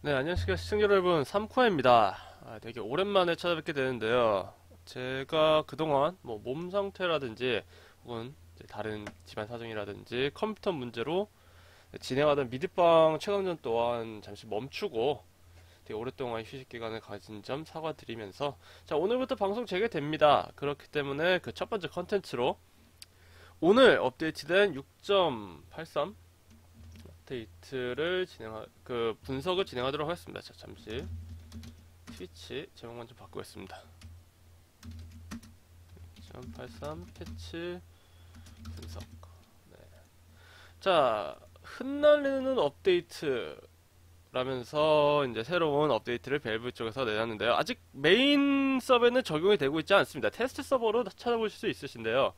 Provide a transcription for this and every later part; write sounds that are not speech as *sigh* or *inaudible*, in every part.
네, 안녕하십니까 시청자 여러분, 삼코아입니다. 아, 되게 오랜만에 찾아뵙게 되는데요. 제가 그동안 뭐 몸 상태라든지 혹은 다른 집안 사정이라든지 컴퓨터 문제로 진행하던 미드방 최강전 또한 잠시 멈추고 되게 오랫동안 휴식 기간을 가진 점 사과드리면서 자 오늘부터 방송 재개됩니다. 그렇기 때문에 그 첫 번째 컨텐츠로 오늘 업데이트된 6.83 업데이트를 진행하 그 분석을 진행하도록 하겠습니다. 자 잠시 트위치 제목만 좀 바꾸겠습니다. 6.83 패치 분석. 네. 자 흩날리는 업데이트 라면서 이제 새로운 업데이트를 밸브 쪽에서 내놨는데요. 아직 메인 서버에는 적용이 되고 있지 않습니다. 테스트 서버로 찾아보실 수 있으신데요.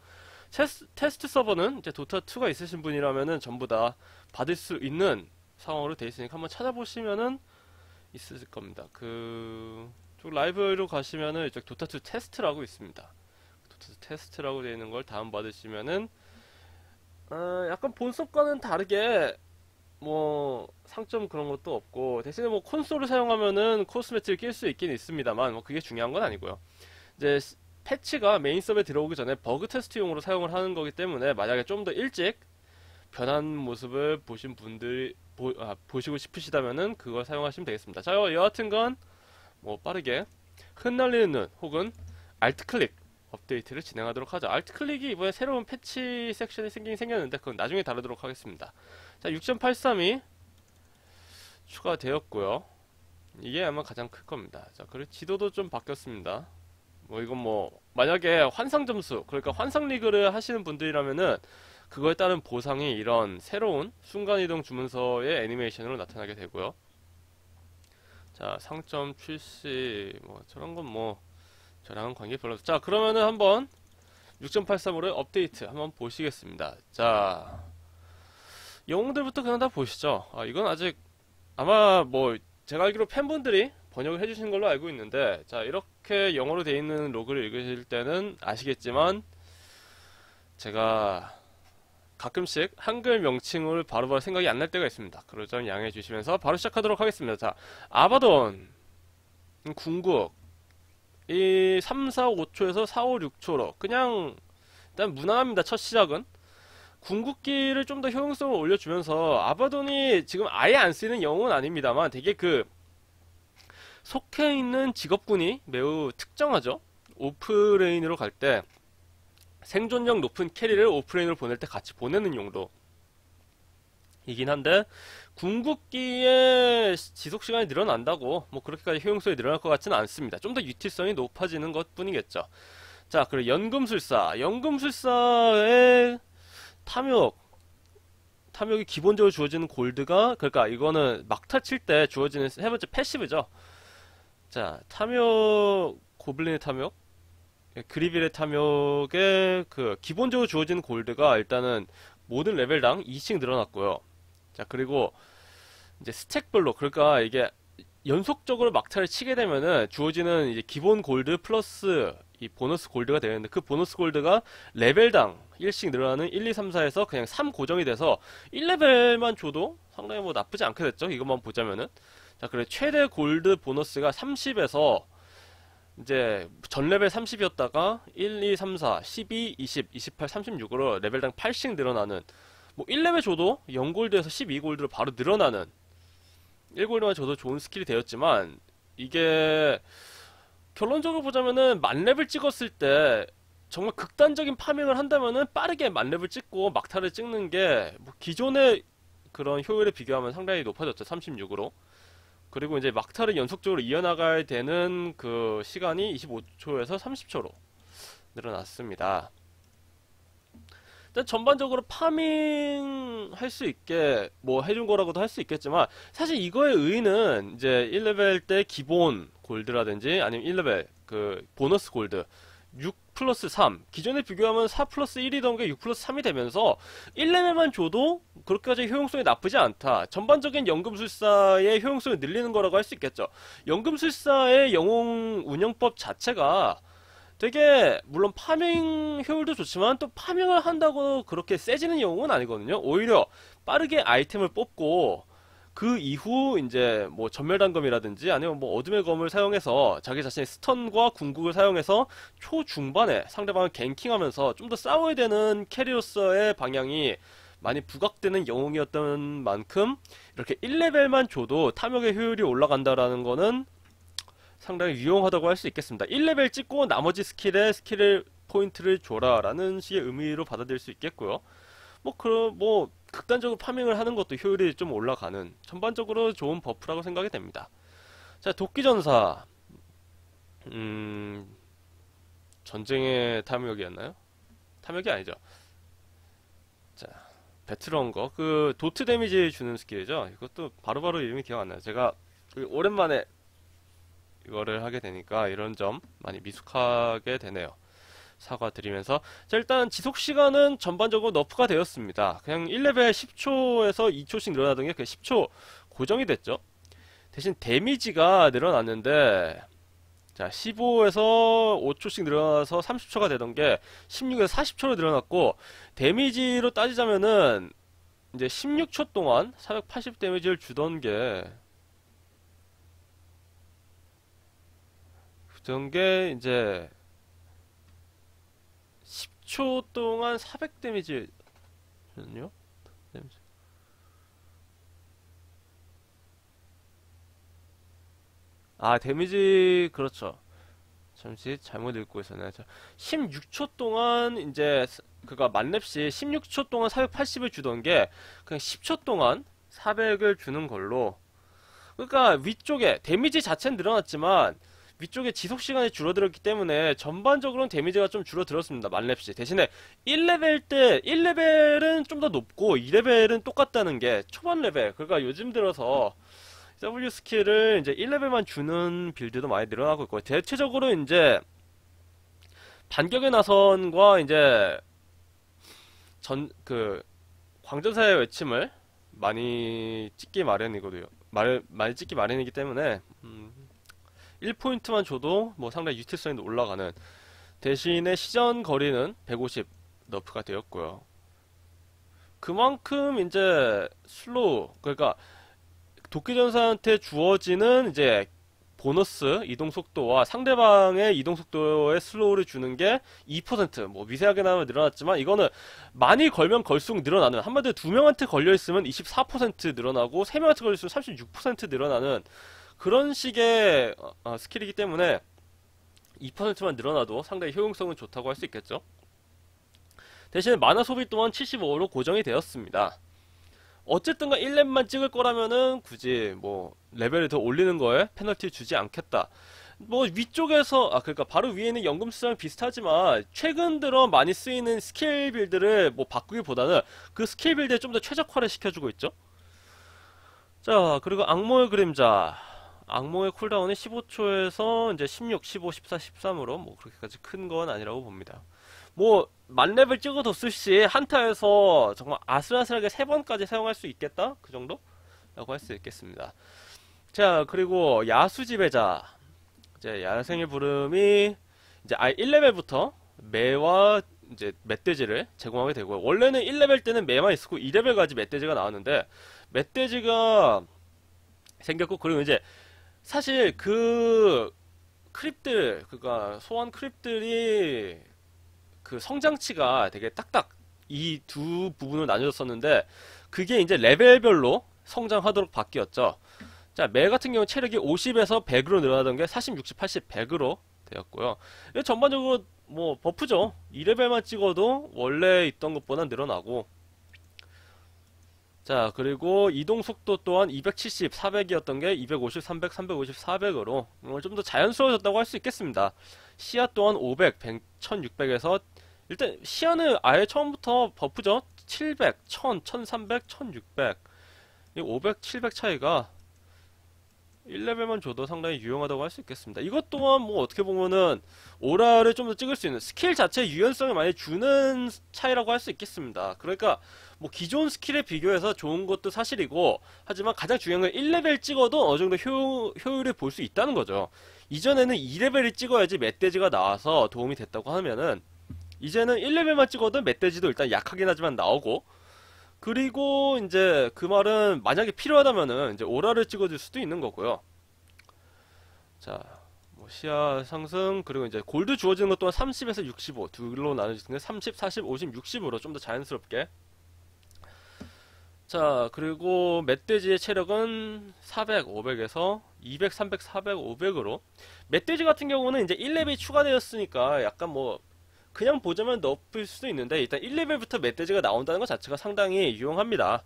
테스, 테스트 서버는 이제 도타2가 있으신 분이라면은 전부 다 받을 수 있는 상황으로 되어 있으니까 한번 찾아보시면은 있을 겁니다. 그, 쪽 라이브러리로 가시면은 이쪽 도타2 테스트라고 있습니다. 도타2 테스트라고 되어 있는 걸 다운받으시면은, 어, 약간 본섭과는 다르게 뭐 상점 그런 것도 없고 대신에 뭐 콘솔을 사용하면은 코스메틱을 낄수 있긴 있습니다만 뭐 그게 중요한 건 아니고요. 이제 패치가 메인 서버에 들어오기 전에 버그 테스트용으로 사용을 하는 거기 때문에 만약에 좀 더 일찍 변한 모습을 보신 분들 보, 아, 보시고 싶으시다면은 그걸 사용하시면 되겠습니다. 자, 여하튼간 뭐 빠르게 흩날리는 눈 혹은 Alt 클릭 업데이트를 진행하도록 하죠. Alt 클릭이 이번에 새로운 패치 섹션이 생긴 생겼는데 그건 나중에 다루도록 하겠습니다. 자, 6.83이 추가되었고요. 이게 아마 가장 클 겁니다. 자, 그리고 지도도 좀 바뀌었습니다. 뭐 이건 뭐 만약에 환상 점수 그러니까 환상 리그를 하시는 분들이라면은 그거에 따른 보상이 이런 새로운 순간이동 주문서의 애니메이션으로 나타나게 되고요. 자, 상점 출시 뭐 저런 건 뭐 저랑은 관계 별로 없. 자, 그러면은 한번 6.83으로 업데이트 한번 보시겠습니다. 자, 영웅들부터 그냥 다 보시죠. 아, 이건 아직 아마 뭐 제가 알기로 팬분들이 번역을 해주시는 걸로 알고 있는데 자 이렇게 영어로 되어 있는 로그를 읽으실 때는 아시겠지만 제가 가끔씩 한글 명칭을 바로바로 생각이 안 날 때가 있습니다. 그럴 점 양해해 주시면서 바로 시작하도록 하겠습니다. 자 아바돈 궁극 이 3, 4, 5초에서 4, 5, 6초로 그냥 일단 무난합니다. 첫 시작은 궁극기를 좀 더 효용성을 올려주면서 아바돈이 지금 아예 안 쓰이는 영웅은 아닙니다만 되게 그 속해 있는 직업군이 매우 특정하죠. 오프레인으로 갈 때 생존력 높은 캐리를 오프레인으로 보낼 때 같이 보내는 용도. 이긴 한데 궁극기의 지속 시간이 늘어난다고 뭐 그렇게까지 효용성이 늘어날 것 같지는 않습니다. 좀 더 유틸성이 높아지는 것 뿐이겠죠. 자, 그리고 연금술사. 연금술사의 탐욕 탐욕이 기본적으로 주어지는 골드가 그러니까 이거는 막타 칠 때 주어지는 세 번째 패시브죠. 자 탐욕 고블린의 탐욕 예, 그리빌의 탐욕의 그 기본적으로 주어지는 골드가 일단은 모든 레벨당 2씩 늘어났고요. 자 그리고 이제 스택별로 그러니까 이게 연속적으로 막타를 치게 되면은 주어지는 이제 기본 골드 플러스 이 보너스 골드가 되는데 그 보너스 골드가 레벨당 1씩 늘어나는 1, 2, 3, 4에서 그냥 3 고정이 돼서 1레벨만 줘도 상당히 뭐 나쁘지 않게 됐죠. 이것만 보자면은. 자, 그래 최대 골드 보너스가 30에서 이제 전 레벨 30이었다가 1, 2, 3, 4, 12, 20, 28, 36으로 레벨당 8씩 늘어나는 뭐 1레벨 줘도 0골드에서 12골드로 바로 늘어나는 1골드만 줘도 좋은 스킬이 되었지만 이게 결론적으로 보자면은 만렙을 찍었을 때 정말 극단적인 파밍을 한다면은 빠르게 만렙을 찍고 막타를 찍는 게 뭐 기존의 그런 효율에 비교하면 상당히 높아졌죠. 36으로. 그리고 이제 막타를 연속적으로 이어나가야 되는 그 시간이 25초에서 30초로 늘어났습니다. 일단 전반적으로 파밍 할 수 있게 뭐 해준 거라고도 할 수 있겠지만 사실 이거의 의의는 이제 1레벨 때 기본 골드라든지 아니면 1레벨 그 보너스 골드 6 플러스 3 기존에 비교하면 4 플러스 1이던 게 6 플러스 3이 되면서 1레벨만 줘도 그렇게까지 효용성이 나쁘지 않다. 전반적인 연금술사의 효용성을 늘리는 거라고 할 수 있겠죠. 연금술사의 영웅 운영법 자체가 되게 물론 farming 효율도 좋지만 또 farming을 한다고 그렇게 세지는 영웅은 아니거든요. 오히려 빠르게 아이템을 뽑고 그 이후 이제 뭐 점멸단검이라든지 아니면 뭐 어둠의 검을 사용해서 자기 자신의 stun과 궁극을 사용해서 초중반에 상대방을 ganking하면서 좀 더 싸워야 되는 carry로서의 방향이 많이 부각되는 영웅이었던 만큼 이렇게 1레벨만 줘도 탐욕의 효율이 올라간다라는 거는 상당히 유용하다고 할 수 있겠습니다. 1레벨 찍고 나머지 스킬에 스킬을 포인트를 줘라라는 식의 의미로 받아들일 수 있겠고요. 뭐 그런 뭐 극단적으로 farming을 하는 것도 효율이 좀 올라가는 전반적으로 좋은 buff라고 생각이 됩니다. 자, 도끼전사. 음, 전쟁의 탐욕이었나요? 탐욕이 아니죠. 자, Battle Hunger. 그, dot damage 주는 스킬이죠. 이것도 바로바로 바로 이름이 기억 안 나요. 제가 그 오랜만에 이거를 하게 되니까 이런 점 많이 미숙하게 되네요. 사과드리면서 자 일단 지속시간은 전반적으로 너프가 되었습니다. 그냥 1레벨 10초에서 2초씩 늘어나던 게 그냥 10초 고정이 됐죠. 대신 데미지가 늘어났는데 자 15에서 5초씩 늘어나서 30초가 되던 게 16에서 40초로 늘어났고 데미지로 따지자면은 이제 16초 동안 480 데미지를 주던 게 주던 게 이제 10초 동안 400 damage. 요. damage. 아 damage 그렇죠. 잠시 잘못 읽고 있었네 16초 동안 이제 그가 만렙시 16초 동안 480을 주던 게 그냥 10초 동안 400을 주는 걸로. 그러니까 위쪽에 데미지 자체는 늘어났지만 위쪽에 지속 시간이 줄어들었기 때문에 전반적으로는 데미지가 좀 줄어들었습니다. 만렙시. 대신에 1레벨 때 1레벨은 좀 더 높고 2레벨은 똑같다는 게 초반 레벨. 그러니까 요즘 들어서 W 스킬을 이제 1레벨만 주는 build도 많이 늘어나고 있고 대체적으로 이제 반격의 나선과 이제 전 그 광전사의 외침을 많이 찍기 마련이거든요. 말, 많이 찍기 마련이기 때문에 음, 1포인트만 줘도 뭐 상당히 util성이 올라가는 대신에 시전 거리는 150 nerf가 되었고요. 그만큼 이제 slow 그러니까 도끼전사한테 주어지는 이제 보너스 이동 속도와 상대방의 이동 속도의 slow를 주는 게 2%뭐 미세하게 나면 늘어났지만 이거는 많이 걸면 걸수록 늘어나는 한마디로 두 명한테 걸려 있으면 24% 늘어나고 세 명한테 걸려 있으면 36% 늘어나는 그런 식의 어, 어, 스킬이기 때문에 2%만 늘어나도 상당히 효용성은 좋다고 할 수 있겠죠. 대신에 mana 소비 또한 75로 고정이 되었습니다. 어쨌든가 1렙만 찍을 거라면은 굳이 뭐 레벨을 더 올리는 거에 페널티 주지 않겠다. 뭐 위쪽에서 아 그러니까 바로 위에는 연금술사랑 비슷하지만 최근 들어 많이 쓰이는 스킬 build를 뭐 바꾸기보다는 그 스킬 build에 좀 더 최적화를 시켜주고 있죠. 자 그리고 악몽의 그림자 악몽의 cooldown이 15초에서 이제 16, 15, 14, 13으로 뭐 그렇게까지 큰 건 아니라고 봅니다. 뭐 만렙을 찍어뒀을 시 한타에서 정말 아슬아슬하게 세 번까지 사용할 수 있겠다 그 정도? 라고 할 수 있겠습니다. 자 그리고 야수 지배자 이제 야생의 부름이 이제 아예 1레벨부터 매와 이제 멧돼지를 제공하게 되고요. 원래는 1레벨 때는 매만 있었고 2레벨까지 멧돼지가 나왔는데 멧돼지가 생겼고 그리고 이제 사실 그 크립들 그니까 소환 크립들이 그 성장치가 되게 딱딱 이 두 부분을 나뉘었었는데 그게 이제 레벨별로 성장하도록 바뀌었죠. 자, 매 같은 경우 체력이 50에서 100으로 늘어나던 게 40, 60, 80, 100으로 되었고요. 전반적으로 뭐 버프죠. 2레벨만 찍어도 원래 있던 것보다 늘어나고 자 그리고 이동 속도 또한 270, 400이었던 게 250, 300, 350, 400으로 좀 더 자연스러워졌다고 할 수 있겠습니다. 시야 또한 500, 100, 1600에서 일단 시야는 아예 처음부터 buff죠. 700, 1000, 1300, 1600 500, 700 차이가 1레벨만 줘도 상당히 유용하다고 할 수 있겠습니다. 이것 또한 뭐 어떻게 보면은 aura를 좀 더 찍을 수 있는 스킬 자체의 유연성을 많이 주는 차이라고 할 수 있겠습니다. 그러니까 뭐 기존 스킬에 비교해서 좋은 것도 사실이고 하지만 가장 중요한 건 1레벨 찍어도 어느 정도 효, 효율을 볼 수 있다는 거죠. 이전에는 2레벨을 찍어야지 멧돼지가 나와서 도움이 됐다고 하면은 이제는 1레벨만 찍어도 멧돼지도 일단 약하긴 하지만 나오고 그리고 이제 그 말은 만약에 필요하다면은 이제 오라를 찍어줄 수도 있는 거고요. 자, 뭐 시야 상승 그리고 이제 골드 주어지는 것 또한 30에서 65 둘로 나눠지는 게 30, 40, 50, 60으로 좀 더 자연스럽게. 자, 그리고 멧돼지의 체력은 400, 500에서 200, 300, 400, 500으로 멧돼지 같은 경우는 이제 1렙이 추가되었으니까 약간 뭐 그냥 보자면 높을 수도 있는데 일단 1레벨부터 멧돼지가 나온다는 것 자체가 상당히 유용합니다.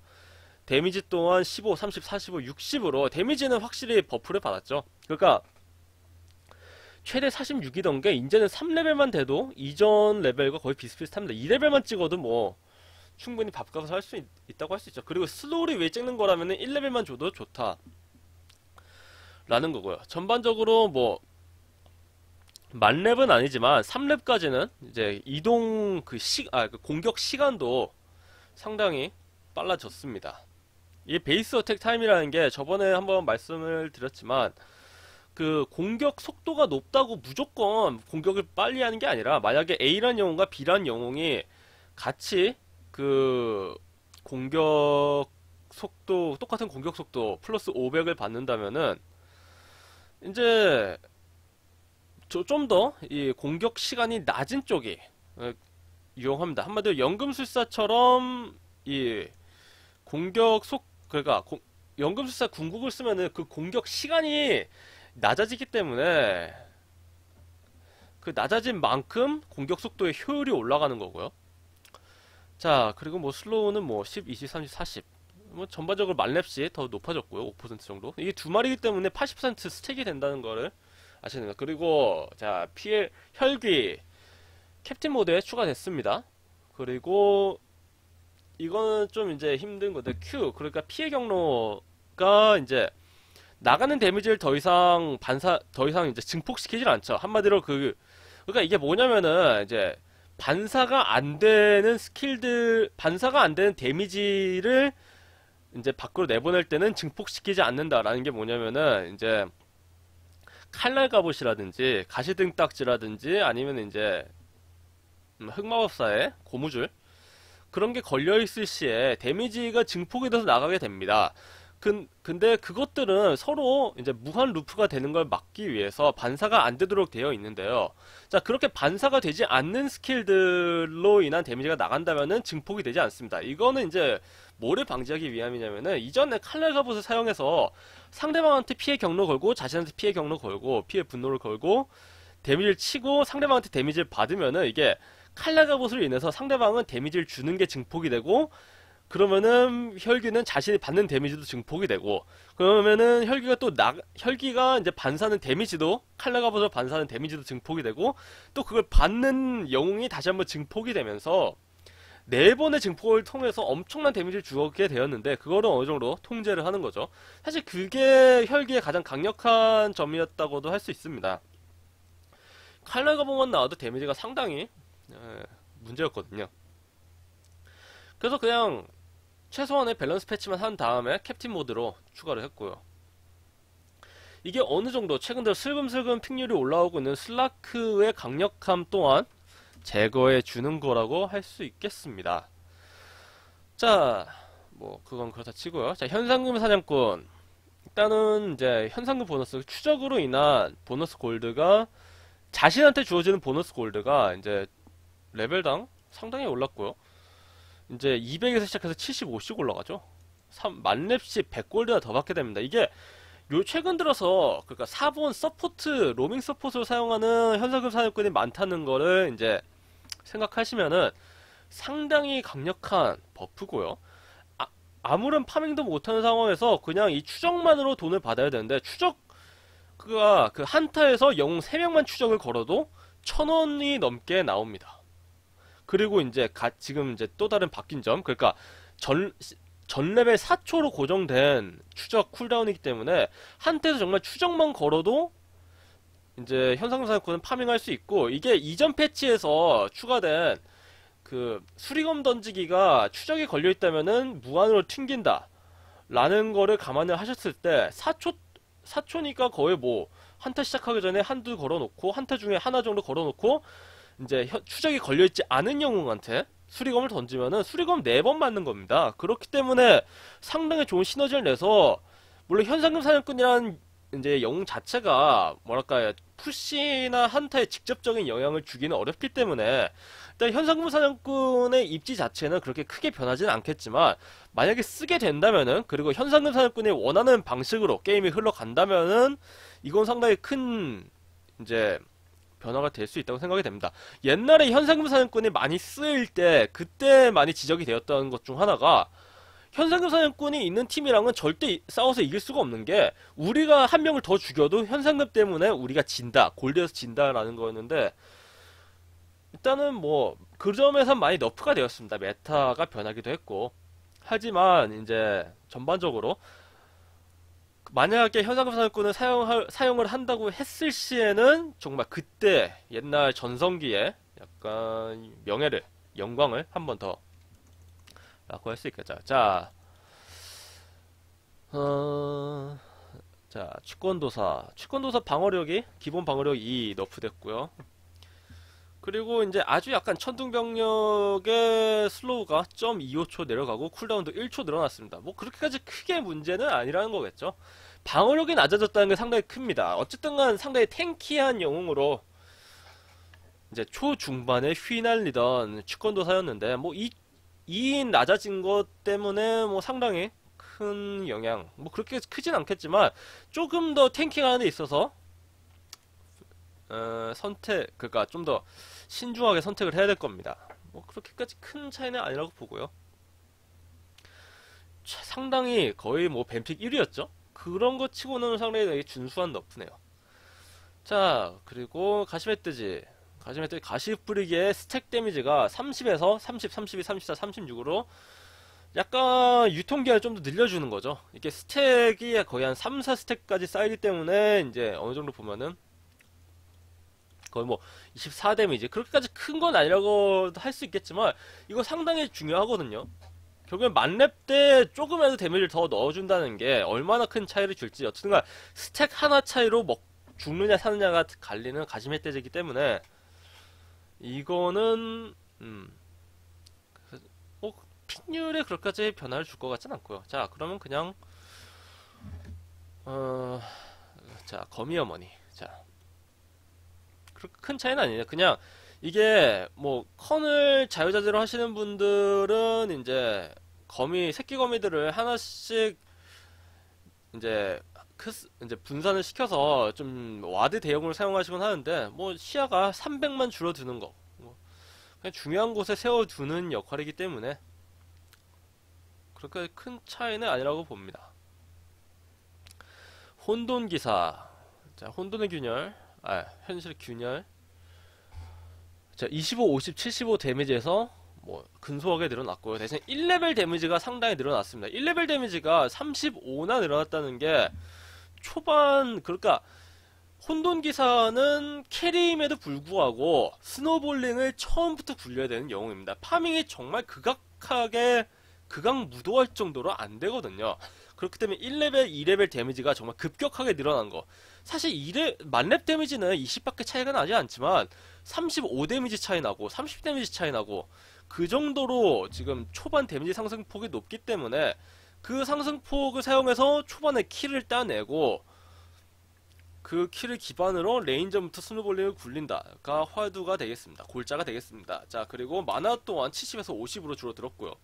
데미지 또한 15, 30, 45, 60으로 데미지는 확실히 buff를 받았죠. 그러니까 최대 46이던 게 이제는 3레벨만 돼도 이전 레벨과 거의 비슷비슷합니다. 2레벨만 찍어도 뭐 충분히 밥값을 할 수 있다고 할 수 있죠. 그리고 slow를 위해 찍는 거라면 1레벨만 줘도 좋다. 라는 거고요. 전반적으로 뭐 만렙은 아니지만 3렙까지는 이제 이동 그 시, 아, 그 공격 시간도 상당히 빨라졌습니다. 이 베이스 어택 타임이라는 게 저번에 한번 말씀을 드렸지만 그 공격 속도가 높다고 무조건 공격을 빨리 하는 게 아니라 만약에 A란 영웅과 B란 영웅이 같이 그 공격 속도 똑같은 공격 속도 플러스 500을 받는다면은 이제 좀 더 이 공격 시간이 낮은 쪽이 어, 유용합니다. 한마디로 연금술사처럼 이 공격 속 그러니까 고, 연금술사 궁극을 쓰면은 그 공격 시간이 낮아지기 때문에 그 낮아진 만큼 공격 속도의 효율이 올라가는 거고요. 자, 그리고 뭐 슬로우는 뭐 10, 20, 30, 40. 뭐 전반적으로 만렙시 더 높아졌고요. 5% 정도. 이게 두 마리이기 때문에 80% 스택이 된다는 거를 아시는 거. 그리고 자 피해 혈귀 캡틴 모드에 추가됐습니다. 그리고 이거는 좀 이제 힘든 건데 Q 그러니까 피해 경로가 이제 나가는 데미지를 더 이상 반사 더 이상 이제 증폭시키질 않죠. 한마디로 그 그러니까 이게 뭐냐면은 이제 반사가 안 되는 스킬들 반사가 안 되는 데미지를 이제 밖으로 내보낼 때는 증폭시키지 않는다라는 게 뭐냐면은 이제 칼날 갑옷이라든지 가시등 딱지라든지 아니면 이제 음, 흑마법사의 고무줄 그런 게 걸려 있을 시에 데미지가 증폭이 돼서 나가게 됩니다. 근, 근데 그것들은 서로 이제 무한 루프가 되는 걸 막기 위해서 반사가 안 되도록 되어 있는데요. 자, 그렇게 반사가 되지 않는 스킬들로 인한 데미지가 나간다면은 증폭이 되지 않습니다. 이거는 이제 뭐를 방지하기 위함이냐면은 이전에 칼날 갑옷을 사용해서 상대방한테 피의 격노 걸고 자신한테 피의 격노 걸고 피의 분노를 걸고 데미지를 치고 상대방한테 데미지를 받으면은 이게 칼날 갑옷으로 인해서 상대방은 데미지를 주는 게 증폭이 되고 그러면은 혈귀는 자신이 받는 데미지도 증폭이 되고 그러면은 혈귀가 또 나, 혈귀가 이제 반사하는 데미지도 칼날 갑옷을 반사하는 데미지도 증폭이 되고 또 그걸 받는 영웅이 다시 한번 증폭이 되면서 네 번의 증폭을 통해서 엄청난 데미지를 주게 되었는데 그거를 어느 정도 통제를 하는 거죠. 사실 그게 혈기의 가장 강력한 점이었다고도 할 수 있습니다. 칼날 가봉만 나와도 데미지가 상당히 에, 문제였거든요. 그래서 그냥 최소한의 밸런스 패치만 한 다음에 캡틴 모드로 추가를 했고요. 이게 어느 정도 최근 들어 슬금슬금 픽률이 올라오고 있는 슬라크의 강력함 또한 제거해 주는 거라고 할 수 있겠습니다. 자, 뭐 그건 그렇다 치고요. 자, 현상금 사냥꾼. 일단은 이제 현상금 보너스 추적으로 인한 보너스 골드가 자신한테 주어지는 보너스 골드가 이제 레벨당 상당히 올랐고요. 이제 200에서 시작해서 75씩 올라가죠. 3, 만렙시 100골드가 더 받게 됩니다. 이게 요 최근 들어서 그러니까 4번 support roaming support로 사용하는 현상금 사냥꾼이 많다는 거를 이제 생각하시면은 상당히 강력한 buff고요. 아, 아무런 farming도 못하는 상황에서 그냥 이 추적만으로 돈을 받아야 되는데 추적 그가 그 한타에서 영웅 3명만 추적을 걸어도 천 원이 넘게 나옵니다. 그리고 이제 가, 지금 이제 또 다른 바뀐 점 그러니까 전, 전 레벨 4초로 고정된 추적 cooldown이기 때문에 한타에서 정말 추적만 걸어도 이제 현상금 사냥꾼은 farming할 수 있고 이게 이전 패치에서 추가된 그 수리검 던지기가 추적이 걸려 있다면은 무한으로 튕긴다 라는 거를 감안을 하셨을 때 4초 4초니까 거의 뭐 한타 시작하기 전에 한두 걸어놓고 한타 중에 하나 정도 걸어놓고 이제 추적이 걸려있지 않은 영웅한테 수리검을 던지면은 수리검 4번 맞는 겁니다. 그렇기 때문에 상당히 좋은 시너지를 내서 물론 현상금 사냥꾼이라는 이제 영웅 자체가 뭐랄까 푸시나 한타에 직접적인 영향을 주기는 어렵기 때문에 일단 현상금 사냥꾼의 입지 자체는 그렇게 크게 변하지는 않겠지만 만약에 쓰게 된다면은 그리고 현상금 사냥꾼이 원하는 방식으로 게임이 흘러간다면은 이건 상당히 큰 이제 변화가 될 수 있다고 생각이 됩니다. 옛날에 현상금 사냥꾼이 많이 쓰일 때 그때 많이 지적이 되었던 것 중 하나가 현상금 사냥꾼이 있는 팀이랑은 절대 싸워서 이길 수가 없는 게 우리가 한 명을 더 죽여도 현상금 때문에 우리가 진다 골드에서 진다라는 거였는데 일단은 뭐 그 점에서 많이 nerf가 되었습니다 meta가 변하기도 했고 하지만 이제 전반적으로 만약에 현상금 사냥꾼을 사용할, 사용을 한다고 했을 시에는 정말 그때 옛날 전성기에 약간 명예를 영광을 한 번 더 라고 할 수 있겠죠. 자, 어, 자, 취권도사. 취권도사 방어력이, 기본 방어력 2 너프됐고요. 그리고 이제 아주 약간 천둥병력의 슬로우가 0.25초 내려가고 쿨다운도 1초 늘어났습니다. 뭐 그렇게까지 크게 문제는 아니라는 거겠죠. 방어력이 낮아졌다는 게 상당히 큽니다. 어쨌든 간 상당히 탱키한 영웅으로 이제 초중반에 휘날리던 취권도사였는데 뭐 이, 2인 낮아진 것 때문에 뭐 상당히 큰 영향 뭐 그렇게 크진 않겠지만 조금 더 탱킹하는 데 있어서 어, 선택 그러니까 좀 더 신중하게 선택을 해야 될 겁니다. 뭐 그렇게까지 큰 차이는 아니라고 보고요. 상당히 거의 뭐 뱀픽 1위였죠. 그런 거 치고는 상당히 되게 준수한 너프네요. 자 그리고 가시멧돼지 가시멧돼지 가시 뿌리기의 스택 데미지가 30에서 30, 32, 34, 36으로 약간 유통기한을 좀 더 늘려주는 거죠. 이게 스택이 거의 한 3, 4스택까지 쌓이기 때문에 이제 어느 정도 보면은 거의 뭐 24 데미지 그렇게까지 큰 건 아니라고 할 수 있겠지만 이거 상당히 중요하거든요. 결국엔 만렙 때 조금이라도 데미지를 더 넣어준다는 게 얼마나 큰 차이를 줄지 어쨌든 스택 하나 차이로 먹 죽느냐 사느냐가 갈리는 가시멧돼지이기 때문에 이거는 음 뭐, 픽률에 그렇게까지 변화를 줄 것 같진 않고요. 자 그러면 그냥 어, 자 거미 어머니 자 그렇게 큰 차이는 아니에요. 그냥 이게 뭐 컨을 자유자재로 하시는 분들은 이제 거미 새끼 거미들을 하나씩 이제 크스, 이제 분산을 시켜서 좀 ward 대용으로 사용하시곤 하는데 뭐 시야가 300만 줄어드는 거뭐 그냥 중요한 곳에 세워두는 역할이기 때문에 그렇게 큰 차이는 아니라고 봅니다. 혼돈 기사 자 혼돈의 균열 아, 현실 균열. 자, 25, 50, 75 데미지에서 뭐 근소하게 늘어났고요. 대신 1레벨 데미지가 상당히 늘어났습니다. 1레벨 데미지가 35나 늘어났다는 게 초반 그러니까 혼돈 기사는 carry임에도 불구하고 snowballing을 처음부터 굴려야 되는 영웅입니다. farming이 정말 극악하게 극악 무도할 정도로 안 되거든요. 그렇기 때문에 1레벨, 2레벨 데미지가 정말 급격하게 늘어난 거. 사실 2레, 만렙 데미지는 20밖에 차이가 나지 않지만 35 데미지 차이 나고 30 데미지 차이 나고 그 정도로 지금 초반 데미지 상승폭이 높기 때문에 그 상승폭을 사용해서 초반에 킬을 따내고 그 킬을 기반으로 lane전부터 snowballing을 굴린다가 화두가 되겠습니다. 골자가 되겠습니다. 자 그리고 마나 또한 70에서 50으로 줄어들었고요.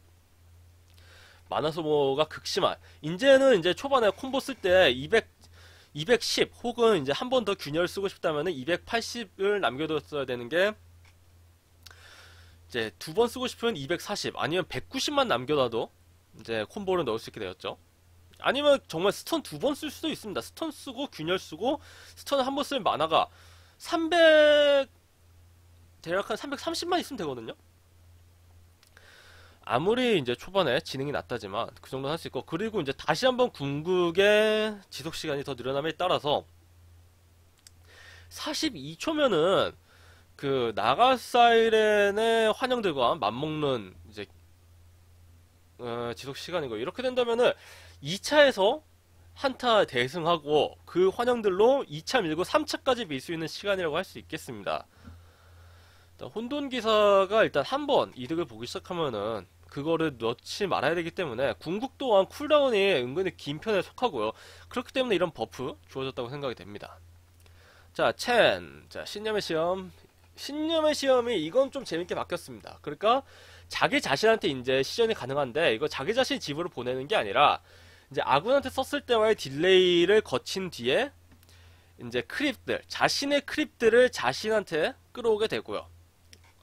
마나 소모가 극심한. 이제는 이제 초반에 콤보 쓸 때 200, 210 혹은 이제 한 번 더 균열 쓰고 싶다면 280을 남겨뒀어야 되는 게 이제 두 번 쓰고 싶으면 240 아니면 190만 남겨놔도 이제 콤보를 넣을 수 있게 되었죠. 아니면 정말 stun 두 번 쓸 수도 있습니다. stun 쓰고 균열 쓰고 stun 한번쓸 마나가 300 대략 한 330만 있으면 되거든요. 아무리 이제 초반에 지능이 낮다지만 그 정도는 할 수 있고 그리고 이제 다시 한번 궁극의 지속 시간이 더 늘어남에 따라서 42초면은 그 나가사이렌의 환영들과 맞먹는 이제 어, 지속 시간이고 이렇게 된다면은 2차에서 한타 대승하고 그 환영들로 2차 밀고 3차까지 밀 수 있는 시간이라고 할 수 있겠습니다. 혼돈 기사가 일단 한 번 이득을 보기 시작하면은 그거를 넣지 말아야 되기 때문에 궁극 또한 cooldown이 은근히 긴 편에 속하고요. 그렇기 때문에 이런 buff 주어졌다고 생각이 됩니다. 자, 첸. 자, 신념의 시험. 신념의 시험이 이건 좀 재밌게 바뀌었습니다. 그러니까 자기 자신한테 이제 시전이 가능한데 이거 자기 자신 집으로 보내는 게 아니라 이제 아군한테 썼을 때와의 delay를 거친 뒤에 이제 크립들, 자신의 크립들을 자신한테 끌어오게 되고요.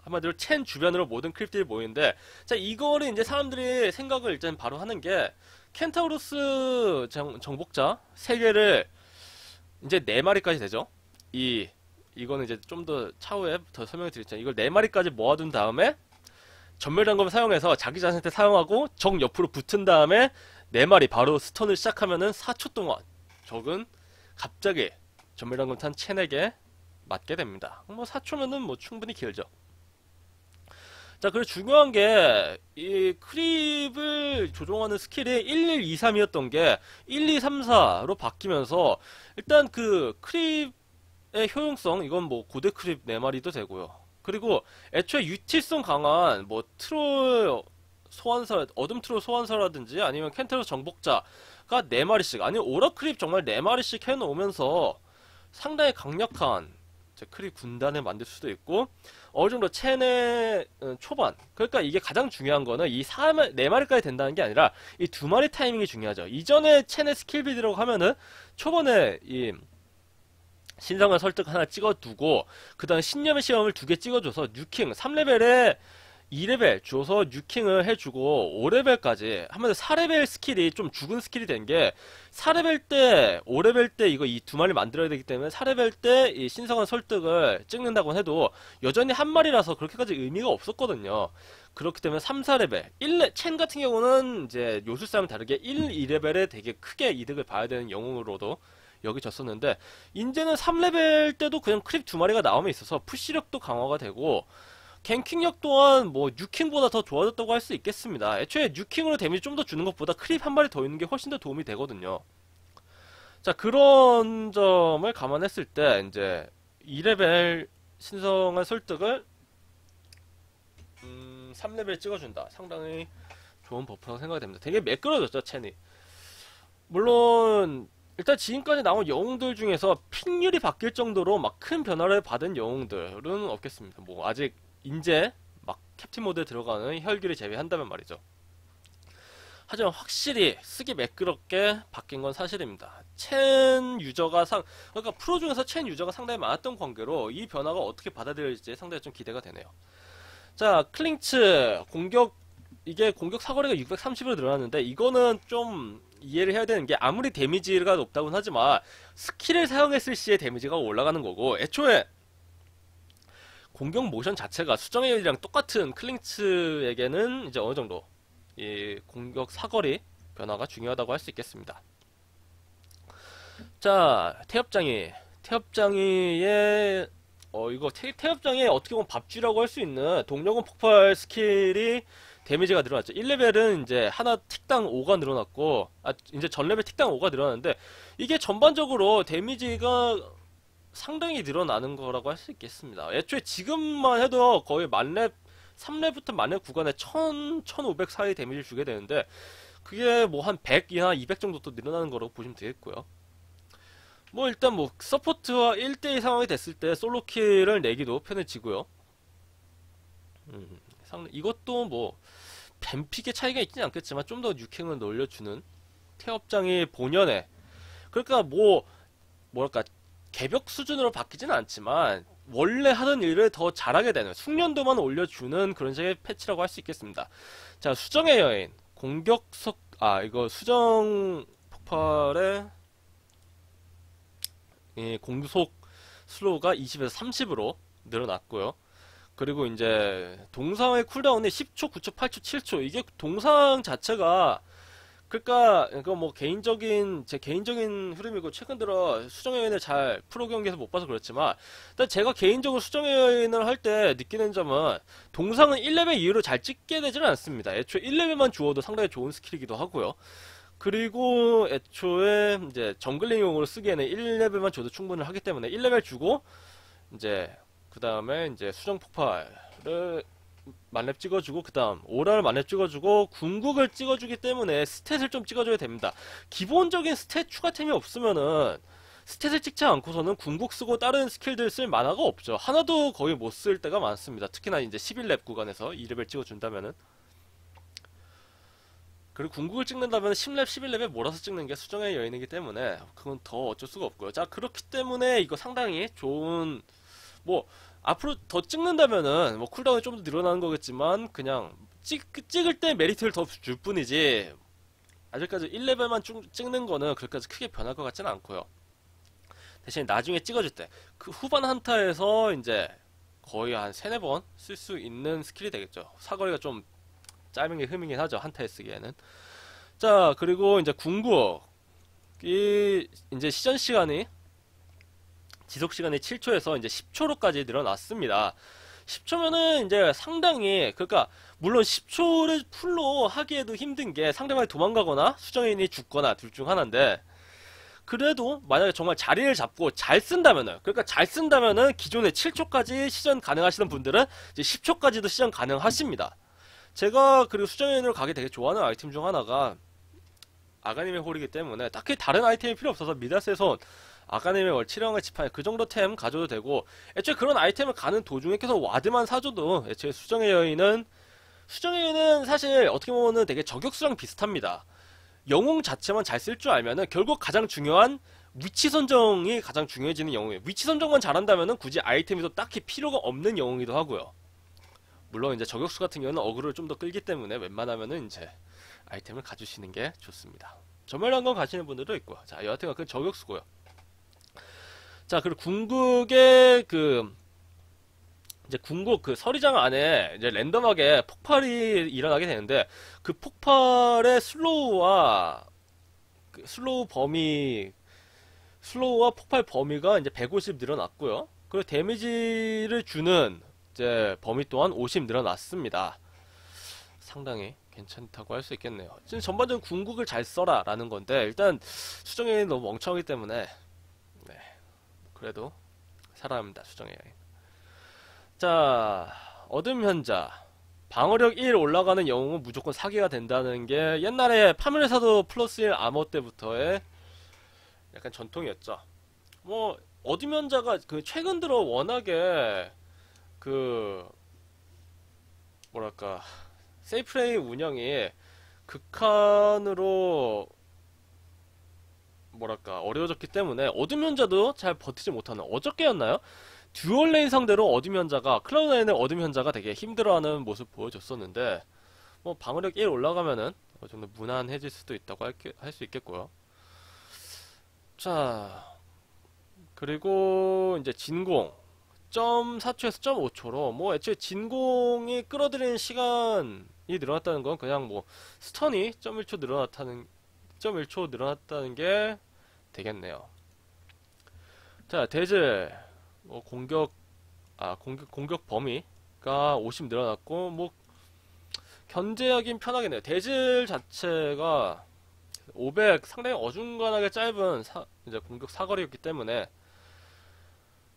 한마디로 첸 주변으로 모든 크립들이 모이는데 자 이거를 이제 사람들이 생각을 일단 바로 하는 게 켄타우로스 정, 정복자 세 개를 이제 네 마리까지 되죠. 이 이거는 이제 좀 더 차후에 더 설명을 드리겠지만 이걸 네 마리까지 모아둔 다음에 전멸 단검을 사용해서 자기 자신한테 사용하고 적 옆으로 붙은 다음에 네 마리 바로 stun을 시작하면은 4초 동안 적은 갑자기 전멸 단검 탄 첸에게 맞게 됩니다. 뭐 4초면은 뭐 충분히 길죠. 자, 그리고 중요한 게, 이 creep을 조종하는 스킬이 1, 1, 2, 3이었던 게 1, 2, 3, 4로 바뀌면서 일단 그 creep의 효용성, 이건 뭐 고대 creep 4마리도 되고요. 그리고 애초에 util성 강한 뭐 트롤 소환사, 어둠 트롤 소환사라든지 아니면 켄타우로스 정복자가 4마리씩, 아니면 aura creep 정말 4마리씩 해놓으면서 상당히 강력한 creep 군단을 만들 수도 있고 어느 정도 첸의 어, 초반. 그러니까 이게 가장 중요한 거는 이 4, 4마리까지 된다는 게 아니라 이 두 마리 타이밍이 중요하죠. 이전에 첸의 스킬 build라고 하면은 초반에 이 신성을 설득 하나 찍어두고 그 다음 신념의 시험을 두 개 찍어줘서 nuking 3레벨에 2레벨 줘서 nuking을 해주고 5레벨까지 하면 4레벨 스킬이 좀 죽은 스킬이 된 게 4레벨 때 5레벨 때 이거 이 두 마리 만들어야 되기 때문에 4레벨 때 이 신성한 설득을 찍는다고 해도 여전히 한 마리라서 그렇게까지 의미가 없었거든요. 그렇기 때문에 3, 4레벨 1, 첸 같은 경우는 이제 요술사랑 다르게 1, 2레벨에 되게 크게 이득을 봐야 되는 영웅으로도 여겨졌었는데 이제는 3레벨 때도 그냥 creep 두 마리가 나오면 있어서 push력도 강화가 되고 ganking력 또한 뭐 nuking보다 더 좋아졌다고 할 수 있겠습니다. 애초에 nuking으로 데미지 좀 더 주는 것보다 creep 한 마리 더 있는 게 훨씬 더 도움이 되거든요. 자 그런 점을 감안했을 때 이제 2레벨 신성한 설득을 음, 3레벨 찍어준다. 상당히 좋은 buff라고 생각이 됩니다. 되게 매끄러워졌죠 첸이. 물론 일단 지금까지 나온 영웅들 중에서 pick률이 바뀔 정도로 막 큰 변화를 받은 영웅들은 없겠습니다. 뭐 아직 인제 막 captain mode에 들어가는 혈기를 제외한다면 말이죠. 하지만 확실히 쓰기 매끄럽게 바뀐 건 사실입니다. 첸 유저가 상, 그러니까 프로 중에서 첸 유저가 상당히 많았던 관계로 이 변화가 어떻게 받아들일지 상당히 좀 기대가 되네요. 자, 클링크즈 공격 이게 공격 사거리가 630으로 늘어났는데 이거는 좀 이해를 해야 되는 게 아무리 데미지가 높다고는 하지만 스킬을 사용했을 시에 데미지가 올라가는 거고 애초에 공격 모션 자체가 수정의 여인이랑 똑같은 클링크즈에게는 이제 어느 정도 이 공격 사거리 변화가 중요하다고 할 수 있겠습니다. 자, 태엽장이 태엽장이의 어 이거 태, 태엽장이 어떻게 보면 밥줄이라고 할 수 있는 동력은 폭발 스킬이 데미지가 늘어났죠. 1레벨은 이제 하나 tick당 5가 늘어났고 아 이제 전 레벨 tick당 5가 늘어났는데 이게 전반적으로 데미지가 상당히 늘어나는 거라고 할 수 있겠습니다. 애초에 지금만 해도 거의 만렙 3렙부터 만렙 구간에 1000, 1500 사이 데미지를 주게 되는데 그게 뭐 한 100이나 200 정도 또 늘어나는 거라고 보시면 되겠고요. 뭐 일단 뭐 support와 1대2 상황이 됐을 때 solo kill을 내기도 편해지고요. 음, 이것도 뭐 ban pick의 차이가 있지는 않겠지만 좀더 nuking을 늘려주는 태엽장이 본연의 그러니까 뭐 뭐랄까 개벽 수준으로 바뀌지는 않지만 원래 하던 일을 더 잘하게 되는 숙련도만 올려주는 그런 식의 패치라고 할 수 있겠습니다. 자 수정의 여인 공격석 아 이거 수정 폭발의 이 공속 slow가 20에서 30으로 늘어났고요. 그리고 이제 동상의 cooldown이 10초, 9초, 8초, 7초 이게 동상 자체가 그러니까 이거 뭐 개인적인 제 개인적인 흐름이고 최근 들어 수정의 여인을 잘 프로 경기에서 못 봐서 그렇지만 일단 제가 개인적으로 수정의 여인을 할 때 느끼는 점은 동상은 1레벨 이후로 잘 찍게 되지는 않습니다. 애초에 1레벨만 주어도 상당히 좋은 스킬이기도 하고요. 그리고 애초에 이제 jungling용으로 쓰기에는 1레벨만 줘도 충분을 하기 때문에 1레벨 주고 이제 그 다음에 이제 수정 폭발을 만렙 찍어주고 그 다음 aura를 만렙 찍어주고 궁극을 찍어주기 때문에 stat을 좀 찍어줘야 됩니다. 기본적인 stat 추가템이 없으면은 stat을 찍지 않고서는 궁극 쓰고 다른 스킬들 쓸 마나가 없죠. 하나도 거의 못 쓸 때가 많습니다. 특히나 이제 11렙 구간에서 2렙을 찍어준다면은 그리고 궁극을 찍는다면 10렙, 11렙에 몰아서 찍는 게 수정의 여인이기 때문에 그건 더 어쩔 수가 없고요. 자 그렇기 때문에 이거 상당히 좋은 뭐 앞으로 더 찍는다면은 뭐 cooldown이 좀 더 늘어나는 거겠지만 그냥 찍, 찍을 때 메리트를 더 줄 뿐이지 아직까지 1레벨만 쭉 찍는 거는 그렇게까지 크게 변할 것 같지는 않고요. 대신 나중에 찍어줄 때 그 후반 한타에서 이제 거의 한 세네 번 쓸 수 있는 스킬이 되겠죠. 사거리가 좀 짧은 게 흠이긴 하죠. 한타에 쓰기에는. 자, 그리고 이제 궁극. 이 이제 시전 시간이 지속 시간이 7초에서 이제 10초로까지 늘어났습니다. 10초면은 이제 상당히 그러니까 물론 10초를 풀로 하기에도 힘든 게 상대방이 도망가거나 수정인이 죽거나 둘 중 하나인데 그래도 만약에 정말 자리를 잡고 잘 쓴다면은 그러니까 잘 쓴다면은 기존에 7초까지 시전 가능하시는 분들은 이제 10초까지도 시전 가능하십니다. 제가 그리고 수정인으로 가기 되게 좋아하는 아이템 중 하나가 아가님의 홀이기 때문에 딱히 다른 아이템이 필요 없어서 미다스의 손 아가님의 홀, 칠흑왕의 지팡이 그 정도 템 가져도 되고 애초에 그런 아이템을 가는 도중에 계속 ward만 사줘도 애초에 수정의 여인은 수정의 여인은 사실 어떻게 보면은 되게 저격수랑 비슷합니다. 영웅 자체만 잘 쓸 줄 알면은 결국 가장 중요한 위치 선정이 가장 중요해지는 영웅이에요. 위치 선정만 잘한다면은 굳이 아이템이 또 딱히 필요가 없는 영웅이기도 하고요. 물론 이제 저격수 같은 경우는 어그로를 좀 더 끌기 때문에 웬만하면은 이제 아이템을 가주시는 게 좋습니다. 전멸한건 가시는 분들도 있고 자 여하튼 그 저격수고요. 자, 그리고 궁극의 그 이제 궁극 그 서리장 안에 이제 랜덤하게 폭발이 일어나게 되는데 그 폭발의 slow와 그 slow 범위 slow와 폭발 범위가 이제 150 늘어났고요. 그리고 데미지를 주는 이제 범위 또한 50 늘어났습니다. 상당히 괜찮다고 할 수 있겠네요. 지금 전반적인 궁극을 잘 써라 라는 건데 일단 수정이 너무 멍청하기 때문에 그래도 살아납니다 수정의 여인. 자 어둠 현자. 방어력 1 올라가는 영웅은 무조건 사기가 된다는 게 옛날에 파멸에서도 플러스 1 아머 때부터의 약간 전통이었죠. 뭐 어둠 현자가 그 최근 들어 워낙에 그 뭐랄까 safe lane 운영이 극한으로 뭐랄까 어려워졌기 때문에 어둠 현자도 잘 버티지 못하는 어저께였나요? dual lane 상대로 어둠 현자가 클라우드9의 어둠 현자가 되게 힘들어하는 모습 보여줬었는데 뭐 방어력 1 올라가면은 어느 정도 무난해질 수도 있다고 할 수 있겠고요. 자 그리고 이제 진공 점 4초에서 점 5초로 뭐 애초에 진공이 끌어들이는 시간이 늘어났다는 건 그냥 뭐 스턴이 점 1초 늘어났다는 점 1초 늘어났다는 게 되겠네요. 자, 대즈 뭐 공격 아 공격 공격 범위가 50 늘어났고 뭐 견제하긴 편하겠네요. 대질 자체가 500 상당히 어중간하게 짧은 사, 이제 공격 사거리였기 때문에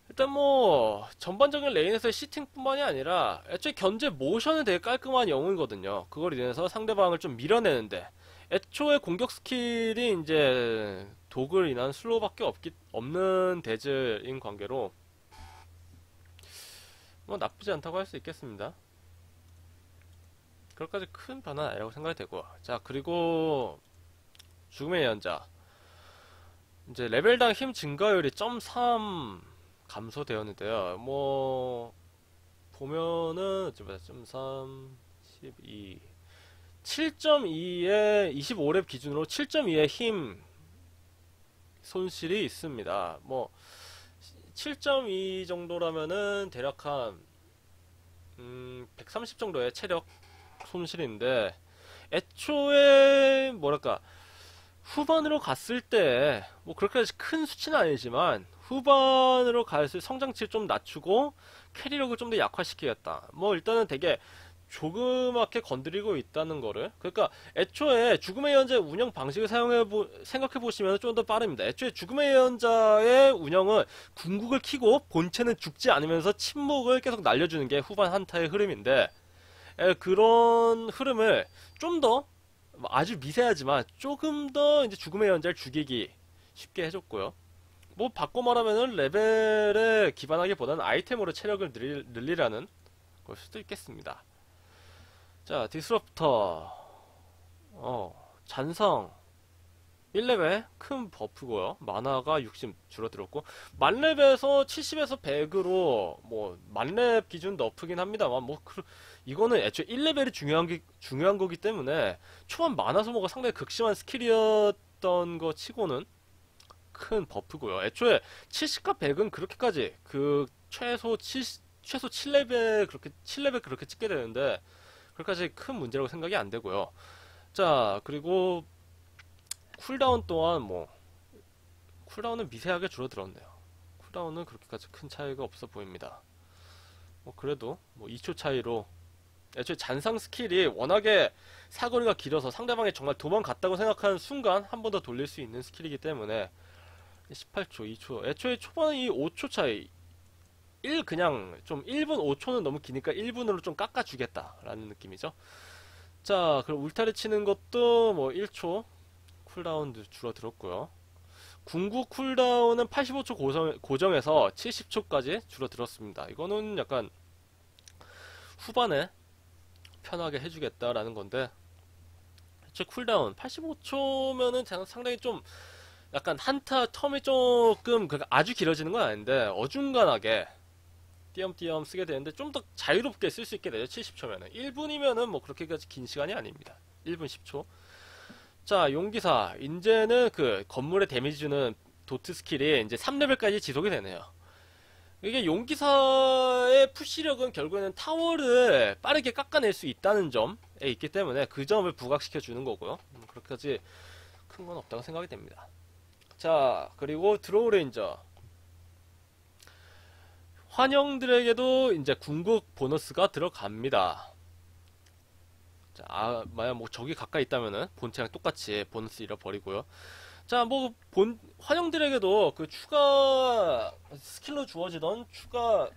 일단 뭐 전반적인 lane에서의 시팅뿐만이 아니라 애초에 견제 모션은 되게 깔끔한 영웅이거든요. 그걸 인해서 상대방을 좀 밀어내는데 애초에 공격 스킬이 이제 독을 인한 slow밖에 없기, 없는 대즐인 관계로 뭐 나쁘지 않다고 할 수 있겠습니다. 그럴까지 큰 변화는 아니라고 생각이 되고 자 그리고 죽음의 연자 이제 레벨당 힘 증가율이 0.3 감소되었는데요. 뭐 보면은 0.3 12 7.2의 25렙 기준으로 7.2의 힘 손실이 있습니다. 뭐 7.2 정도라면은 대략 한 음, 130 정도의 체력 손실인데 애초에 뭐랄까 후반으로 갔을 때 뭐 그렇게까지 큰 수치는 아니지만 후반으로 갈수록 성장치를 좀 낮추고 캐리력을 좀 더 약화시키겠다. 뭐 일단은 되게 조그맣게 건드리고 있다는 거를 그러니까 애초에 죽음의 예언자의 운영 방식을 사용해 보 생각해 보시면 좀 더 빠릅니다. 애초에 죽음의 예언자의 운영은 궁극을 키고 본체는 죽지 않으면서 침묵을 계속 날려주는 게 후반 한타의 흐름인데 에, 그런 흐름을 좀 더 아주 미세하지만 조금 더 이제 죽음의 예언자를 죽이기 쉽게 해줬고요. 뭐 바꿔 말하면은 레벨에 기반하기보다는 아이템으로 체력을 늘리, 늘리라는 걸 수도 있겠습니다. 자, 디스럽터. 어, 잔성. 1렙에 큰 buff고요. 마나가 60 줄어들었고 만렙에서 70에서 100으로 뭐 만렙 기준 nerf긴 합니다만 뭐 그, 이거는 애초에 1레벨이 중요한 게 중요한 거기 때문에 초반 마나 소모가 상당히 극심한 스킬이었던 거 치고는 큰 buff고요. 애초에 70과 100은 그렇게까지 그 최소 7 최소 7레벨 그렇게 7레벨 그렇게 찍게 되는데 그렇게까지 큰 문제라고 생각이 안 되고요. 자, 그리고 cooldown 또한 뭐 cooldown은 미세하게 줄어들었네요. cooldown은 그렇게까지 큰 차이가 없어 보입니다. 뭐 그래도 뭐 2초 차이로 애초에 잔상 스킬이 워낙에 사거리가 길어서 상대방이 정말 도망갔다고 생각하는 순간 한 번 더 돌릴 수 있는 스킬이기 때문에 18초, 2초. 애초에 초반 이 5초 차이 1 그냥 좀 1분 5초는 너무 기니까 1분으로 좀 깎아주겠다라는 느낌이죠. 자, 그럼 울타리 치는 것도 뭐 1초 cooldown도 줄어들었고요. 궁극 cooldown은 85초 고정, 고정해서 70초까지 줄어들었습니다. 이거는 약간 후반에 편하게 해주겠다라는 건데 제 cooldown 85초면은 상당히 좀 약간 한타 term이 조금 아주 길어지는 건 아닌데 어중간하게 띄엄띄엄 쓰게 되는데 좀 더 자유롭게 쓸 수 있게 되죠 70초면은. 1분이면은 뭐 그렇게까지 긴 시간이 아닙니다. 1분 10초. 자 용기사. 이제는 그 건물에 데미지 주는 DoT 스킬이 이제 3레벨까지 지속이 되네요. 이게 용기사의 push력은 결국에는 타워를 빠르게 깎아낼 수 있다는 점에 있기 때문에 그 점을 부각시켜 주는 거고요. 음, 그렇게까지 큰 건 없다고 생각이 됩니다. 자 그리고 드로우 레인저 환영들에게도 이제 궁극 보너스가 들어갑니다. 자, 아, 만약 뭐 적이 가까이 있다면은 본체랑 똑같이 보너스 잃어버리고요. 자, 뭐, 본, 환영들에게도 그 추가 스킬로 주어지던 추가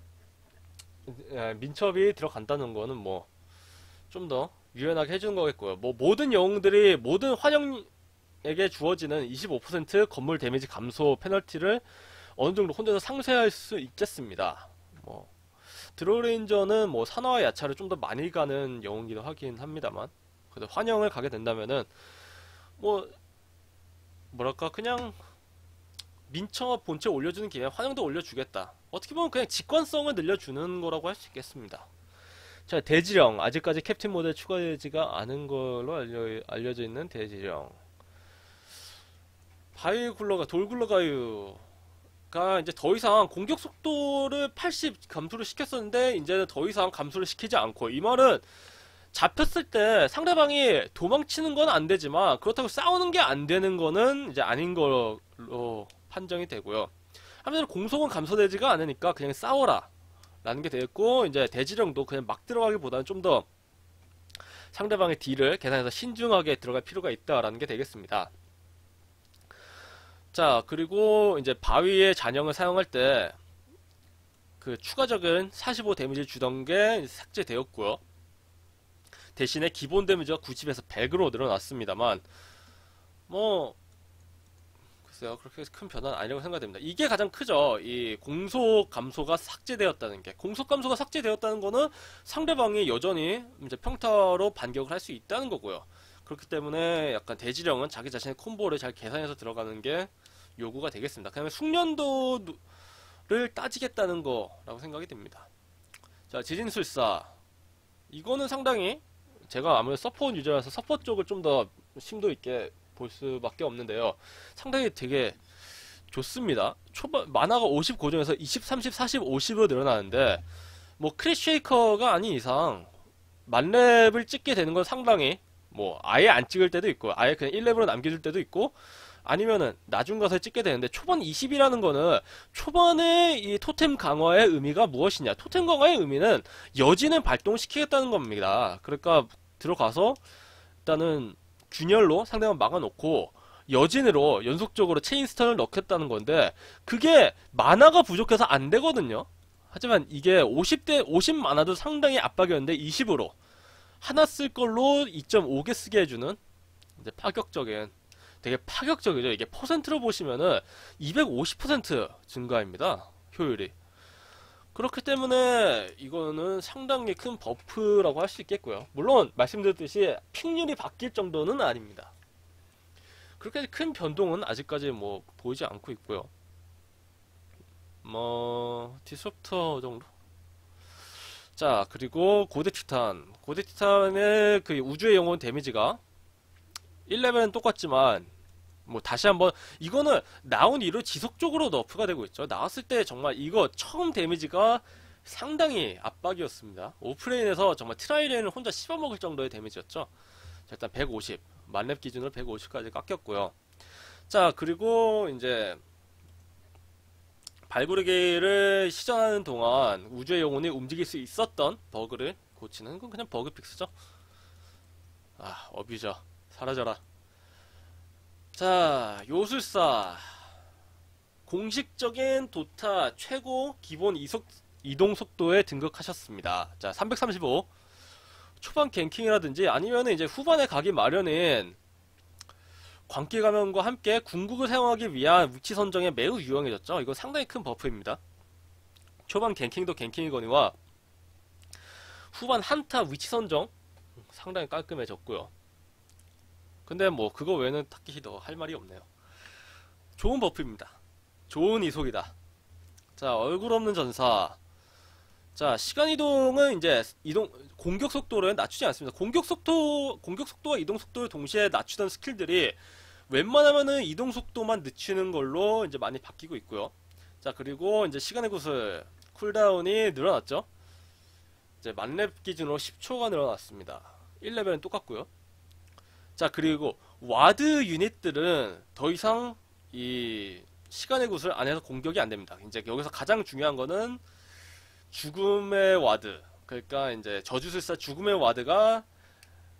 예, 민첩이 들어간다는 거는 뭐, 좀 더 유연하게 해주는 거겠고요. 뭐, 모든 영웅들이, 모든 환영에게 주어지는 25% 건물 데미지 감소 페널티를 어느 정도 혼자서 상쇄할 수 있겠습니다. 뭐 드로레인저는 뭐 산화와 야차를 좀 더 많이 가는 영웅이기도 하긴 합니다만 그래도 환영을 가게 된다면은 뭐 뭐랄까 그냥 민처 본체 올려주는 김에 환영도 올려주겠다. 어떻게 보면 그냥 직관성을 늘려주는 거라고 할 수 있겠습니다. 자 대지령 아직까지 캡틴 모드에 추가되지가 않은 걸로 알려, 알려져 있는 대지령 바위굴러가 돌굴러가유 가 이제 더 이상 공격 속도를 80 감소를 시켰었는데 이제는 더 이상 감소를 시키지 않고 이 말은 잡혔을 때 상대방이 도망치는 건 안 되지만 그렇다고 싸우는 게 안 되는 거는 이제 아닌 걸로 판정이 되고요. 한편으로 공속은 감소되지가 않으니까 그냥 싸워라 라는 게 되겠고 이제 대지령도 그냥 막 들어가기보다는 좀 더 상대방의 딜을 계산해서 신중하게 들어갈 필요가 있다라는 게 되겠습니다. 자, 그리고 이제 바위의 잔영을 사용할 때 그 추가적인 45 데미지를 주던 게 삭제되었고요. 대신에 기본 데미지가 90에서 100으로 늘어났습니다만 뭐 글쎄요 그렇게 큰 변화는 아니라고 생각됩니다. 이게 가장 크죠. 이 공속 감소가 삭제되었다는 게 공속 감소가 삭제되었다는 거는 상대방이 여전히 이제 평타로 반격을 할 수 있다는 거고요. 그렇기 때문에 약간 대지령은 자기 자신의 콤보를 잘 계산해서 들어가는 게 요구가 되겠습니다. 그다음에 숙련도를 따지겠다는 거라고 생각이 됩니다. 자, 지진술사. 이거는 상당히 제가 아무래도 서포 유저라서 서포 쪽을 좀 더 심도 있게 볼 수밖에 없는데요. 상당히 되게 좋습니다. 초반 마나가 50 고정해서 20, 30, 40, 50으로 늘어나는데 뭐 크리 쉐이커가 아닌 이상 만렙을 찍게 되는 건 상당히 뭐 아예 안 찍을 때도 있고 아예 그냥 1렙으로 남겨줄 때도 있고 아니면은 나중 가서 찍게 되는데 초반 20이라는 거는 초반에 이 토템 강화의 의미가 무엇이냐? 토템 강화의 의미는 여진을 발동시키겠다는 겁니다. 그러니까 들어가서 일단은 균열로 상대방 막아놓고 여진으로 연속적으로 체인스턴을 넣겠다는 건데 그게 만화가 부족해서 안 되거든요. 하지만 이게 50대 50만 해도 상당히 압박이었는데 20으로 하나 쓸 걸로 2.5개 쓰게 해주는 파격적인 되게 파격적이죠. 이게 퍼센트로 보시면은 250% 증가입니다. 효율이. 그렇기 때문에 이거는 상당히 큰 buff라고 할 수 있겠고요. 물론 말씀드렸듯이 pick률이 바뀔 정도는 아닙니다. 그렇게 큰 변동은 아직까지 뭐 보이지 않고 있고요. 뭐 디스럽터 정도. 자 그리고 고대 티탄, 고대 티탄의 그 우주의 영혼 데미지가 1레벨은 똑같지만 뭐 다시 한번 이거는 나온 이후로 지속적으로 nerf가 되고 있죠. 나왔을 때 정말 이거 처음 데미지가 상당히 압박이었습니다. off-lane에서 정말 tri-lane을 혼자 씹어먹을 정도의 데미지였죠. 자, 일단 150 만렙 기준으로 150까지 깎였고요. 자 그리고 이제 발구르기를 시전하는 동안 우주의 영혼이 움직일 수 있었던 버그를 고치는 건 그냥 bug fix죠. 아 abuser 사라져라. 자, 요술사. 공식적인 도타 최고 기본 이속, 이동 속도에 등극하셨습니다. 자, 335. 초반 ganking이라든지 아니면 이제 후반에 가기 마련인 광기 가면과 함께 궁극을 사용하기 위한 위치 선정에 매우 유용해졌죠. 이거 상당히 큰 buff입니다. 초반 ganking도 ganking이거니와 후반 한타 위치 선정 상당히 깔끔해졌고요. 근데 뭐 그거 외에는 딱히 더 할 말이 없네요. 좋은 buff입니다. 좋은 이속이다. 자 얼굴 없는 전사. 자 시간 이동은 이제 이동 공격 속도를 낮추지 않습니다. 공격 속도 공격 속도와 이동 속도를 동시에 낮추던 스킬들이 웬만하면은 이동 속도만 늦추는 걸로 이제 많이 바뀌고 있고요. 자 그리고 이제 시간의 구슬 cooldown이 늘어났죠. 이제 만렙 기준으로 10초가 늘어났습니다. 1레벨은 똑같고요. 자 그리고 ward 유닛들은 더 이상 이 시간의 구슬 안에서 공격이 안 됩니다. 이제 여기서 가장 중요한 거는 죽음의 ward. 그러니까 이제 저주술사 죽음의 ward가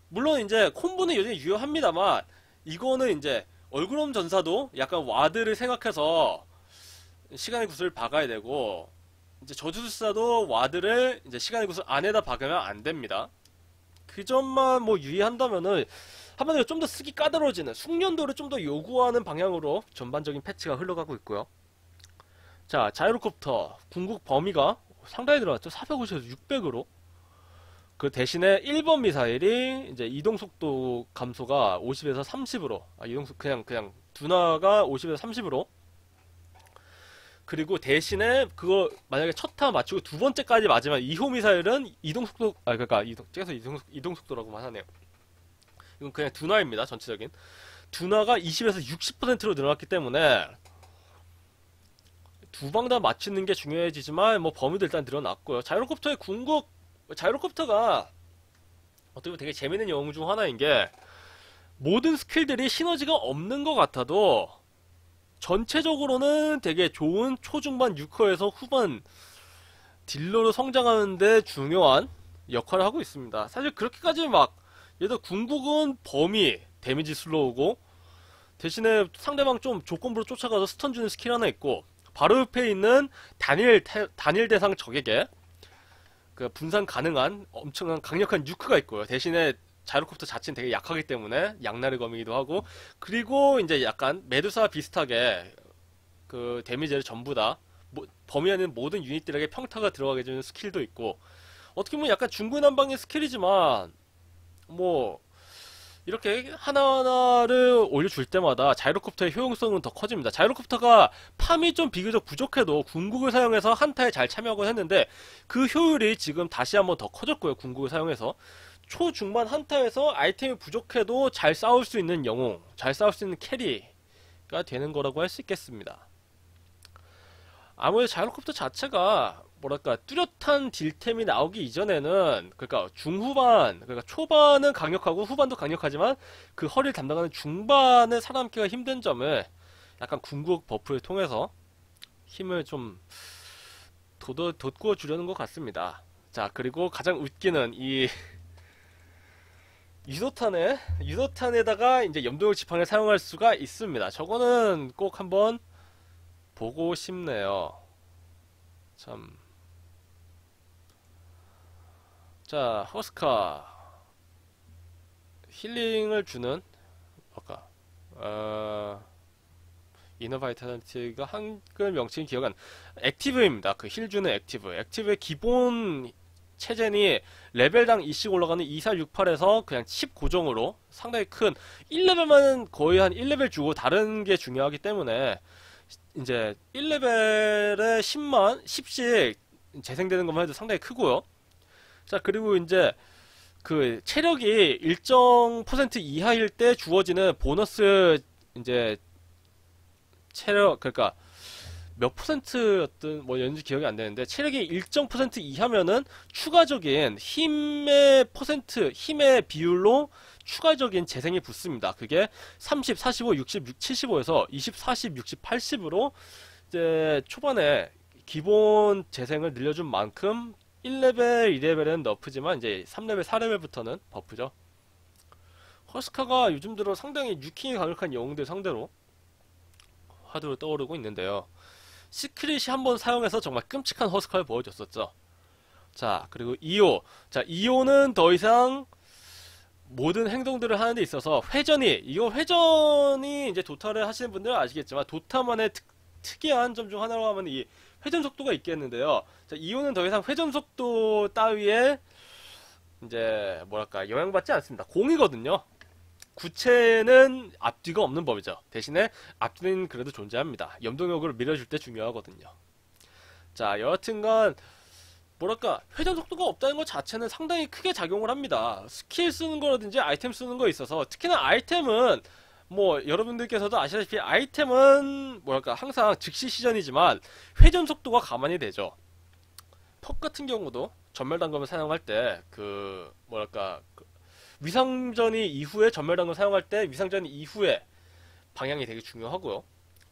물론 이제 콤보는 여전히 유효합니다만 이거는 이제 얼굴 없는 전사도 약간 ward를 생각해서 시간의 구슬을 박아야 되고 이제 저주술사도 ward를 이제 시간의 구슬 안에다 박으면 안 됩니다. 그 점만 뭐 유의한다면은 한마디로 좀 더 쓰기 까다로워지는 숙련도를 좀 더 요구하는 방향으로 전반적인 패치가 흘러가고 있고요. 자, 자이로콥터 궁극 범위가 상당히 늘어났죠. 450에서 600으로. 그 대신에 1번 미사일이 이제 이동 속도 감소가 50에서 30으로. 아, 이동 속 그냥 그냥 둔화가 50에서 30으로. 그리고 대신에 그거 만약에 첫 타 맞추고 두 번째까지 맞으면 2호 미사일은 이동 속도 아 그러니까 이동 찍어서 이동 이동 속도라고만 하네요. 이건 그냥 둔화입니다. 전체적인. 둔화가 20에서 60%로 늘어났기 때문에 두 방 다 맞추는 게 중요해지지만 뭐 범위도 일단 늘어났고요. 자이로콥터의 궁극 자이로콥터가 어떻게 보면 되게 재밌는 영웅 중 하나인 게 모든 스킬들이 시너지가 없는 것 같아도 전체적으로는 되게 좋은 초중반 6커에서 후반 딜러로 성장하는데 중요한 역할을 하고 있습니다. 사실 그렇게까지 막 얘도 궁극은 범위 데미지 slow고 대신에 상대방 좀 조건부로 쫓아가서 stun 주는 스킬 하나 있고 바로 옆에 있는 단일 태, 단일 대상 적에게 그 분산 가능한 엄청난 강력한 nuke가 있고요. 대신에 자이로콥터 자체는 되게 약하기 때문에 양날의 검이기도 하고 그리고 이제 약간 메두사 비슷하게 그 데미지를 전부 다 뭐, 범위 안에 모든 유닛들에게 평타가 들어가게 해주는 스킬도 있고 어떻게 보면 약간 중구난방의 스킬이지만 뭐 이렇게 하나하나를 올려줄 때마다 자이로콥터의 효용성은 더 커집니다. 자이로콥터가 팜이 좀 비교적 부족해도 궁극을 사용해서 한타에 잘 참여하곤 했는데 그 효율이 지금 다시 한번 더 커졌고요. 궁극을 사용해서 초중반 한타에서 아이템이 부족해도 잘 싸울 수 있는 영웅, 잘 싸울 수 있는 캐리가 되는 거라고 할 수 있겠습니다. 아무래도 자이로콥터 자체가 뭐랄까 뚜렷한 딜템이 나오기 이전에는 그러니까 중후반 그러니까 초반은 강력하고 후반도 강력하지만 그 허리를 담당하는 중반에 살아남기가 힘든 점을 약간 궁극 buff를 통해서 힘을 좀 돋워, 돋구어 주려는 것 같습니다. 자 그리고 가장 웃기는 이 *laughs* 유도탄에 유도탄에다가 이제 염동력 지팡이를 사용할 수가 있습니다. 저거는 꼭 한번 보고 싶네요. 참. 자, 허스카. 힐링을 주는, 아까, 어, Inner Vitality가 한글 명칭이 기억 안, active입니다. 그 heal 주는 active. active의 기본 체젠이 레벨당 2씩 올라가는 2468에서 그냥 10 고정으로 상당히 큰 1레벨만 거의 한 1레벨 주고 다른 게 중요하기 때문에 이제 1레벨에 10만 10씩 재생되는 것만 해도 상당히 크고요. 자 그리고 이제 그 체력이 일정 퍼센트 이하일 때 주어지는 보너스 이제 체력 그러니까 몇 퍼센트였든 뭐 연지 기억이 안 되는데 체력이 일정 퍼센트 이하면은 추가적인 힘의 퍼센트 힘의 비율로 추가적인 재생이 붙습니다. 그게 30, 45, 60, 75에서 20, 40, 60, 80으로 이제 초반에 기본 재생을 늘려준 만큼 1레벨, 2레벨은 nerf지만 이제 3레벨, 4레벨부터는 buff죠. 허스카가 요즘 들어 상당히 nuking이 강력한 영웅들 상대로 화두로 떠오르고 있는데요. 시크릿이 한번 사용해서 정말 끔찍한 허스카를 보여줬었죠. 자, 그리고 이오. 자, 이오는 더 이상 모든 행동들을 하는 데 있어서 회전이, 이거 회전이 이제 도타를 하시는 분들은 아시겠지만 도타만의 특, 특이한 점 중 하나로 하면 이 회전 속도가 있겠는데요. 자, 2호는 더 이상 회전 속도 따위에 이제 뭐랄까 영향받지 않습니다. 공이거든요. 구체는 앞뒤가 없는 법이죠. 대신에 앞뒤는 그래도 존재합니다. 염동력을 밀어줄 때 중요하거든요. 자, 여하튼간 뭐랄까 회전 속도가 없다는 것 자체는 상당히 크게 작용을 합니다. 스킬 쓰는 거라든지 아이템 쓰는 거에 있어서 특히나 아이템은 뭐 여러분들께서도 아시다시피 아이템은 뭐랄까 항상 즉시 시전이지만 회전 속도가 가만히 되죠. 퍽 같은 경우도 전멸 단검을 사용할 때 그 뭐랄까 그 위상전이 이후에 전멸당을 사용할 때 위상전이 이후에 방향이 되게 중요하고요.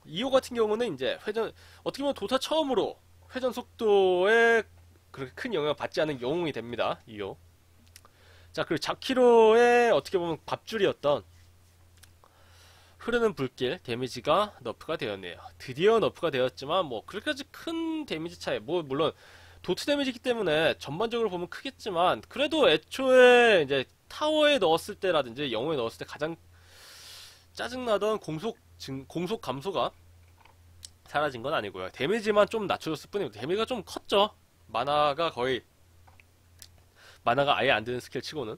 2호 같은 경우는 이제 회전 어떻게 보면 도타 처음으로 회전 속도에 그렇게 큰 영향을 받지 않은 영웅이 됩니다. 2호. 자 그리고 자키로의 어떻게 보면 밥줄이었던 흐르는 불길 데미지가 nerf가 되었네요. 드디어 nerf가 되었지만 뭐 그렇게까지 큰 데미지 차이 뭐 물론 DoT 데미지이기 때문에 전반적으로 보면 크겠지만 그래도 애초에 이제 타워에 넣었을 때라든지 영웅에 넣었을 때 가장 짜증나던 공속 증, 공속 감소가 사라진 건 아니고요. 데미지만 좀 낮춰졌을 뿐이고 데미지가 좀 컸죠. mana가 거의 mana가 아예 안 되는 스킬 치고는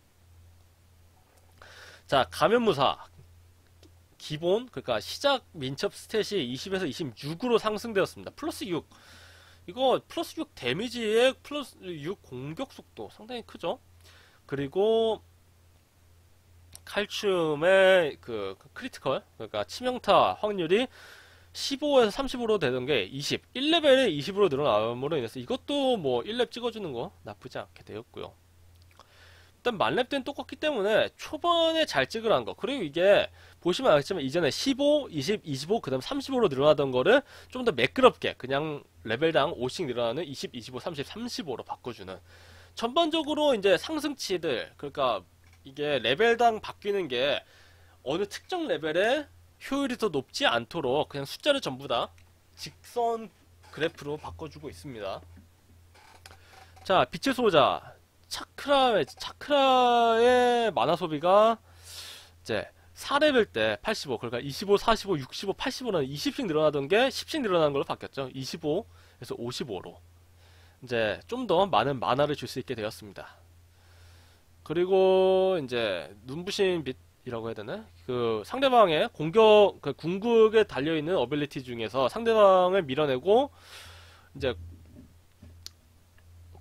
자 가면무사 기본 그러니까 시작 민첩 stat이 20에서 26으로 상승되었습니다. 플러스 6 이거 플러스 6 데미지에 플러스 6 공격 속도 상당히 크죠. 그리고 칼춤의 그 critical 그러니까 치명타 확률이 15에서 30으로 되던 게 20, 1레벨에 20으로 늘어남으로 인해서 이것도 뭐 1렙 찍어주는 거 나쁘지 않게 되었고요. 일단 만렙 때는 똑같기 때문에 초반에 잘 찍으라는 거 그리고 이게 보시면 알겠지만 이전에 15, 20, 25, 그 다음 30으로 늘어나던 거를 좀 더 매끄럽게 그냥 레벨당 5씩 늘어나는 20, 25, 30, 35로 바꿔주는 전반적으로 이제 상승치들 그러니까 이게 레벨당 바뀌는 게 어느 특정 레벨에 효율이 더 높지 않도록 그냥 숫자를 전부 다 직선 그래프로 바꿔주고 있습니다. 자, 빛의 소자. 차크라, 차크라의 만화 소비가 이제 4레벨 때 85, 그러니까 25, 45, 65, 85는 20씩 늘어나던 게 10씩 늘어나는 걸로 바뀌었죠. 25에서 55로. 이제 좀 더 많은 만화를 줄 수 있게 되었습니다. 그리고 이제 눈부신 빛이라고 해야 되나? 그 상대방의 공격 그 궁극에 달려 있는 ability 중에서 상대방을 밀어내고 이제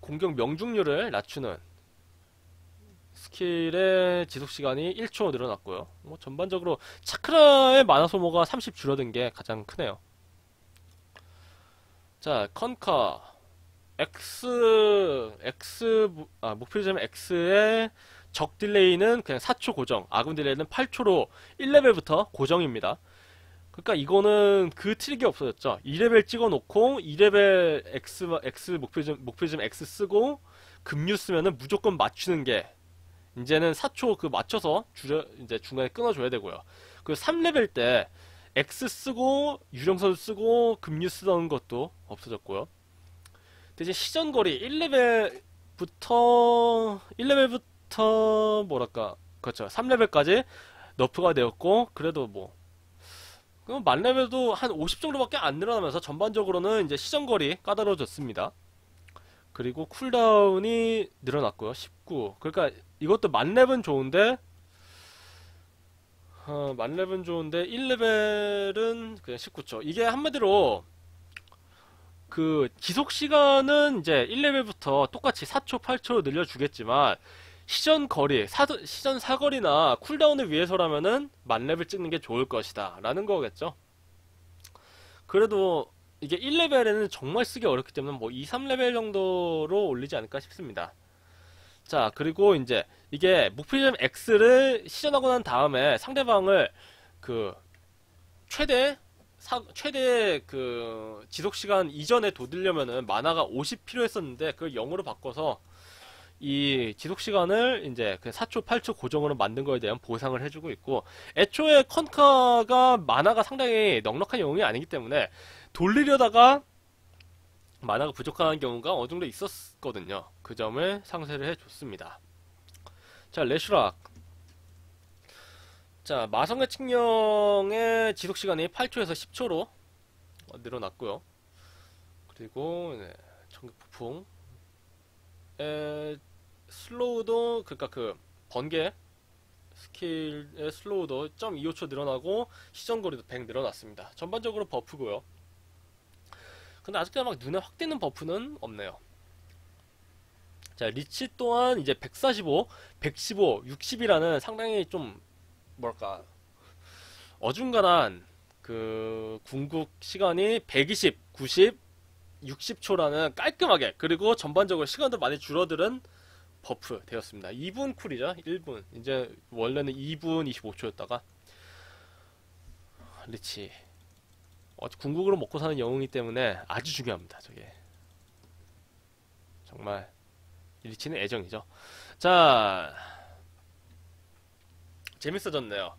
공격 명중률을 낮추는 스킬의 지속 시간이 1초 늘어났고요. 뭐 전반적으로 차크라의 mana 소모가 30 줄어든 게 가장 크네요. 자, 컨카 X X 아 목표 지점 X의 적 delay는 그냥 4초 고정, 아군 delay는 8초로 1레벨부터 고정입니다. 그러니까 이거는 그 트릭이 없어졌죠. 2레벨 찍어놓고 2레벨 X X 목표점 목표점 X 쓰고 급류 쓰면은 무조건 맞추는 게 이제는 4초 그 맞춰서 줄여 이제 중간에 끊어줘야 되고요. 그 3레벨 때 X 쓰고 유령선 쓰고 급류 쓰던 것도 없어졌고요. 대신 시전거리 1레벨부터 1레벨부터 뭐랄까 그렇죠 3레벨까지 nerf가 되었고 그래도 뭐 그럼 만레벨도 한 50 정도밖에 안 늘어나면서 전반적으로는 이제 시전거리 까다로워졌습니다. 그리고 cooldown이 늘어났고요. 19. 그러니까 이것도 만렙은 좋은데 어, 만렙은 좋은데 1레벨은 그냥 19초. 이게 한마디로 그 지속 시간은 이제 1레벨부터 똑같이 4초, 8초로 늘려주겠지만 시전 거리, 사, 시전 사거리나 쿨다운을 위해서라면은 만렙을 찍는 게 좋을 것이다. 라는 거겠죠. 그래도 이게 1레벨에는 정말 쓰기 어렵기 때문에 뭐 2, 3레벨 정도로 올리지 않을까 싶습니다. 자, 그리고 이제 이게 목표점 X를 시전하고 난 다음에 상대방을 그 최대 사, 최대 그 지속 시간 이전에 돋으려면은 만화가 50 필요했었는데 그걸 0으로 바꿔서 이 지속 시간을 이제 그 4초, 8초 고정으로 만든 거에 대한 보상을 해주고 있고 애초에 컨카가 만화가 상당히 넉넉한 영웅이 아니기 때문에 돌리려다가 만화가 부족한 경우가 어느 정도 있었거든요. 그 점을 상세를 해줬습니다. 자, 레슈락. 자, 마성의 칙령의 지속 시간이 8초에서 10초로 늘어났고요. 그리고 네, 전기 폭풍. 에, slow도 그러니까 그 번개 스킬의 slow도 0.25초 늘어나고 시전거리도 100 늘어났습니다. 전반적으로 buff고요. 근데 아직도 막 눈에 확 띄는 buff는 없네요. 자, 리치 또한 이제 145, 115, 60이라는 상당히 좀 뭐랄까 어중간한 그 궁극 시간이 120, 90, 60초라는 깔끔하게 그리고 전반적으로 시간도 많이 줄어들은 buff 되었습니다. 2분 cool이죠. 1분. 이제 원래는 2분 25초였다가 리치 어, 궁극으로 먹고 사는 영웅이기 때문에 아주 중요합니다. 저게 정말 리치는 애정이죠. 자 재밌어졌네요.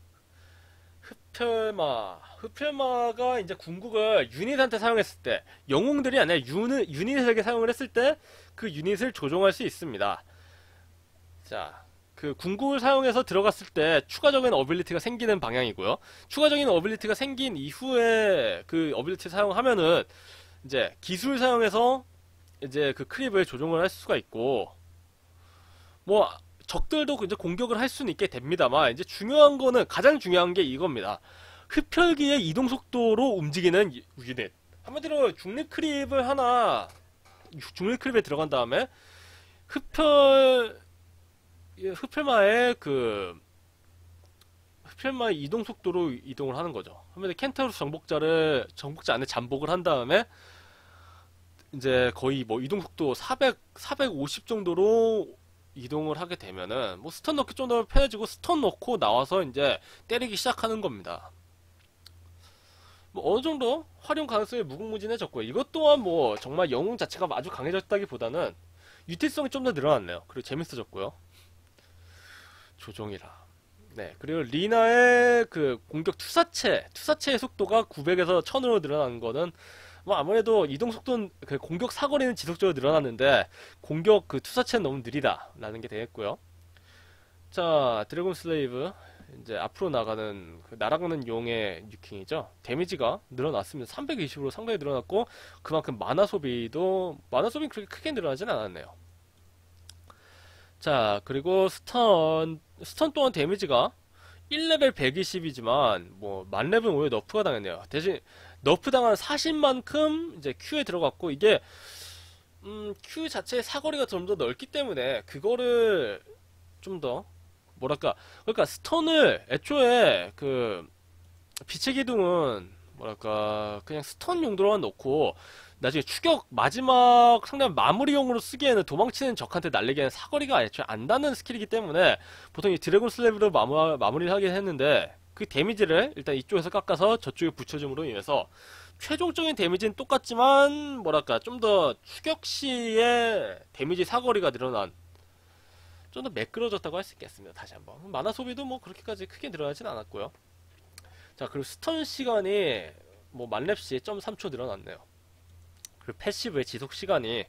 흡혈마 흡혈마가 이제 궁극을 유닛한테 사용했을 때 영웅들이 아니라 유닛, 유닛에게 사용을 했을 때 그 유닛을 조종할 수 있습니다. 자, 그 궁극을 사용해서 들어갔을 때 추가적인 ability가 생기는 방향이고요. 추가적인 ability가 생긴 이후에 그 ability 사용하면은 이제 기술 사용해서 이제 그 creep을 조종을 할 수가 있고 뭐 적들도 이제 공격을 할 수는 있게 됩니다만 이제 중요한 거는 가장 중요한 게 이겁니다. 흡혈기의 이동 속도로 움직이는 유닛. 한마디로 중립 creep을 하나 중립 creep에 들어간 다음에 흡혈 흡혈마의 그 흡혈마의 이동 속도로 이동을 하는 거죠. 그러면 켄타우스 정복자를 정복자 안에 잠복을 한 다음에 이제 거의 뭐 이동 속도 400 450 정도로 이동을 하게 되면은 뭐 stun 넣기 좀 더 편해지고 stun 넣고 나와서 이제 때리기 시작하는 겁니다. 뭐 어느 정도 활용 가능성이 무궁무진해졌고요. 이것 또한 뭐 정말 영웅 자체가 아주 강해졌다기보다는 util성이 좀 더 늘어났네요. 그리고 재밌어졌고요. 조종이라. 네. 그리고 리나의 그 공격 투사체, 투사체의 속도가 900에서 1000으로 늘어난 거는 뭐 아무래도 이동 속도는 그 공격 사거리는 지속적으로 늘어났는데 공격 그 투사체는 너무 느리다라는 게 되겠고요. 자, Dragon Slave 이제 앞으로 나가는 그 날아가는 용의 nuking이죠. 데미지가 늘어났습니다. 320으로 상당히 늘어났고 그만큼 mana 소비도 mana 소비는 그렇게 크게 늘어나진 않았네요. 자, 그리고 stun stun 또한 데미지가 1레벨 120이지만 뭐 만렙은 오히려 nerf가 당했네요. 대신 nerf 당한 40만큼 이제 Q에 들어갔고 이게 음, Q 자체의 사거리가 좀 더 넓기 때문에 그거를 좀 더 뭐랄까 그러니까 stun을 애초에 그 빛의 기둥은 뭐랄까 그냥 stun 용도로만 놓고 나중에 추격 마지막 상대방 마무리용으로 쓰기에는 도망치는 적한테 날리기에는 사거리가 애초에 안 닿는 스킬이기 때문에 보통 이 Dragon Slave로 마무, 마무리를 하긴 했는데 그 데미지를 일단 이쪽에서 깎아서 저쪽에 붙여줌으로 인해서 최종적인 데미지는 똑같지만 뭐랄까 좀 더 추격 시에 데미지 사거리가 늘어난 좀 더 매끄러졌다고 할 수 있겠습니다. 다시 한번 mana 소비도 뭐 그렇게까지 크게 늘어나진 않았고요. 자 그리고 stun 시간이 뭐 만렙시 0.3초 늘어났네요. 그리고 passive의 지속 시간이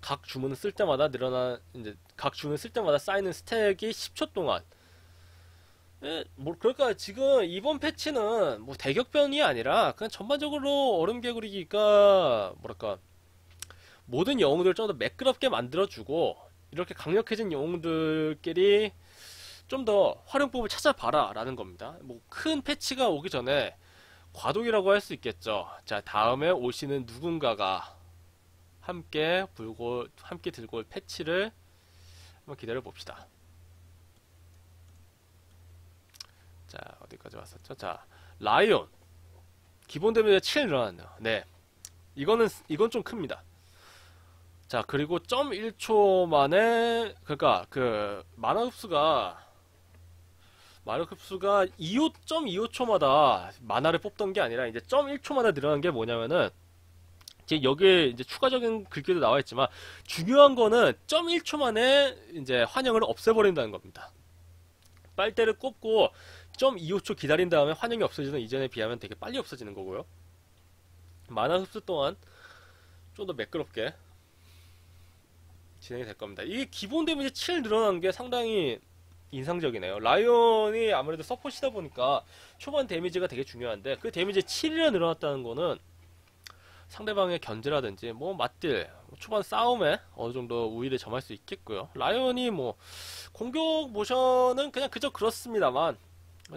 각 주문을 쓸 때마다 늘어나 이제 각 주문을 쓸 때마다 쌓이는 스택이 10초 동안 예, 뭐 그럴까 지금 이번 패치는 뭐 대격변이 아니라 그냥 전반적으로 얼음 개구리기가 뭐랄까 모든 영웅들을 좀더 매끄럽게 만들어주고 이렇게 강력해진 영웅들끼리 좀 더 활용법을 찾아봐라 라는 겁니다. 뭐 큰 패치가 오기 전에 과도기라고 할 수 있겠죠. 자 다음에 오시는 누군가가 함께 불고 함께 들고 올 패치를 한번 기다려 봅시다. 자 어디까지 왔었죠? 자 라이온 기본 데미지가 7 늘어났네요. 네 이거는 이건 좀 큽니다. 자 그리고 0.1초 만에 그러니까 그 만화 흡수가 2호 0.25초마다 만화를 뽑던 게 아니라 이제 0.1초마다 늘어난 게 뭐냐면은 이제 여기에 이제 추가적인 글귀도 나와 있지만 중요한 거는 0.1초 만에 이제 환영을 없애버린다는 겁니다. 빨대를 꼽고 0.25초 기다린 다음에 환영이 없어지는 이전에 비하면 되게 빨리 없어지는 거고요. 만화 흡수 또한 좀 더 매끄럽게 진행이 될 겁니다. 이게 기본 데미지 7 늘어난 게 상당히 인상적이네요. 라이온이 아무래도 서포시다 보니까 초반 데미지가 되게 중요한데 그 데미지 7이나 늘어났다는 거는 상대방의 견제라든지 뭐 맞딜 초반 싸움에 어느 정도 우위를 점할 수 있겠고요. 라이온이 뭐 공격 모션은 그냥 그저 그렇습니다만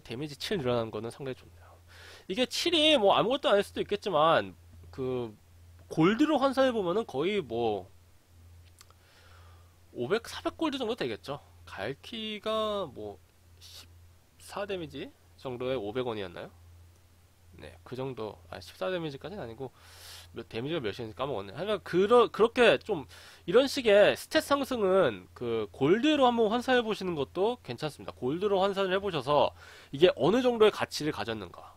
데미지 7 늘어나는 거는 상당히 좋네요. 이게 7이 뭐 아무것도 아닐 수도 있겠지만 그 골드로 환산해 보면은 거의 뭐 500, 400골드 정도 되겠죠. 갈키가 뭐 14 데미지 정도의 500원이었나요? 네, 그 정도. 아, 14 데미지까지는 아니고 몇 데미지가 몇이었는지 까먹었네. 하여간 그러, 그렇게 좀 이런 식의 stat 상승은 그 골드로 한번 환산해 보시는 것도 괜찮습니다. 골드로 환산을 해 보셔서 이게 어느 정도의 가치를 가졌는가.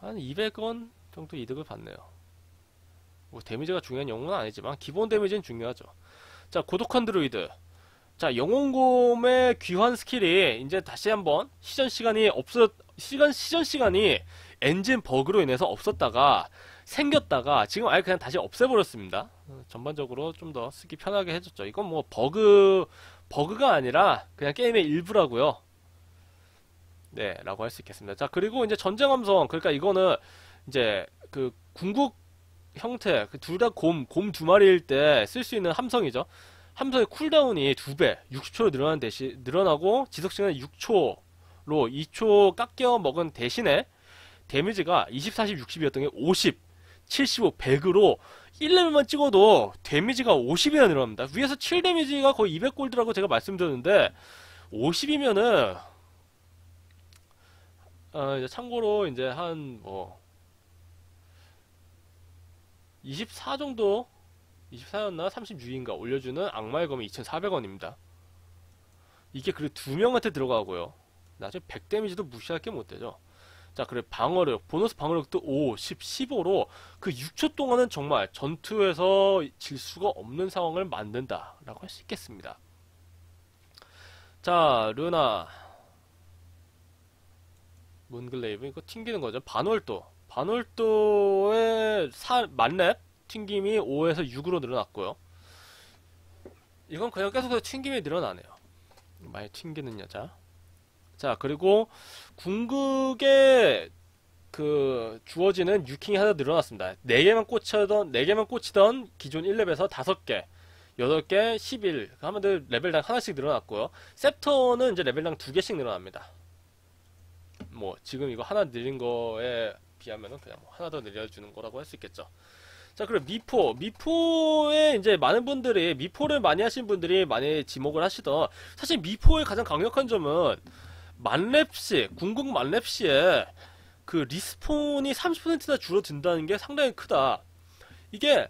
한 200원 정도 이득을 받네요. 뭐 데미지가 중요한 영웅은 아니지만 기본 데미지는 중요하죠. 자, 고독한 드루이드. 자, 영웅곰의 귀환 스킬이 이제 다시 한번 시전 시간이 없었, 시간, 시전 시간이 엔진 버그로 인해서 없었다가 생겼다가 지금 아예 그냥 다시 없애버렸습니다. 전반적으로 좀 더 쓰기 편하게 해줬죠. 이건 뭐 버그, 버그가 아니라 그냥 게임의 일부라고요. 네, 라고 할 수 있겠습니다. 자, 그리고 이제 전쟁 함성. 그러니까 이거는 이제 그 궁극 형태, 그둘다 곰, 곰 두 마리일 때 쓸 수 있는 함성이죠. 함성의 cooldown이 두 배, 60초로 늘어난 대신, 늘어나고 지속 시간이 6초로 2초 깎여 먹은 대신에 데미지가 20, 40, 60이었던 게 50, 75, 100으로 1레벨만 찍어도 데미지가 50이나 늘어납니다. 위에서 7 데미지가 거의 200골드라고 제가 말씀드렸는데 50이면은 어, 이제 참고로 이제 한뭐 24 정도 24였나 36인가 올려주는 악마의 검이 2,400원입니다. 이게 그리고 두 명한테 들어가고요. 나중에 100 데미지도 무시할 게 못되죠. 자, 그래 방어력, 보너스 방어력도 5, 10, 15로 그 6초 동안은 정말 전투에서 질 수가 없는 상황을 만든다 라고 할 수 있겠습니다. 자, 르나 문글레이브 이거 튕기는 거죠. 반월도 반월도의 사, 만렙 튕김이 5에서 6으로 늘어났고요. 이건 그냥 계속 튕김이 늘어나네요. 많이 튕기는 여자. 자, 그리고 궁극에 그 주어지는 유킹이 하나 늘어났습니다. 4개만 꽂히던 4개만 꽂히던 기존 1렙에서 5개, 8개, 11 하면 레벨당 하나씩 늘어났고요. scepter는 이제 레벨당 2개씩 늘어납니다. 뭐 지금 이거 하나 늘린 거에 비하면은 그냥 뭐 하나 더 늘려주는 거라고 할 수 있겠죠. 자, 그리고 미포. 미포에 이제 많은 분들이, 미포를 많이 하신 분들이 많이 지목을 하시던, 사실 미포의 가장 강력한 점은, 만렙시, 궁극 만렙시에, 그 respawn이 30%나 줄어든다는 게 상당히 크다. 이게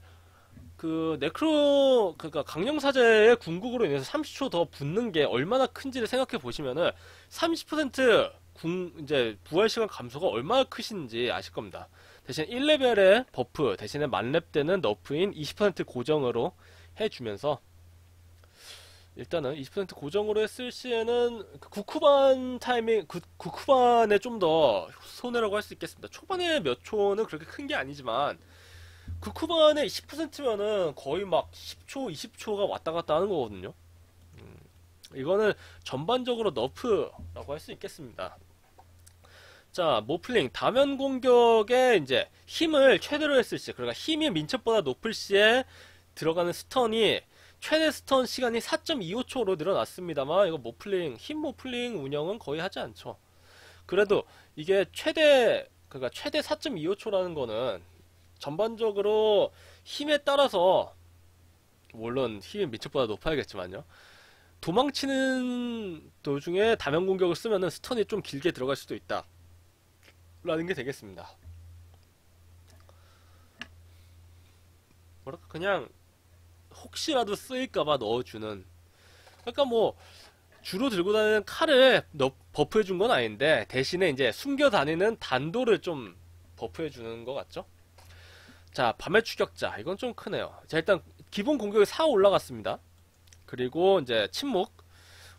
그 네크로 그니까 강령사제의 궁극으로 인해서 30초 더 붙는 게 얼마나 큰지를 생각해 보시면은 30% 궁, 이제 부활 시간 감소가 얼마나 크신지 아실 겁니다. 대신 1레벨의 buff 대신에 만렙 때는 nerf인 20% 고정으로 해주면서 일단은 20% 고정으로 했을 시에는 그 극후반 타이밍 그 극후반에 좀 더 손해라고 할 수 있겠습니다. 초반에 몇 초는 그렇게 큰 게 아니지만 극후반에 10%면은 거의 막 10초, 20초가 왔다 갔다 하는 거거든요. 음, 이거는 전반적으로 nerf라고 할 수 있겠습니다. 자, 모플링 다면 공격에 이제 힘을 최대로 했을 시, 그러니까 힘이 민첩보다 높을 시에 들어가는 stun이 최대 stun 시간이 4.25초로 늘어났습니다만 이거 모플링 힘 모플링 운영은 거의 하지 않죠. 그래도 이게 최대 그러니까 최대 4.25초라는 거는 전반적으로 힘에 따라서 물론 힘이 미쳤보다 높아야겠지만요. 도망치는 도중에 다면 공격을 쓰면은 스턴이 좀 길게 들어갈 수도 있다. 라는 게 되겠습니다. 뭐랄까 그냥 혹시라도 쓰일까봐 넣어주는 그러니까 뭐 주로 들고 다니는 칼을 넣, 버프해 준 건 아닌데 대신에 이제 숨겨 다니는 단도를 좀 버프해 주는 것 같죠? 자 밤의 추격자 이건 좀 크네요 자 일단 기본 공격이 4 올라갔습니다 그리고 이제 침묵.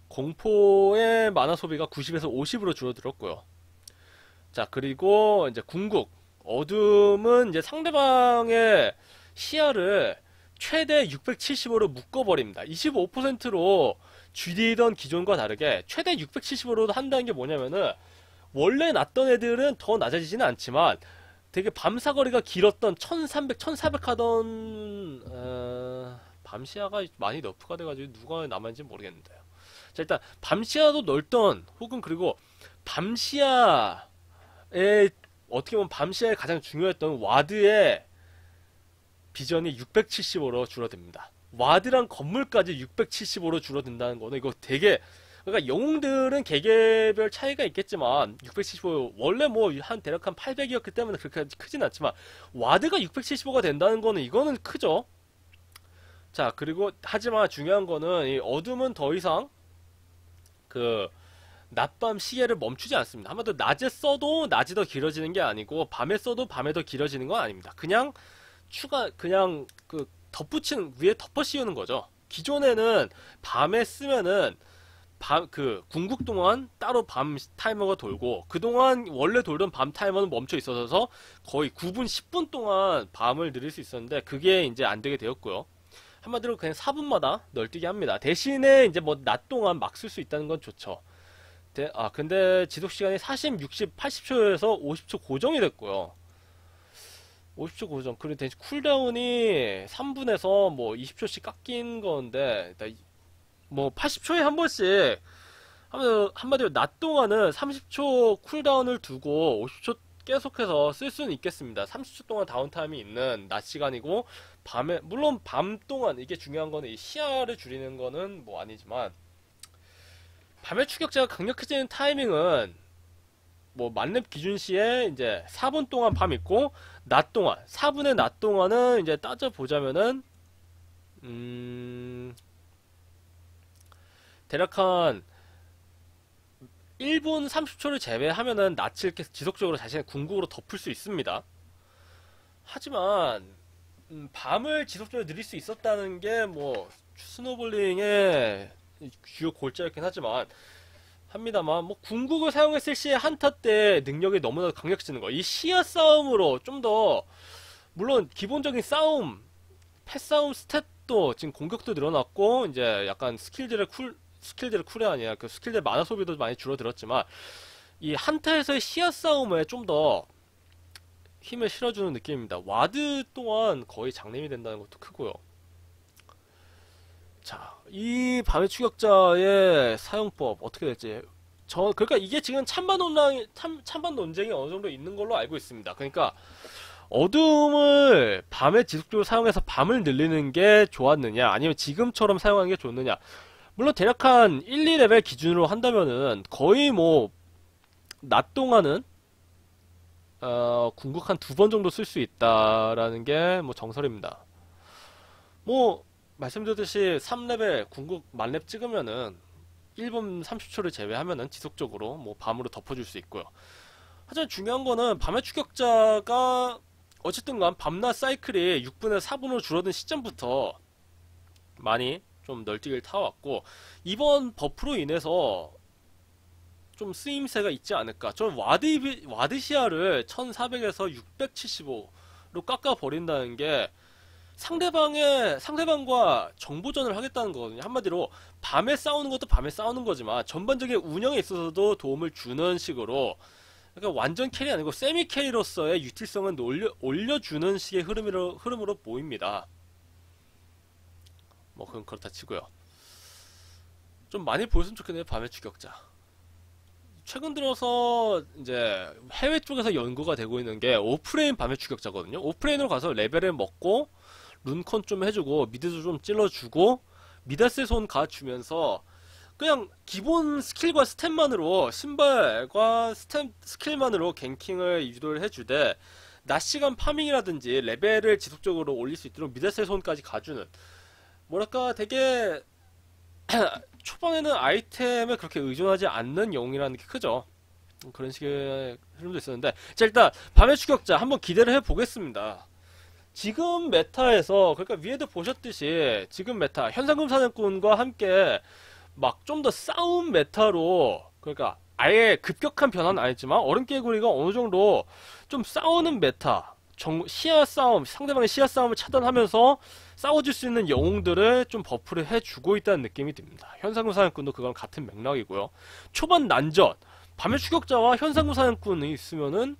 공포의 만화 소비가 90에서 50으로 줄어들었고요. 자 그리고 이제 궁극. 어둠은 이제 상대방의 시야를 최대 675로 묶어버립니다. 25%로 줄이던 기존과 다르게 최대 675로 한다는 게 뭐냐면은 원래 났던 애들은 더 낮아지지는 않지만 되게 밤 사거리가 길었던 1300, 1400 하던 어... 밤시야가 많이 너프가 돼가지고 누가 남았는지 모르겠는데요. 자 일단 밤시야도 넓던 혹은 그리고 밤시야에 어떻게 보면 밤시야에 가장 중요했던 와드의 비전이 675로 줄어듭니다. ward랑 건물까지 675로 줄어든다는 거는 이거 되게 그러니까 영웅들은 개개별 차이가 있겠지만 675 원래 뭐 한 대략 한 800이었기 때문에 그렇게 크진 않지만 ward가 675가 된다는 거는 이거는 크죠. 자 그리고 하지만 중요한 거는 이 어둠은 더 이상 그 낮밤 시계를 멈추지 않습니다. 한마디로 낮에 써도 낮이 더 길어지는 게 아니고 밤에 써도 밤에 더 길어지는 건 아닙니다. 그냥 추가 그냥 그 덧붙이는 위에 덮어 씌우는 거죠. 기존에는 밤에 쓰면은 밤 그 궁극 동안 따로 밤 타이머가 돌고 그동안 원래 돌던 밤 타이머는 멈춰 있어서 거의 9분 10분 동안 밤을 늘릴 수 있었는데 그게 이제 안 되게 되었고요. 한마디로 그냥 4분마다 널뛰게 합니다. 대신에 이제 뭐 낮 동안 막 쓸 수 있다는 건 좋죠. 아 근데 지속 시간이 40, 60, 80초에서 50초 고정이 됐고요. 50초 고정. 그리고 대신 cooldown이 3분에서 뭐 20초씩 깎인 건데, 뭐 80초에 한 번씩, 한마디로 낮 동안은 30초 cooldown을 두고 50초 계속해서 쓸 수는 있겠습니다. 30초 동안 downtime이 있는 낮 시간이고, 밤에, 물론 밤 동안, 이게 중요한 거는 이 시야를 줄이는 거는 뭐 아니지만, 밤의 추격자가 강력해지는 타이밍은 뭐 만렙 기준 시에 이제 4분 동안 밤 있고 낮 동안 4분의 낮 동안은 이제 따져 보자면은 음 대략 한 1분 30초를 제외하면은 낯을 이렇게 지속적으로 자신의 궁극으로 덮을 수 있습니다. 하지만 음, 밤을 지속적으로 늘릴 수 있었다는 게 뭐 스노볼링의 주요 골자였긴 하지만 합니다만 뭐 궁극을 사용했을 시에 한타 때 능력이 너무나 강력해지는 거. 이 시야 싸움으로 좀 더 물론 기본적인 싸움, 패싸움 스탯도 지금 공격도 늘어났고 이제 약간 스킬들의 cool 스킬들의 cool이 아니라 그 스킬들 mana 소비도 많이 줄어들었지만 이 한타에서의 시야 싸움에 좀 더 힘을 실어주는 느낌입니다. ward 또한 거의 장님이 된다는 것도 크고요. 자, 이 밤의 추격자의 사용법 어떻게 될지 저 그러니까 이게 지금 찬반 논란 참, 찬반 논쟁이 어느 정도 있는 걸로 알고 있습니다. 그러니까 어둠을 밤에 지속적으로 사용해서 밤을 늘리는 게 좋았느냐 아니면 지금처럼 사용하는 게 좋느냐 물론 대략 한 1, 2레벨 기준으로 한다면은 거의 뭐 낮 동안은 어, 궁극 한 두 번 정도 쓸 수 있다라는 게 뭐 정설입니다. 뭐 말씀드렸듯이 3렙에 궁극 만렙 찍으면은 1분 30초를 제외하면은 지속적으로 뭐 밤으로 덮어줄 수 있고요. 하지만 중요한 거는 밤의 추격자가 어쨌든 간 밤낮 사이클이 6분에서 4분으로 줄어든 시점부터 많이 좀 널뛰기를 타왔고 이번 buff로 인해서 좀 쓰임새가 있지 않을까. 좀 와드, 와드시아를 1400에서 675로 깎아버린다는 게 상대방의, 상대방과 정보전을 하겠다는 거거든요. 한마디로 밤에 싸우는 것도 밤에 싸우는 거지만 전반적인 운영에 있어서도 도움을 주는 식으로 그러니까 완전 carry 아니고 semi carry로서의 util성은 올려, 올려주는 식의 흐름으로, 흐름으로 보입니다. 뭐, 그건 그렇다 치고요. 좀 많이 보였으면 좋겠네요, 밤의 추격자. 최근 들어서 이제 해외 쪽에서 연구가 되고 있는 게 offlane 밤의 추격자거든요. offlane으로 가서 레벨을 먹고 rune컨 좀 해주고 mid도 좀 찔러주고 미다스 손 가주면서 그냥 기본 스킬과 stat만으로 신발과 stat 스킬만으로 ganking을 유도를 해주되 낮 시간 farming이라든지 레벨을 지속적으로 올릴 수 있도록 미다스 손까지 가주는 뭐랄까 되게 *clears throat* 초반에는 아이템에 그렇게 의존하지 않는 영웅이라는 게 크죠. 그런 식의 흐름도 있었는데 자 일단 밤의 추격자 한번 기대를 해보겠습니다. 지금 meta에서 그러니까 위에도 보셨듯이 지금 meta 현상금 사냥꾼과 함께 막 좀 더 싸움 meta로 그러니까 아예 급격한 변화는 아니지만 얼음 개구리가 어느 정도 좀 싸우는 meta 정, 시야 싸움 상대방의 시야 싸움을 차단하면서 싸워줄 수 있는 영웅들을 좀 buff를 해주고 있다는 느낌이 듭니다. 현상금 사냥꾼도 그건 같은 맥락이고요. 초반 난전 밤의 추격자와 현상금 사냥꾼이 있으면은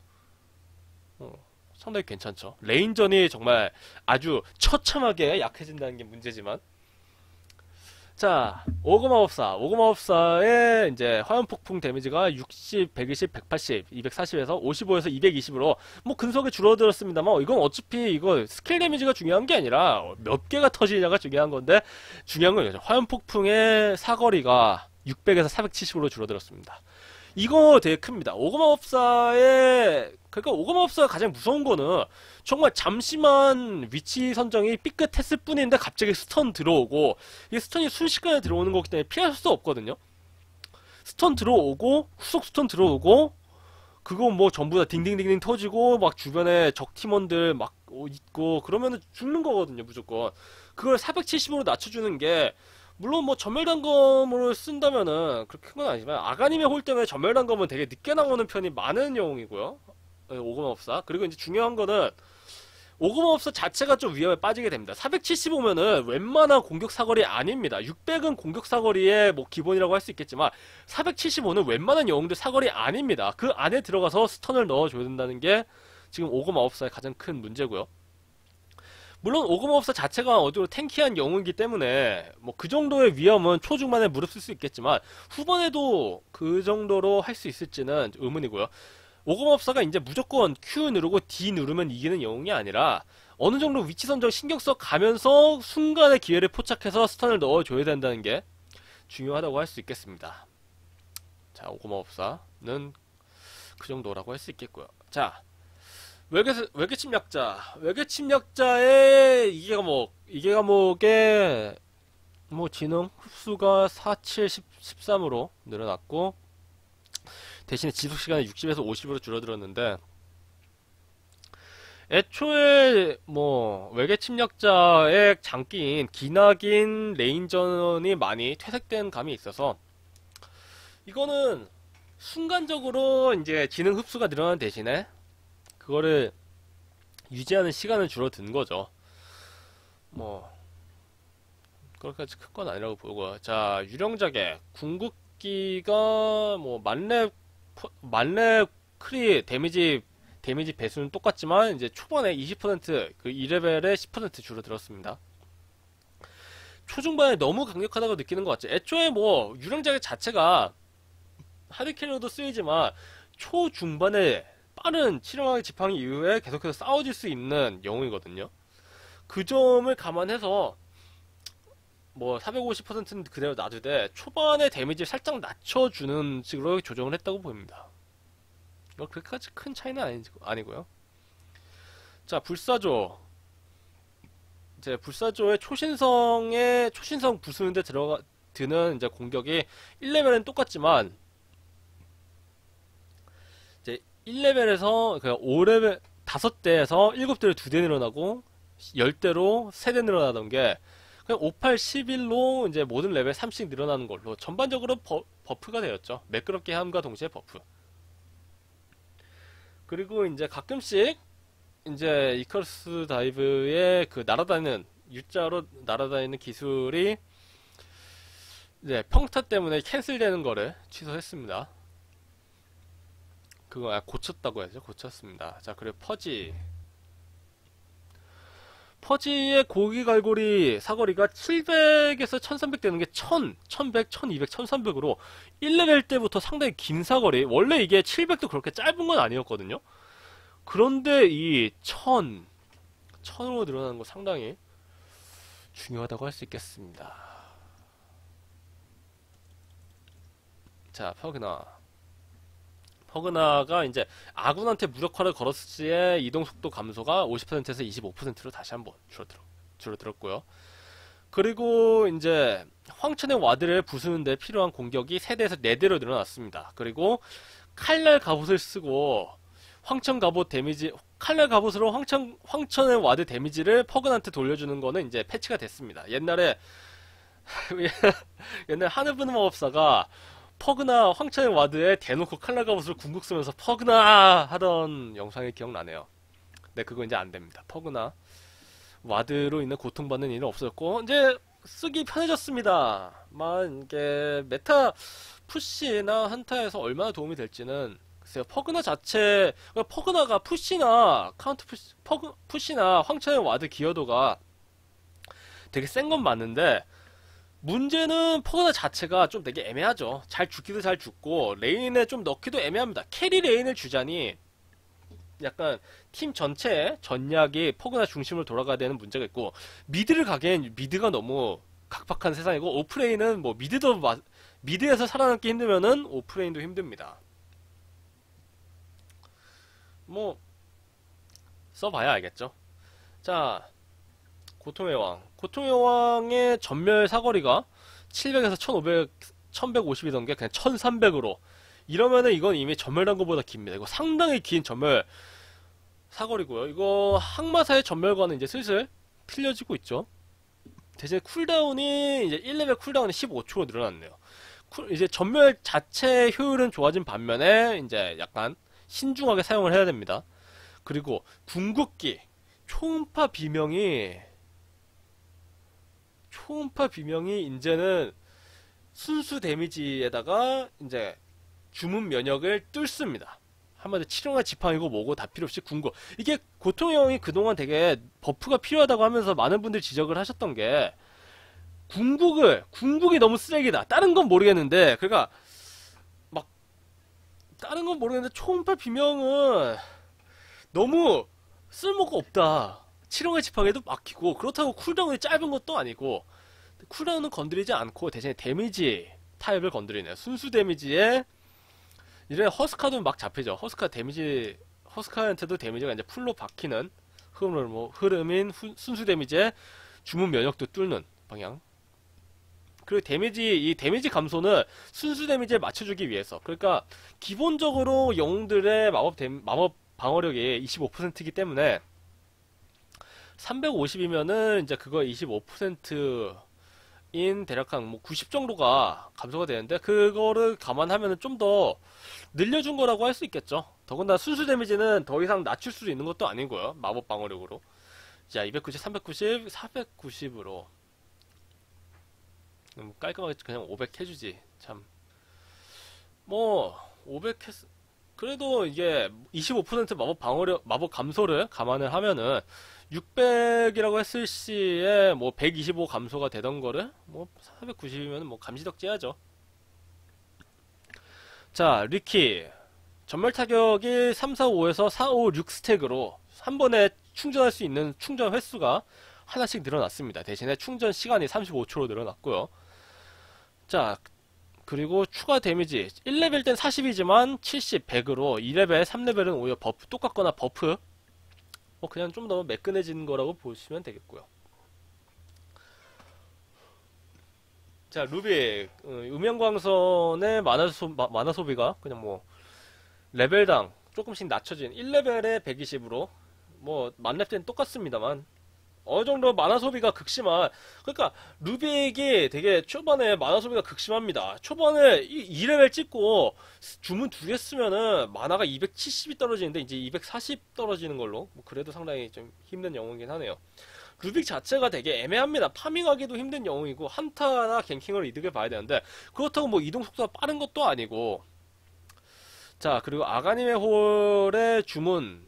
어, 상당히 괜찮죠. lane전이 정말 아주 처참하게 약해진다는 게 문제지만 자, 오거마법사. 오거마법사의 이제 화염폭풍 데미지가 60, 120, 180, 240에서 55에서 220으로 뭐 근소하게 줄어들었습니다만 이건 어차피 이거 스킬 데미지가 중요한 게 아니라 몇 개가 터지냐가 중요한 건데 중요한 건. 화염폭풍의 사거리가 600에서 470으로 줄어들었습니다. 이거 되게 큽니다. 오거마법사의 그러니까 오거마법사가 가장 무서운 거는 정말 잠시만 위치 선정이 삐끗했을 뿐인데 갑자기 stun 들어오고 이 stun이 순식간에 들어오는 거기 때문에 피할 수 없거든요. stun 들어오고 후속 stun 들어오고 그거 뭐 전부 다 딩딩딩딩 터지고 막 주변에 적 팀원들 막 있고 그러면은 죽는 거거든요 무조건 그걸 470으로 낮춰주는 게 물론 뭐 전멸단검으로 쓴다면은 그렇게 큰 건 아니지만 아가님의 홀tem에 전멸단검은 되게 늦게 나오는 편이 많은 영웅이고요. 네, 오금업사. 그리고 이제 중요한 거는 오금업사 자체가 좀 위험에 빠지게 됩니다. 475면은 웬만한 공격 사거리 아닙니다. 600은 공격 사거리의 뭐 기본이라고 할 수 있겠지만 475는 웬만한 영웅들 사거리 아닙니다. 그 안에 들어가서 스턴을 넣어줘야 된다는 게 지금 오금업사의 가장 큰 문제고요 물론 오금업사 자체가 어디로 탱키한 영웅이기 때문에 뭐 그 정도의 위험은 초중반에 무릅쓸 수 있겠지만 후반에도 그 정도로 할 수 있을지는 의문이고요. 오금업사가 이제 무조건 Q 누르고 D 누르면 이기는 영웅이 아니라 어느 정도 위치 선정 신경 써 가면서 순간의 기회를 포착해서 스턴을 넣어줘야 된다는 게 중요하다고 할 수 있겠습니다. 자, 오금업사는 그 정도라고 할 수 있겠고요. 자, 외계 외계 침략자. 외계 침략자의 이게 과목 이게 과목의 뭐 지능 흡수가 4, 7, 10, 13으로 늘어났고 대신에 지속 시간이 60에서 50으로 줄어들었는데 애초에 뭐 외계 침략자의 장기인 기나긴 레인전이 많이 퇴색된 감이 있어서 이거는 순간적으로 이제 지능 흡수가 늘어난 대신에 그거를 유지하는 시간은 줄어든 거죠. 뭐 그렇게까지 큰 건 아니라고 보고 자 유령자객 궁극기가 뭐 만렙 만렙 크리 데미지 데미지 배수는 똑같지만 이제 초반에 20%그 2레벨에 10% 줄어들었습니다. 초중반에 너무 강력하다고 느끼는 것 같죠. 애초에 뭐 유령자계 자체가 하드캐리어도 쓰이지만 초중반에 빠른 치명하게 지팡이 이후에 계속해서 싸워질 수 있는 영웅이거든요. 그 점을 감안해서 뭐 450%는 그대로 놔두되 초반에 데미지를 살짝 낮춰주는 식으로 조정을 했다고 보입니다. 뭐 그렇게까지 큰 차이는 아니, 아니고요. 자, 불사조. 이제 불사조의 초신성에 초신성 부수는데 들어가 드는 이제 공격이 1레벨은 똑같지만 이제 1레벨에서 그 5레벨 5대에서 7대로 2대 늘어나고 10대로 3대 늘어나던 게 그냥 5, 8, 11로 이제 모든 레벨 3씩 늘어나는 걸로 전반적으로 버, buff가 되었죠. 매끄럽게 함과 동시에 buff. 그리고 이제 가끔씩 이제 이커스 다이브의 그 날아다니는 U자로 날아다니는 기술이 이제 평타 때문에 캔슬되는 거를 취소했습니다. 그거 아, 고쳤다고 해야죠. 고쳤습니다. 자 그리고 퍼지. 퍼지의 고기 갈고리 사거리가 700에서 1300 되는 게 1000, 1100, 1200, 1300으로 1레벨 때부터 상당히 긴 사거리. 원래 이게 700도 그렇게 짧은 건 아니었거든요. 그런데 이 1000, 1000으로 늘어나는 거 상당히 중요하다고 할 수 있겠습니다. 자 퍼그나 허그나가 이제 아군한테 무력화를 걸었을 시에 이동 속도 감소가 50%에서 25%로 다시 한번 줄어들어, 줄어들었고요. 그리고 이제 황천의 ward를 부수는데 필요한 공격이 3대에서 4대로 늘어났습니다. 그리고 칼날 갑옷을 쓰고 황천 갑옷 데미지 칼날 갑옷으로 황천 황천의 ward 데미지를 퍼그나한테 돌려주는 거는 이제 패치가 됐습니다. 옛날에 *laughs* 옛날 하늘분노 마법사가 퍼그나 황천의 ward에 대놓고 갑옷을 궁극 쓰면서 퍼그나 하던 영상이 기억나네요. 네, 그거 이제 안 됩니다. 퍼그나 ward로 인해 고통받는 일은 없었고 이제 쓰기 편해졌습니다. 만 이게 meta push나 한타에서 얼마나 도움이 될지는 글쎄요. 퍼그나 자체 그러니까 퍼그나가 push나 counter push, 퍼그, push나 황천의 ward 기여도가 되게 센 건 맞는데 문제는 퍼그나 자체가 좀 되게 애매하죠. 잘 죽기도 잘 죽고 lane에 좀 넣기도 애매합니다. carry lane을 주자니 약간 팀 전체 전략이 퍼그나 중심으로 돌아가야 되는 문제가 있고 mid를 가기엔 mid가 너무 각박한 세상이고 offlane은 뭐 mid도 마, mid에서 살아남기 힘들면은 offlane도 힘듭니다. 뭐 써봐야 알겠죠. 자 고통의 여왕. 고통의 여왕의 점멸 사거리가 700에서 1500, 1150이던 게 그냥 1300으로. 이러면은 이건 이미 점멸 단검보다 깁니다. 이거 상당히 긴 점멸 사거리고요. 이거 항마사의 점멸과는 이제 슬슬 틀려지고 있죠. 대신에 cooldown이 이제 1레벨 cooldown이 15초로 늘어났네요. 쿨, 이제 점멸 자체 효율은 좋아진 반면에 이제 약간 신중하게 사용을 해야 됩니다. 그리고 궁극기 초음파 비명이 초음파 비명이 이제는 순수 데미지에다가 이제 주문 면역을 뚫습니다. 한마디로 칠흑왕 지팡이고 뭐고 다 필요 없이 궁고 이게 고통의 여왕이 그동안 되게 buff가 필요하다고 하면서 많은 분들이 지적을 하셨던 게 궁극을 궁극이 너무 쓰레기다. 다른 건 모르겠는데 그러니까 막 다른 건 모르겠는데 초음파 비명은 너무 쓸모가 없다. 칠흑왕의 지팡이도 막히고 그렇다고 cooldown이 짧은 것도 아니고 cooldown은 건드리지 않고 대신에 데미지 타입을 건드리네요. 순수 데미지에 이래 허스카도 막 잡히죠. 허스카 데미지 허스카한테도 데미지가 이제 full로 박히는 흐름을 뭐 흐름인 후, 순수 데미지에 주문 면역도 뚫는 방향. 그리고 데미지 이 데미지 감소는 순수 데미지에 맞춰주기 위해서 그러니까 기본적으로 영웅들의 마법 데, 마법 방어력이 25%이기 때문에 350이면은 이제 그거 25%인 대략 한 뭐 90 정도가 감소가 되는데 그거를 감안하면은 좀 더 늘려준 거라고 할 수 있겠죠. 더군다나 순수 데미지는 더 이상 낮출 수 있는 것도 아니고요. 마법 방어력으로. 자, 290, 390, 490으로. 깔끔하게 그냥 500 해주지. 참. 뭐, 500 했, 그래도 이게 25% 마법 방어력, 마법 감소를 감안을 하면은 600이라고 했을 시에 뭐 125 감소가 되던 거를 뭐 490이면 뭐 감지덕지하죠. 자, 리키. 점멸 타격이 3, 4, 5에서 4, 5, 6 stack으로 한 번에 충전할 수 있는 충전 횟수가 하나씩 늘어났습니다. 대신에 충전 시간이 35초로 늘어났고요. 자, 그리고 추가 데미지 1레벨 땐 40이지만 70, 100으로 2레벨, 3레벨은 오히려 buff 똑같거나 buff 뭐 그냥 좀 더 매끈해지는 거라고 보시면 되겠고요. 자 루비 어, 음영광선의 만화, 소, 마, 만화 소비가 그냥 뭐 레벨당 조금씩 낮춰진 1레벨에 120으로 뭐 만렙 때는 똑같습니다만 어느 정도 만화 소비가 극심한 그러니까 루빅이 되게 초반에 만화 소비가 극심합니다. 초반에 2레벨 찍고 주문 두 개 쓰면은 만화가 270이 떨어지는데 이제 240 떨어지는 걸로 뭐 그래도 상당히 좀 힘든 영웅이긴 하네요. 루빅 자체가 되게 애매합니다. farming하기도 힘든 영웅이고 한타나 ganking을 이득을 봐야 되는데 그렇다고 뭐 이동 속도가 빠른 것도 아니고 자 그리고 아가님의 홀의 주문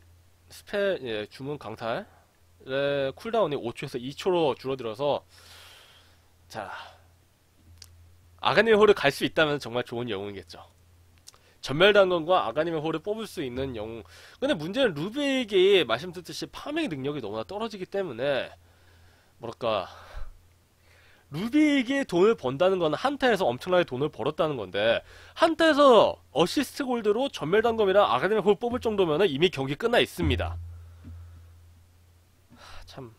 스페 예, 주문 강탈 의 cooldown이 5초에서 2초로 줄어들어서 자 아가님의 홀을 갈 수 있다면 정말 좋은 영웅이겠죠. 점멸단검과 아가님의 홀을 뽑을 수 있는 영웅. 근데 문제는 루빅이 말씀드렸듯이 farming 능력이 너무나 떨어지기 때문에 뭐랄까 루빅이 돈을 번다는 건 한타에서 엄청나게 돈을 벌었다는 건데 한타에서 어시스트 골드로 점멸 단검이랑 아가님의 홀 뽑을 정도면 이미 경기 끝나 있습니다. 참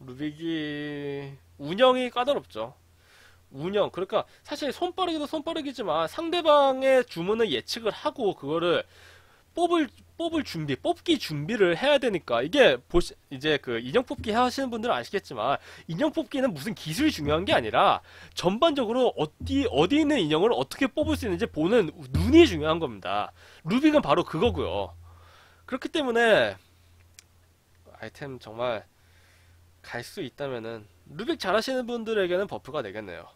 루빅이 운영이 까다롭죠. 운영 그러니까 사실 손빠르기도 손빠르기지만 상대방의 주문을 예측을 하고 그거를 뽑을 뽑을 준비 뽑기 준비를 해야 되니까 이게 보시 이제 그 인형 뽑기 하시는 분들은 아시겠지만 인형 뽑기는 무슨 기술이 중요한 게 아니라 전반적으로 어디 어디 있는 인형을 어떻게 뽑을 수 있는지 보는 눈이 중요한 겁니다. 루빅은 바로 그거고요. 그렇기 때문에 아이템 정말 갈 수 있다면은 루빅 잘하시는 분들에게는 버프가 되겠네요.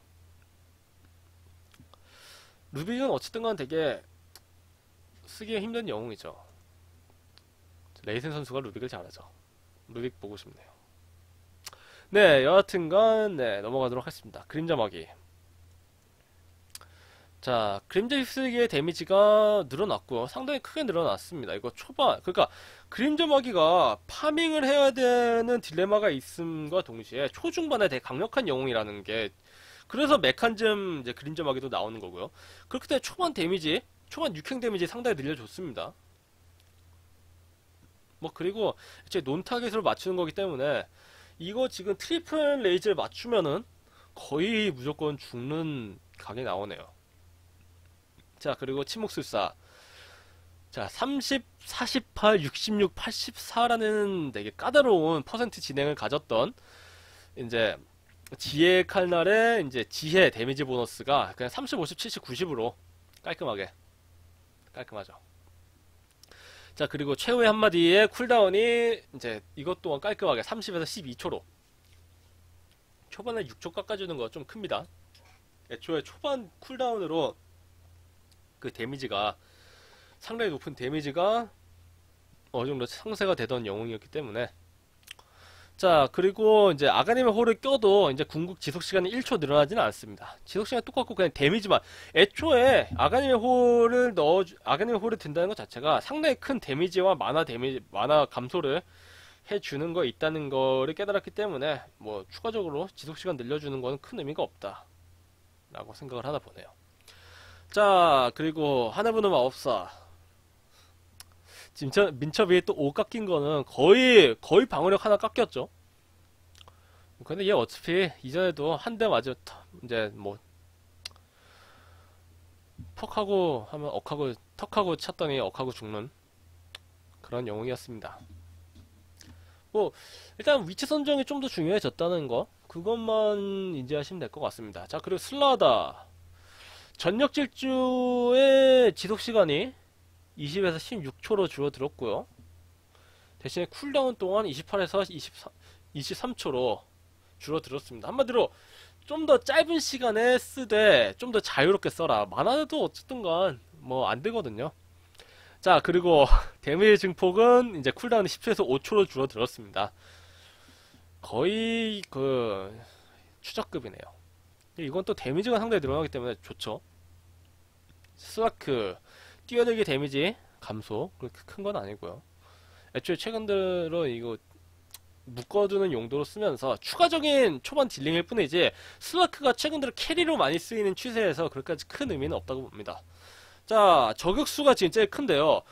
루빅은 어쨌든 간 되게 쓰기가 힘든 영웅이죠. 레이센 선수가 루빅을 잘하죠. 루빅 보고 싶네요. 네, 여하튼간 네, 넘어가도록 하겠습니다. 그림자 마기. 자, 그림자 휩쓸기의 데미지가 늘어났고요. 상당히 크게 늘어났습니다. 이거 초반, 그러니까 그림자 마기가 파밍을 해야 되는 딜레마가 있음과 동시에 초중반에 되게 강력한 영웅이라는 게 그래서 메칸즘 이제 그림자 마귀도 나오는 거고요. 그렇기 때문에 초반 데미지, 초반 육행 데미지 상당히 늘려줬습니다. 뭐 그리고 이제 non target으로 맞추는 거기 때문에 이거 지금 triple raze를 맞추면은 거의 무조건 죽는 각이 나오네요. 자, 그리고 침묵술사. 자, 30, 48, 66, 84라는 되게 까다로운 퍼센트 진행을 가졌던 이제 지혜 칼날의 이제 지혜 데미지 보너스가 그냥 30, 50, 70, 90으로 깔끔하게 깔끔하죠. 자, 그리고 최후의 한마디의 cooldown이 이제 이것 또한 깔끔하게 30에서 12초로 초반에 6초 깎아주는 거 좀 큽니다. 애초에 초반 cooldown으로 그 데미지가 상당히 높은 데미지가 어느 정도 상쇄가 되던 영웅이었기 때문에 자 그리고 이제 아가님의 홀을 껴도 이제 궁극 지속 시간이 1초 늘어나지는 않습니다. 지속 시간이 똑같고 그냥 데미지만 애초에 아가님의 홀을 넣어 아가님의 홀을 든다는 것 자체가 상당히 큰 데미지와 마나 데미지 마나 감소를 해주는 거 있다는 거를 깨달았기 때문에 뭐 추가적으로 지속 시간 늘려주는 거는 큰 의미가 없다 라고 생각을 하나 보네요. 자 그리고 하나부는 마법사. 진짜 민첩이 또5 깎인 거는 거의 거의 방어력 하나 깎였죠? 근데 얘 어차피 이전에도 한 대 맞아 이제 뭐 퍽하고 하면 억하고 턱하고 찼더니 억하고 죽는 그런 영웅이었습니다. 뭐 일단 위치 선정이 좀 더 중요해졌다는 거 그것만 인지하시면 될 것 같습니다. 자 그리고 슬라다 전력 질주의 지속 시간이 20에서 16초로 줄어들었고요. 대신에 cooldown 동안 28에서 23, 23초로 줄어들었습니다. 한마디로 좀 더 짧은 시간에 쓰되 좀 더 자유롭게 써라. 마나도 어쨌든 간 뭐 안 되거든요. 자, 그리고 *laughs* 데미지 증폭은 이제 cooldown이 10초에서 5초로 줄어들었습니다. 거의 그 추적급이네요. 이건 또 데미지가 상당히 늘어나기 때문에 좋죠. 슬라크 뛰어들기 데미지 감소 그렇게 큰 건 아니고요. 애초에 최근 들어 이거 묶어두는 용도로 쓰면서 추가적인 초반 dealing일 뿐이지 슬라크가 최근 들어 carry로 많이 쓰이는 추세에서 그렇게까지 큰 의미는 없다고 봅니다. 자 저격수가 진짜 큰데요.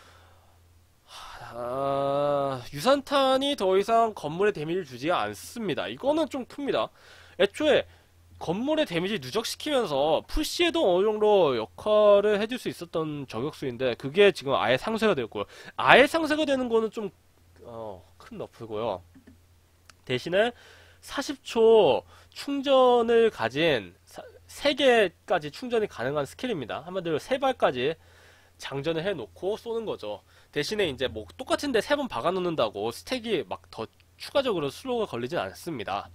아, 유산탄이 더 이상 건물에 데미지를 주지 않습니다. 이거는 좀 큽니다. 애초에 건물의 데미지 누적시키면서 push에도 어느 정도 역할을 해줄 수 있었던 저격수인데 그게 지금 아예 상쇄가 되었고요. 아예 상쇄가 되는 거는 좀 어, 큰 nerf고요. 대신에 40초 충전을 가진 3개까지 충전이 가능한 스킬입니다. 한마디로 3발까지 장전을 해놓고 쏘는 거죠. 대신에 이제 뭐 똑같은데 3번 박아놓는다고 stack이 막 더 추가적으로 슬로우가 걸리진 않습니다.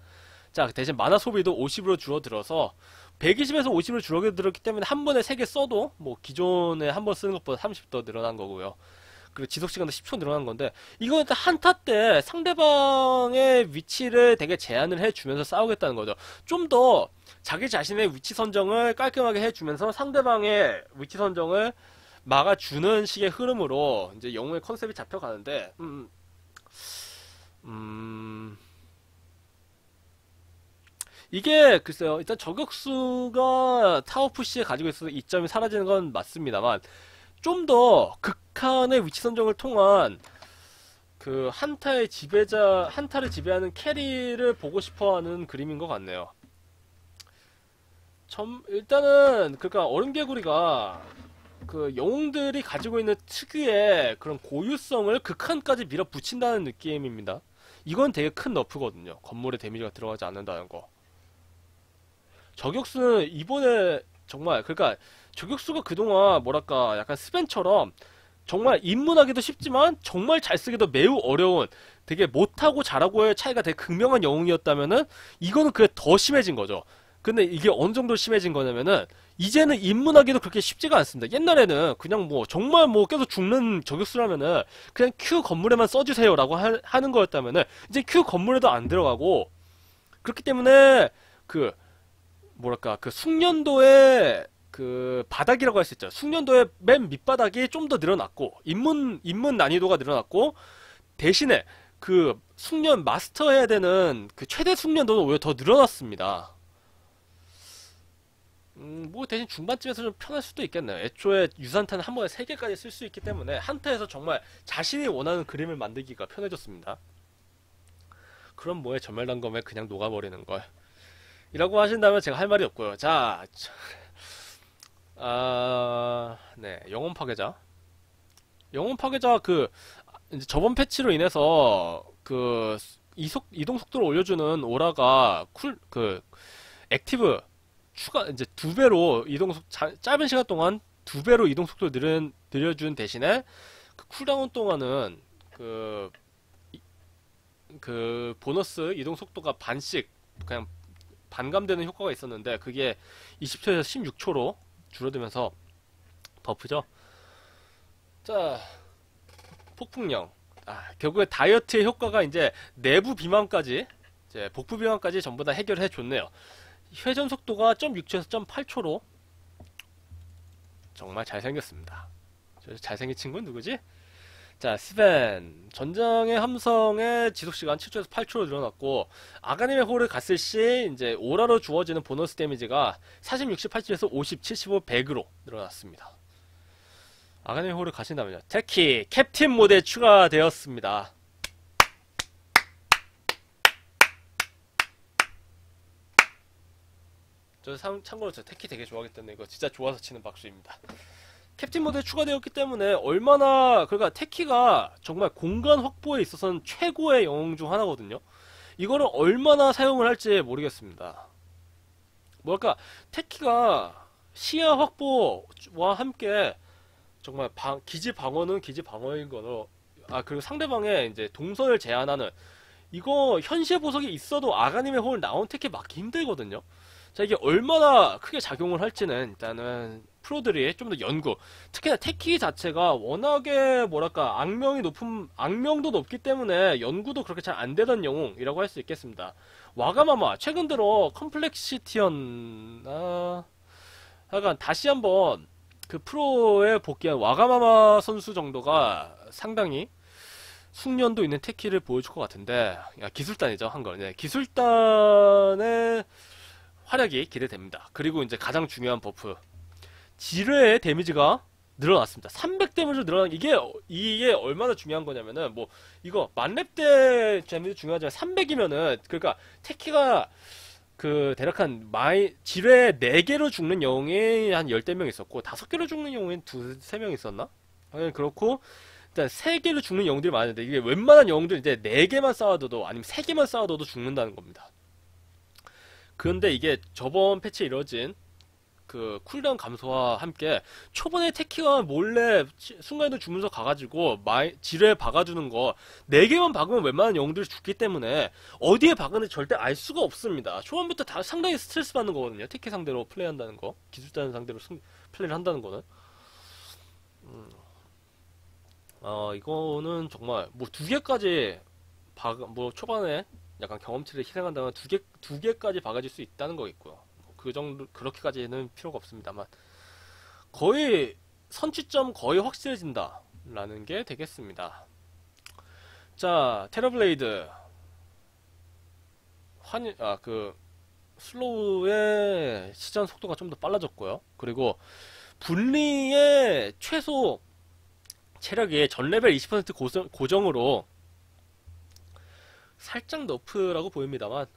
자, 대신 만화 소비도 50으로 줄어들어서 120에서 50으로 줄어들었기 때문에 한 번에 3개 써도 뭐 기존에 한 번 쓰는 것보다 30 더 늘어난 거고요. 그리고 지속 시간도 10초 늘어난 건데 이거는 한타 때 상대방의 위치를 되게 제한을 해주면서 싸우겠다는 거죠. 좀 더 자기 자신의 위치 선정을 깔끔하게 해주면서 상대방의 위치 선정을 막아주는 식의 흐름으로 이제 영웅의 컨셉이 잡혀가는데 음, 음 이게 글쎄요 일단 저격수가 타워푸시에 가지고 있어서 이점이 사라지는 건 맞습니다만 좀 더 극한의 위치 선정을 통한 그 한타의 지배자 한타를 지배하는 캐리를 보고 싶어하는 그림인 것 같네요. 점 일단은 그러니까 얼음개구리가 그 영웅들이 가지고 있는 특유의 그런 고유성을 극한까지 밀어붙인다는 느낌입니다. 이건 되게 큰 너프거든요. 건물에 데미지가 들어가지 않는다는 거. 저격수는 이번에 정말 그러니까 저격수가 그동안 뭐랄까 약간 스벤처럼 정말 입문하기도 쉽지만 정말 잘 쓰기도 매우 어려운 되게 못하고 잘하고의 차이가 되게 극명한 영웅이었다면은 이거는 그게 더 심해진 거죠. 근데 이게 어느 정도 심해진 거냐면은 이제는 입문하기도 그렇게 쉽지가 않습니다. 옛날에는 그냥 뭐 정말 뭐 계속 죽는 저격수라면은 그냥 Q 건물에만 써주세요라고 하, 는 거였다면은 이제 Q 건물에도 안 들어가고 그렇기 때문에 그 뭐랄까 그 숙련도의 그 바닥이라고 할 수 있죠. 숙련도의 맨 밑바닥이 좀 더 늘어났고 입문 입문 난이도가 늘어났고 대신에 그 숙련 마스터해야 되는 그 최대 숙련도는 오히려 더 늘어났습니다. 음, 뭐 대신 중반쯤에서 좀 편할 수도 있겠네요. 애초에 유산탄 한 번에 3개까지 쓸 수 있기 때문에 한타에서 정말 자신이 원하는 그림을 만들기가 편해졌습니다. 그럼 뭐에 점멸단검에 그냥 녹아버리는 걸. 이라고 하신다면 제가 할 말이 없고요. 자, 아, 네, 영혼 파괴자. 영혼 파괴자 그 저번 패치로 인해서 그 이속 이동 속도를 올려주는 aura가 쿨 그 active 추가 이제 두 배로 이동 속 짧은 시간 동안 두 배로 이동 속도를 늘은 늘려준 대신에 그 cooldown 동안은 그, 그 보너스 이동 속도가 반씩 그냥 반감되는 효과가 있었는데 그게 20초에서 16초로 줄어들면서 buff죠. 자, 폭풍령. 아, 결국에 다이어트의 효과가 이제 내부 비만까지 이제 복부 비만까지 전부 다 해결해 줬네요. 회전 속도가 0.6초에서 0.8초로 정말 잘생겼습니다. 잘생긴 친구는 누구지? 자, 스벤. 전장의 함성의 지속시간 7초에서 8초로 늘어났고, 아가님의 홀을 갔을 시, 이제, 오라로 주어지는 보너스 데미지가 40, 60, 80에서 50, 75, 100으로 늘어났습니다. 아가님의 홀을 가신다면요. 테키, 캡틴 모드에 추가되었습니다. 저 참고로 저 테키 되게 좋아하기 때문에 이거 진짜 좋아서 치는 박수입니다. 캡틴 모드에 추가되었기 때문에 얼마나 그러니까 테키가 정말 공간 확보에 있어서는 최고의 영웅 중 하나거든요. 이거를 얼마나 사용을 할지 모르겠습니다. 뭐랄까 테키가 시야 확보와 함께 정말 방, 기지 방어는 기지 방어인 거로 아 그리고 상대방의 이제 동선을 제한하는 이거 현실 보석이 있어도 아가님의 홀 나온 테키 막기 힘들거든요. 자 이게 얼마나 크게 작용을 할지는 일단은 프로들이 좀 더 연구. 특히나 테키 자체가 워낙에 뭐랄까 악명이 높은 악명도 높기 때문에 연구도 그렇게 잘 안 되던 영웅이라고 할 수 있겠습니다. 와가마마 최근 들어 컴플렉시티언 하여간 다시 한번 그 프로에 복귀한 와가마마 선수 정도가 상당히 숙련도 있는 테키를 보여줄 것 같은데 야, 기술단이죠 한걸 네, 기술단의 활약이 기대됩니다. 그리고 이제 가장 중요한 buff 지뢰의 데미지가 늘어났습니다. 300 데미지로 늘어난 이게 이게 얼마나 중요한 거냐면은 뭐 이거 만렙 때 데미지 중요하지만 300이면은 그러니까 테키가 그 대략 한 마이 지뢰 4개로 죽는 영웅이 한 10대 명 있었고 5개로 죽는 영웅이 2, 3명 있었나? 당연히 그렇고 일단 3개로 죽는 영웅들이 많은데 이게 웬만한 영웅들 이제 4개만 쌓아둬도 아니면 3개만 쌓아둬도 죽는다는 겁니다. 그런데 이게 저번 패치에 이뤄진 그 cooldown 감소와 함께 초반에 테키가 몰래 치- 순간에도 주문서 가가지고 마이, 지뢰 박아주는 거 4개만 박으면 웬만한 영웅들이 죽기 때문에 어디에 박았는지 절대 알 수가 없습니다. 초반부터 다 상당히 스트레스 받는 거거든요. 테키 상대로 플레이한다는 거. 기술자는 상대로 승- 플레이를 한다는 거는. 음. 어, 이거는 정말 뭐 두 개까지 박, 뭐 초반에 약간 경험치를 희생한다면 두 개, 두 개까지 박아줄 수 있다는 거겠고요. 그 정도, 그렇게까지는 필요가 없습니다만. 거의, 선취점 거의 확실해진다. 라는 게 되겠습니다. 자, 테러블레이드. 환, 아, 그, slow의 시전 속도가 좀 더 빨라졌고요. 그리고, 분리의 최소 체력이 전 레벨 20% 고정, 고정으로 살짝 nerf라고 보입니다만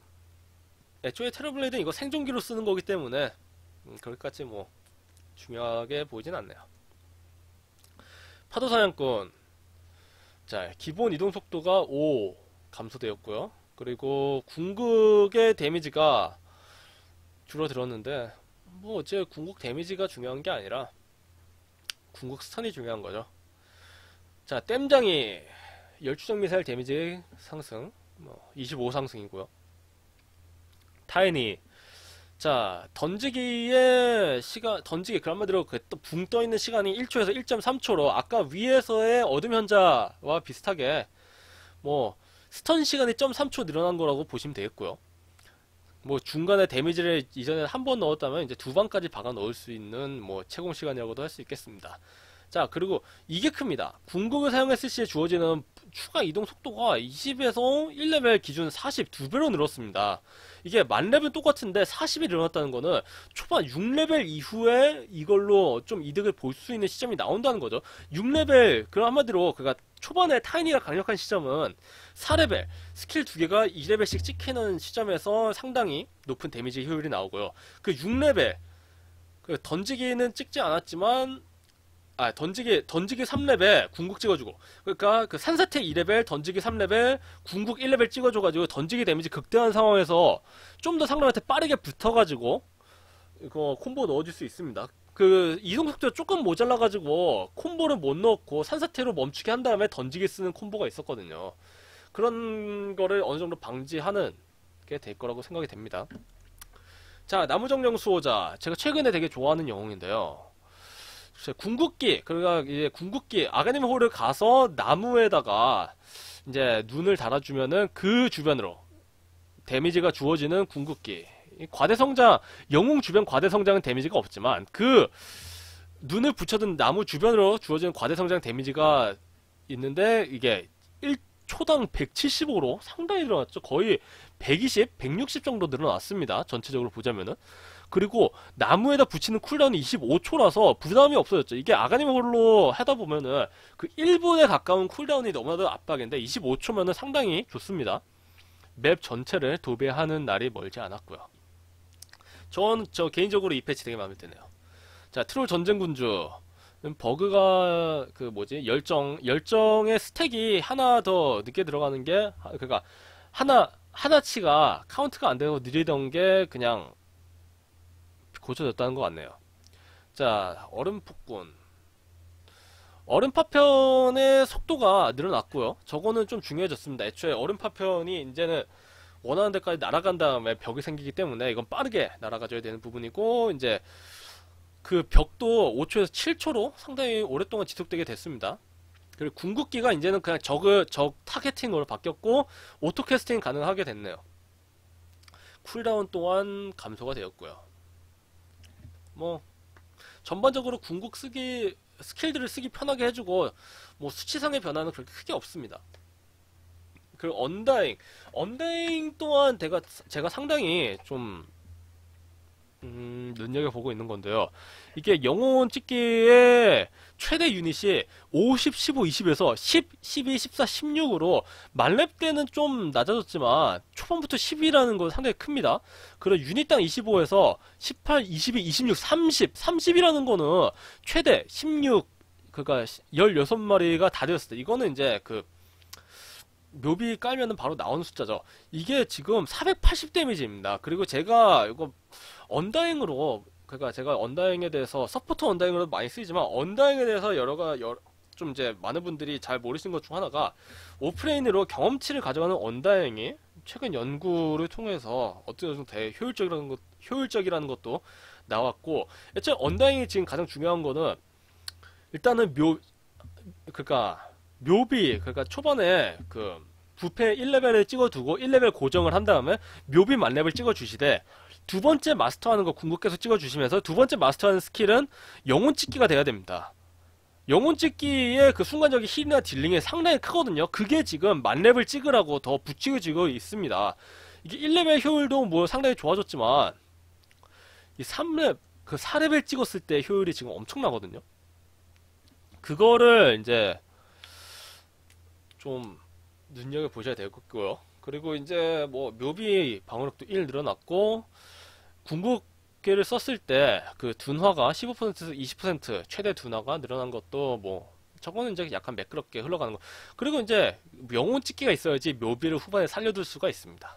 애초에 테러블레이드는 이거 생존기로 쓰는 거기 때문에 음, 그렇게까지 뭐 중요하게 보이진 않네요. 파도 사냥꾼 자 기본 이동 속도가 5 감소되었고요. 그리고 궁극의 데미지가 줄어들었는데 뭐 어째 궁극 데미지가 중요한 게 아니라 궁극 스턴이 중요한 거죠. 자 땜장이 열추적 미사일 데미지 상승 뭐25 상승이고요. 타이니 자 던지기의 시간 던지기 그 한마디로 그붕 떠 있는 시간이 1초에서 1.3초로 아까 위에서의 어둠 현자와 비슷하게 뭐 stun 시간이 0.3초 늘어난 거라고 보시면 되겠고요. 뭐 중간에 데미지를 이전에 한 번 넣었다면 이제 두 방까지 박아 넣을 수 있는 뭐 체공 시간이라고도 할 수 있겠습니다. 자 그리고 이게 큽니다. 궁극을 사용했을 시에 주어지는 추가 이동 속도가 20에서 1레벨 기준 40 2배로 늘었습니다. 이게 만렙은 똑같은데 40이 늘어났다는 거는 초반 6레벨 이후에 이걸로 좀 이득을 볼 수 있는 시점이 나온다는 거죠. 6레벨 그럼 한마디로 그니까 초반에 타이니가 강력한 시점은 4레벨 스킬 두 개가 2레벨씩 찍히는 시점에서 상당히 높은 데미지 효율이 나오고요. 그 6레벨 그 던지기는 찍지 않았지만 아 던지기 던지기 3레벨 궁극 찍어주고 그러니까 그 산사태 2레벨 던지기 3레벨 궁극 1레벨 찍어줘가지고 던지기 데미지 극대한 상황에서 좀 더 상대한테 빠르게 붙어가지고 이거 콤보 넣어줄 수 있습니다. 그 이동 속도가 조금 모자라가지고 콤보를 못 넣고 산사태로 멈추게 한 다음에 던지기 쓰는 콤보가 있었거든요. 그런 거를 어느 정도 방지하는 게 될 거라고 생각이 됩니다. 자 나무정령 수호자 제가 최근에 되게 좋아하는 영웅인데요. 궁극기 그러니까 이제 궁극기 아가님 홀을 가서 나무에다가 이제 눈을 달아주면은 그 주변으로 데미지가 주어지는 궁극기. 과대성장 영웅 주변 과대성장은 데미지가 없지만 그 눈을 붙여둔 나무 주변으로 주어지는 과대성장 데미지가 있는데 이게 1초당 175로 상당히 늘어났죠. 거의 120, 160 정도 늘어났습니다. 전체적으로 보자면은 그리고 나무에다 붙이는 cooldown이 25초라서 부담이 없어졌죠. 이게 아가님 홀로 하다 보면은 그 1분에 가까운 cooldown이 너무나도 압박인데 25초면은 상당히 좋습니다. 맵 전체를 도배하는 날이 멀지 않았고요. 전 저 개인적으로 이 패치 되게 마음에 드네요. 자, 트롤 전쟁군주 버그가 그 뭐지 열정 열정의 stack이 하나 더 늦게 들어가는 게 그러니까 하나 하나치가 카운트가 안 되고 느리던 게 그냥 고쳐졌다는 것 같네요. 자, 얼음 폭군. 얼음 파편의 속도가 늘어났고요. 저거는 좀 중요해졌습니다. 애초에 얼음 파편이 이제는 원하는 데까지 날아간 다음에 벽이 생기기 때문에 이건 빠르게 날아가줘야 되는 부분이고 이제 그 벽도 5초에서 7초로 상당히 오랫동안 지속되게 됐습니다. 그리고 궁극기가 이제는 그냥 적을 적 targeting으로 바뀌었고 auto casting 가능하게 됐네요. cooldown 또한 감소가 되었고요. 뭐 전반적으로 궁극 쓰기 스킬들을 쓰기 편하게 해주고 뭐 수치상의 변화는 그렇게 크게 없습니다. 그 언다잉 언다잉 또한 제가 제가 상당히 좀 음, 눈여겨보고 있는 건데요. 이게 영혼 찍기의 최대 유닛이 50, 15, 20에서 10, 12, 14, 16으로 만렙 때는 좀 낮아졌지만 초반부터 10이라는 건 상당히 큽니다. 그리고 유닛당 25에서 18, 22, 26, 30, 30이라는 거는 최대 16, 그니까 16마리가 다 되었을 때 이거는 이제 그 묘비 깔면은 바로 나오는 숫자죠. 이게 지금 480 데미지입니다. 그리고 제가 이거 언다잉으로 그러니까 제가 언다잉에 대해서 서포터 언다잉으로 많이 쓰이지만 언다잉에 대해서 여러가 여러, 좀 이제 많은 분들이 잘 모르시는 것 중 하나가 offlane으로 경험치를 가져가는 언다잉이 최근 연구를 통해서 어떤 정도 대 효율적이라는 것 효율적이라는 것도 나왔고 애초에 언다잉이 지금 가장 중요한 거는 일단은 묘 그러니까 묘비 그러니까 초반에 그 부패 1레벨을 찍어두고 1레벨 고정을 한 다음에 묘비 만렙을 찍어주시되 두 번째 마스터하는 거 궁극해서 찍어주시면서 두 번째 마스터하는 스킬은 영혼 찍기가 돼야 됩니다. 영혼 찍기의 그 순간적인 heal이나 dealing이 상당히 크거든요. 그게 지금 만렙을 찍으라고 더 붙이고 있습니다. 이게 1레벨 효율도 뭐 상당히 좋아졌지만 이 3렙 그 4레벨 찍었을 때 효율이 지금 엄청나거든요. 그거를 이제 좀 눈여겨 보셔야 될 거고요. 그리고 이제 뭐 묘비 방어력도 1 늘어났고 궁극기를 썼을 때 그 둔화가 15%에서 20% 최대 둔화가 늘어난 것도 뭐 저거는 이제 약간 매끄럽게 흘러가는 거. 그리고 이제 영혼 찍기가 있어야지 묘비를 후반에 살려둘 수가 있습니다.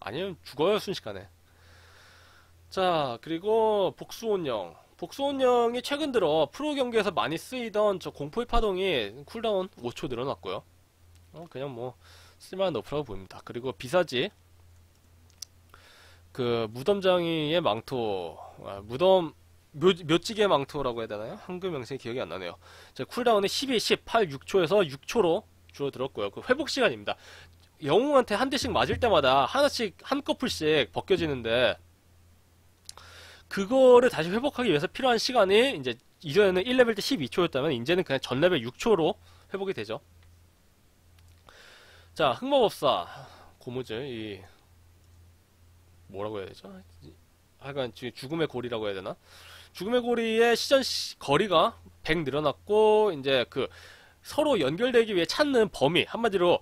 아니면 죽어요 순식간에. 자 그리고 복수혼령. 복수혼령이 최근 들어 프로 경기에서 많이 쓰이던 저 공포의 파동이 cooldown 5초 늘어났고요. 어, 그냥 뭐 쓸만한 nerf라고 보입니다. 그리고 비사지 그 무덤장이의 망토 아, 무덤 묘, 묘지기 망토라고 해야 되나요? 한글 명칭이 기억이 안 나네요. 자, cooldown이 12, 18, 6초에서 6초로 줄어들었고요. 그 회복 시간입니다. 영웅한테 한 대씩 맞을 때마다 하나씩 한 꺼풀씩 벗겨지는데 그거를 다시 회복하기 위해서 필요한 시간이 이제 이전에는 1레벨 때 12초였다면 이제는 그냥 전 레벨 6초로 회복이 되죠. 자, 흑마법사 고무줄 이 뭐라고 해야 되죠? 하여간 죽음의 고리라고 해야 되나? 죽음의 고리의 시전 시, 거리가 100 늘어났고 이제 그 서로 연결되기 위해 찾는 범위 한마디로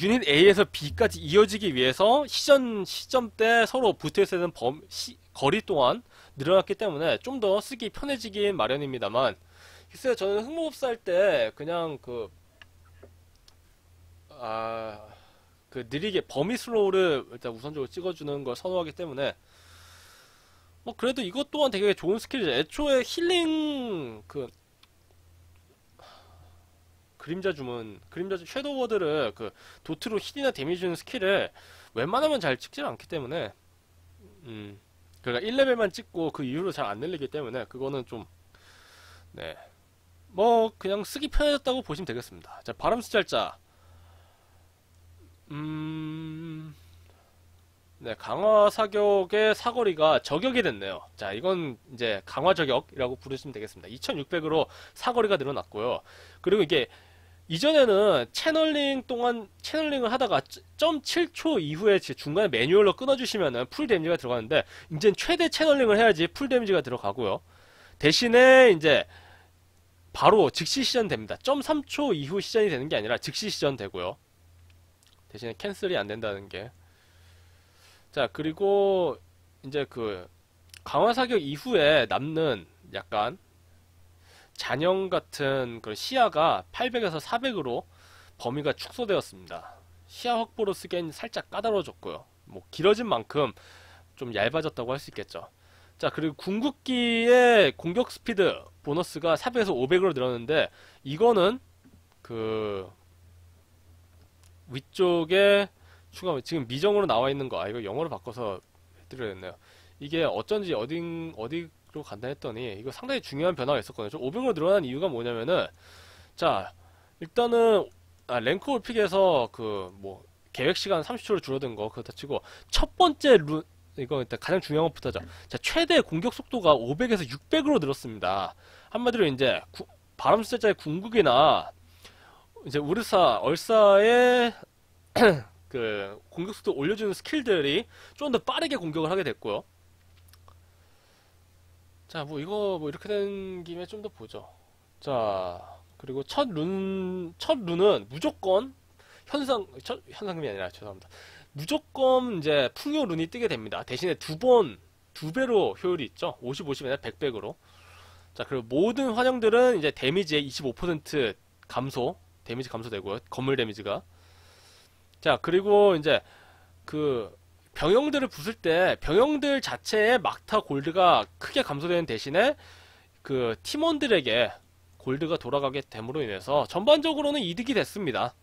유닛 A에서 B까지 이어지기 위해서 시전 시점 때 서로 붙어 되는 범 시, 거리 또한 늘어났기 때문에 좀 더 쓰기 편해지긴 마련입니다만 글쎄요 저는 흑모법사 할때 그냥 그 아, 그 느리게 범위 slow를 일단 우선적으로 찍어주는 걸 선호하기 때문에 뭐 그래도 이것 또한 되게 좋은 스킬이죠. 애초에 힐링 그 그림자 주문 그림자 주 Shadow Word를 그 DoT로 heal이나 데미지 주는 스킬을 웬만하면 잘 찍지 않기 때문에 음 그러니까 1레벨만 찍고 그 이후로 잘 안 늘리기 때문에 그거는 좀 네. 뭐 그냥 쓰기 편해졌다고 보시면 되겠습니다. 자, 바람 수잘자 음, 네, 강화 사격의 사거리가 저격이 됐네요. 자, 이건 이제 강화 저격이라고 부르시면 되겠습니다. 2600으로 사거리가 늘어났고요. 그리고 이게 이전에는 채널링 동안 채널링을 하다가 0.7초 이후에 중간에 매뉴얼로 끊어주시면은 풀 데미지가 들어가는데 이제 최대 채널링을 해야지 풀 데미지가 들어가고요. 대신에 이제 바로 즉시 시전됩니다. 0.3초 이후 시전이 되는 게 아니라 즉시 시전되고요. 대신에 캔슬이 안 된다는 게. 자, 그리고 이제 그 강화 사격 이후에 남는 약간 잔영 같은 그런 시야가 800에서 400으로 범위가 축소되었습니다. 시야 확보로 쓰기엔 살짝 까다로워졌고요. 뭐 길어진 만큼 좀 얇아졌다고 할 수 있겠죠. 자, 그리고 궁극기의 공격 스피드 보너스가 400에서 500으로 늘었는데 이거는 그 위쪽에 추가 지금 미정으로 나와 있는 거 아 이거 영어로 바꿔서 해드려야겠네요. 이게 어쩐지 어딘 어디로 간다 했더니 이거 상당히 중요한 변화가 있었거든요. 500으로 늘어난 이유가 뭐냐면은 자 일단은 아, 랭크 올픽에서 그 뭐 계획 시간 30초로 줄어든 거 그렇다 치고 첫 번째 루 이거 일단 가장 중요한 것부터죠. 자 최대 공격 속도가 500에서 600으로 늘었습니다. 한마디로 이제 구, 바람수자의 궁극이나 이제 우르사, 얼사의 *clears throat* 그 공격 속도 올려주는 스킬들이 좀 더 빠르게 공격을 하게 됐고요. 자, 뭐 이거 뭐 이렇게 된 김에 좀 더 보죠. 자, 그리고 첫 룬, 첫 룬은 무조건 현상, 첫, 현상금이 아니라 죄송합니다. 무조건 이제 풍요 룬이 뜨게 됩니다. 대신에 두 번, 두 배로 효율이 있죠. 50, 50이 아니라 100백으로. 자, 그리고 모든 환영들은 이제 데미지의 25% 감소, 데미지 감소되고요. 건물 데미지가. 자, 그리고 이제 그 병영들을 부술 때 병영들 자체의 막타 골드가 크게 감소되는 대신에 그 팀원들에게 골드가 돌아가게 됨으로 인해서 전반적으로는 이득이 됐습니다.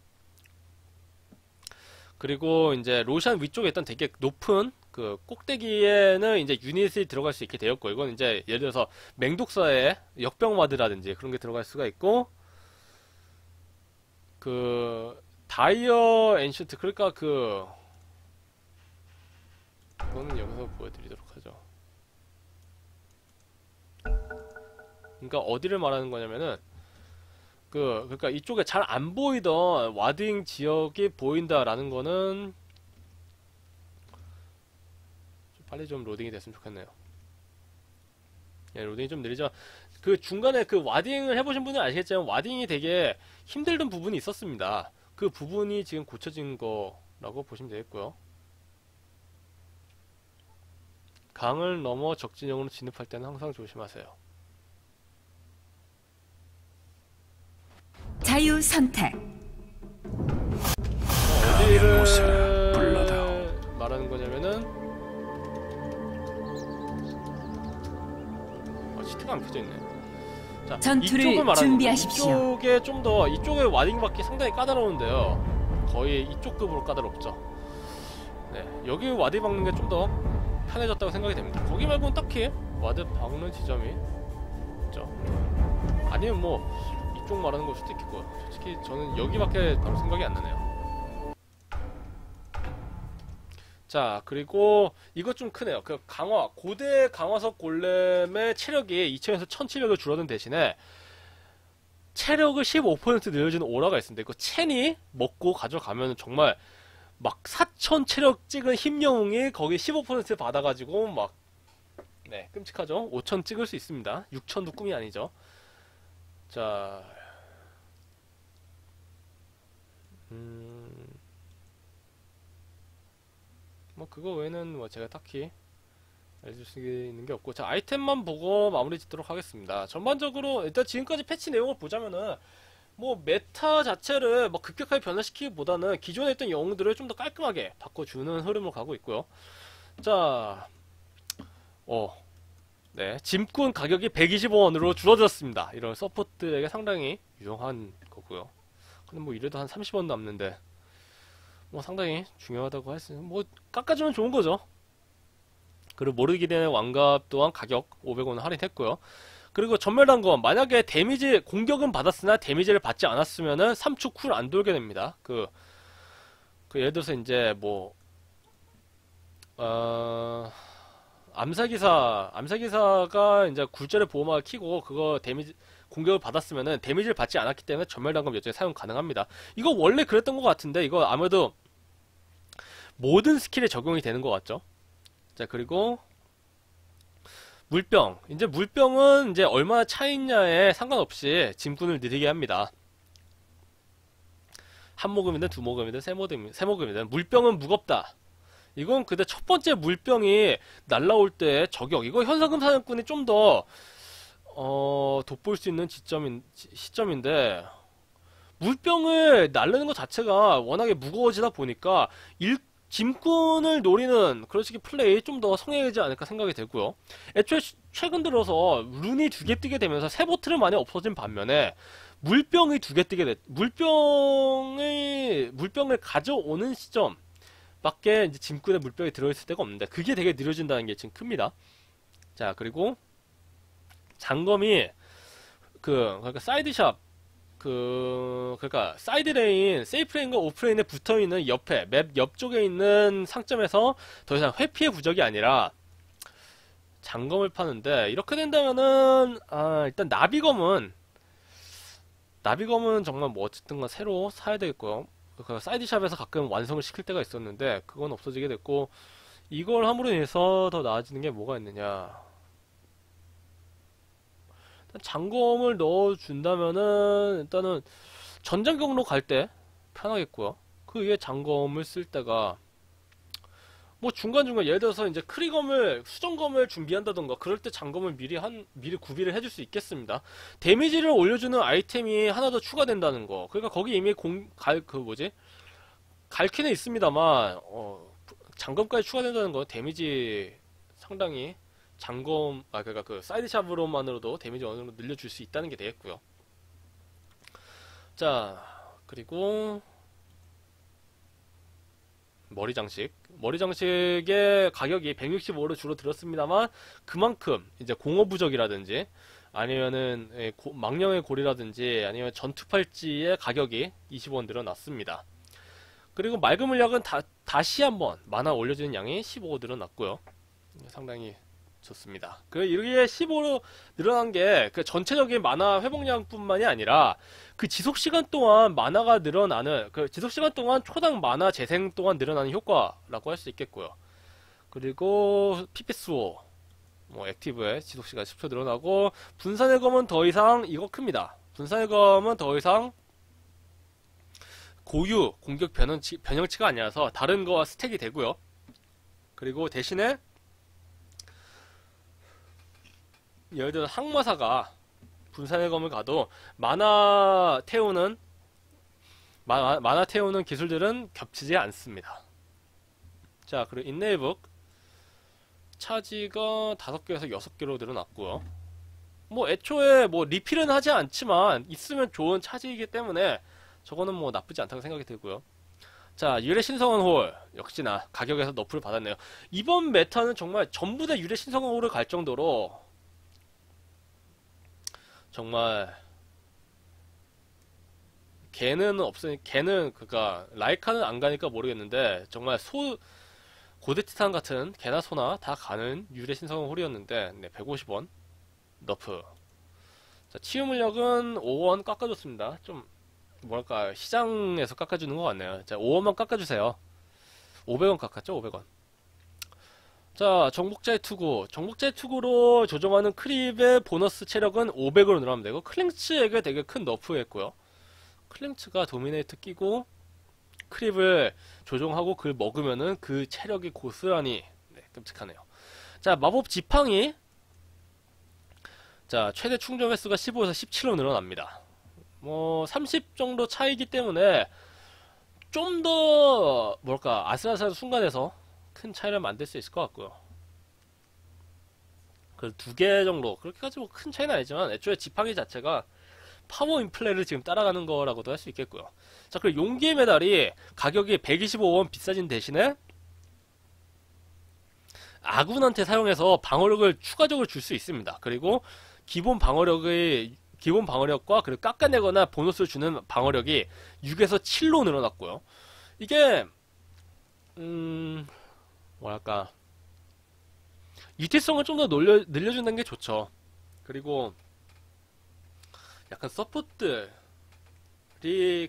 그리고 이제 로션 위쪽에 있던 되게 높은 그 꼭대기에는 이제 유닛이 들어갈 수 있게 되었고 이건 이제 예를 들어서 맹독사의 역병마드라든지 그런 게 들어갈 수가 있고 그 Dire Ancient 그러니까 그 그거는 여기서 보여드리도록 하죠. 그러니까 어디를 말하는 거냐면은 그 그러니까 이쪽에 잘 안 보이던 warding 지역이 보인다라는 거는 좀 빨리 좀 로딩이 됐으면 좋겠네요. 예, 로딩이 좀 느리죠. 그 중간에 그 와딩을 해보신 분은 아시겠지만 와딩이 되게 힘들던 부분이 있었습니다. 그 부분이 지금 고쳐진 거라고 보시면 되겠고요. 강을 넘어 적진영으로 진입할 때는 항상 조심하세요. 자유 선택. 어디를 모습을 불러다오. 말하는 거냐면은 아, cheat가 안 켜져 있네. 자, 전투를 준비하십시오. 이쪽에 좀 더 이쪽에 warding 박기 상당히 까다로운데요. 거의 이쪽 급으로 까다롭죠. 네, 여기 ward 박는 게 좀 더 편해졌다고 생각이 됩니다. 거기 말고는 딱히 ward 박는 지점이 없죠. 아니면 뭐 이쪽 말하는 걸 수도 있겠고요. 솔직히 저는 여기밖에 생각이 안 나네요. 자, 그리고 이것 좀 크네요. 그 강화, 고대 강화석 골렘의 체력이 2000에서 1700으로 줄어든 대신에 체력을 15% 늘려주는 오라가 있습니다. 이거 체니 먹고 가져가면 정말 막 4000 체력 찍은 힘영웅이 거기 15% 받아가지고 막, 네, 끔찍하죠? 5000 찍을 수 있습니다. 6000도 꿈이 아니죠. 자, 음, 뭐 그거 외에는 뭐 제가 딱히 알려줄 수 있는 게 없고 자 아이템만 보고 마무리 짓도록 하겠습니다. 전반적으로 일단 지금까지 패치 내용을 보자면은 뭐 meta 자체를 뭐 급격하게 변화시키기보다는 기존에 있던 영웅들을 좀 더 깔끔하게 바꿔주는 흐름으로 가고 있고요. 자 어, 네. 짐꾼 가격이 125원으로 줄어들었습니다. 이런 support에게 상당히 유용한 거고요. 근데 뭐 이래도 한 30원 남는데 뭐 상당히 중요하다고 할 수 있는 뭐 깎아주면 좋은 거죠. 그리고 모르디기안의 완갑 또한 가격 500원 할인했고요. 그리고 점멸단검 만약에 데미지 공격은 받았으나 데미지를 받지 않았으면은 3초 cool 안 돌게 됩니다. 그, 그 예를 들어서 이제 뭐 어, 암살기사 암살기사가 이제 굴절의 보호막을 키고 그거 데미지 공격을 받았으면은 데미지를 받지 않았기 때문에 점멸단검 여전히 사용 가능합니다. 이거 원래 그랬던 것 같은데 이거 아무래도 모든 스킬에 적용이 되는 것 같죠. 자 그리고 물병 이제 물병은 이제 얼마나 차있냐에 상관없이 짐꾼을 느리게 합니다. 한 모금이든 두 모금이든 세 모금 세 모금이든 물병은 무겁다. 이건 근데 첫 번째 물병이 날라올 때 저격 이거 현상금 사냥꾼이 좀더 어, 돋볼 수 있는 지점인, 시점인데, 물병을 날르는 것 자체가 워낙에 무거워지다 보니까, 일, 짐꾼을 노리는 그런 식의 플레이 좀 더 성행하지 않을까 생각이 되고요. 애초에 최근 들어서 룬이 두 개 뜨게 되면서 세 보트를 많이 없어진 반면에, 물병이 두 개 뜨게 됐, 물병이, 물병을 가져오는 시점, 밖에 이제 짐꾼의 물병이 들어있을 때가 없는데, 그게 되게 느려진다는 게 지금 큽니다. 자, 그리고, 장검이 그 그러니까 사이드샵 그 그러니까 side lane, safe lane과 off lane에 붙어 있는 옆에 맵 옆쪽에 있는 상점에서 더 이상 회피의 부적이 아니라 장검을 파는데 이렇게 된다면은 아 일단 나비검은 나비검은 정말 뭐 어쨌든 간 새로 사야 되겠고요. 그 side shop에서 가끔 완성을 시킬 때가 있었는데 그건 없어지게 됐고 이걸 함으로 인해서 더 나아지는 게 뭐가 있느냐 장검을 넣어준다면은 일단은 전장 경로 갈 때 편하겠고요 그 위에 장검을 쓸 때가 뭐 중간중간 예를 들어서 이제 크리검을 수정검을 준비한다던가 그럴 때 장검을 미리 한 미리 구비를 해줄 수 있겠습니다. 데미지를 올려주는 아이템이 하나 더 추가된다는 거. 그러니까 거기 이미 공 갈 그 뭐지 갈퀴는 있습니다만 어, 장검까지 추가된다는 건 데미지 상당히 장검 아 그러니까 그 side shop으로만으로도 데미지 어느 정도 늘려줄 수 있다는 게 되겠고요. 자 그리고 머리 장식. 머리 장식의 가격이 165로 줄어들었습니다만 그만큼 이제 공허 부적이라든지 아니면은 예, 고- 망령의 고리라든지 아니면 전투 팔찌의 가격이 20원 늘어났습니다. 그리고 맑은 물약은 다, 다시 한번 만화 올려주는 양이 15 늘어났고요. 상당히 좋습니다. 그 이게 15로 늘어난 게 그 전체적인 만화 회복량뿐만이 아니라 그 지속 시간 동안 만화가 늘어나는 그 지속 시간 동안 초당 만화 재생 동안 늘어나는 효과라고 할 수 있겠고요. 그리고 피피스오 뭐 액티브의 지속 시간 10초 늘어나고 분산의 검은 더 이상 이거 큽니다. 분산의 검은 더 이상 고유 공격 변형치, 변형치가 아니라서 다른 거와 스택이 되고요. 그리고 대신에 예를 들어 항마사가 분산의 검을 가도 만화 태우는 만화, 만화 태우는 기술들은 겹치지 않습니다. 자, 그리고 인네이북 차지가 5개에서 6개로 늘어났고요. 뭐 애초에 뭐 리필은 하지 않지만 있으면 좋은 차지이기 때문에 저거는 뭐 나쁘지 않다고 생각이 들고요. 자, 유래 신성한 홀 역시나 가격에서 너프를 받았네요. 이번 메타는 정말 전부 다 유래 신성한 홀을 갈 정도로 정말 걔는 없으니 걔는 그니까 라이카는 안 가니까 모르겠는데 정말 소 고대 티탄 같은 개나 소나 다 가는 유래 신성 홀이었는데 네, 150원 너프. 자 치유 물력은 5원 깎아줬습니다. 좀 뭐랄까 시장에서 깎아주는 것 같네요. 자 5원만 깎아주세요. 500원 깎았죠? 500원 자, 정복자의 투구. 정복자의 투구로 조정하는 크립의 보너스 체력은 500으로 늘어나면 되고, 클링츠에게 되게 큰 너프했고요. 클링츠가 도미네이트 끼고, 크립을 조종하고 그걸 먹으면은 그 체력이 고스란히, 네, 끔찍하네요. 자, 마법 지팡이. 자, 최대 충전 횟수가 15에서 17로 늘어납니다. 뭐, 30 정도 차이기 때문에, 좀 더, 뭐랄까, 아슬아슬한 순간에서 큰 차이를 만들 수 있을 것 같고요. 그 두 개 정도 그렇게까지 뭐 큰 차이는 아니지만 애초에 지팡이 자체가 파워 인플레를 지금 따라가는 거라고도 할 수 있겠고요. 자 그리고 용기의 메달이 가격이 125원 비싸진 대신에 아군한테 사용해서 방어력을 추가적으로 줄 수 있습니다. 그리고 기본 방어력의 기본 방어력과 그리고 깎아내거나 보너스를 주는 방어력이 6에서 7로 늘어났고요. 이게 음 뭐랄까 util성을 좀더 늘려준다는 게 좋죠. 그리고 약간 support들이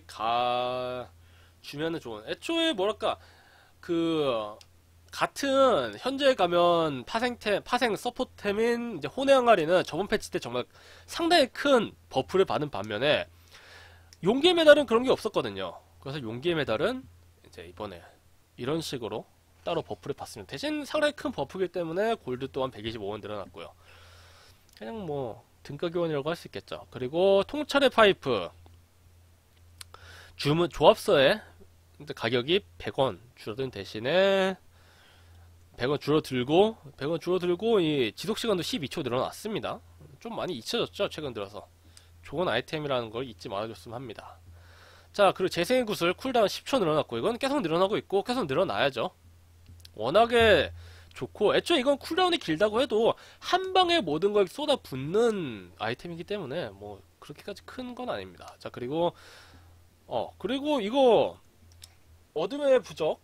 가 주면은 좋은. 애초에 뭐랄까 그 같은 현재 가면 파생템 파생 support템인 이제 혼의 항아리는 저번 패치 때 정말 상당히 큰 buff를 받은 반면에 용기의 메달은 그런 게 없었거든요. 그래서 용기의 메달은 이제 이번에 이런 식으로 따로 buff를 받습니다. 대신 상당히 큰 buff기 때문에 골드 또한 125원 늘어났고요. 그냥 뭐 등가 교환이라고 할 수 있겠죠. 그리고 통찰의 파이프 주문 조합서에 가격이 100원 줄어든 대신에 100원 줄어들고 100원 줄어들고 이 지속 시간도 12초 늘어났습니다. 좀 많이 잊혀졌죠 최근 들어서 좋은 아이템이라는 걸 잊지 말아줬으면 합니다. 자 그리고 재생의 구슬 cooldown 10초 늘어났고 이건 계속 늘어나고 있고 계속 늘어나야죠. 워낙에 좋고 애초에 이건 cooldown이 길다고 해도 한 방에 모든 걸 쏟아 붓는 아이템이기 때문에 뭐 그렇게까지 큰 건 아닙니다. 자 그리고 어 그리고 이거 어둠의 부적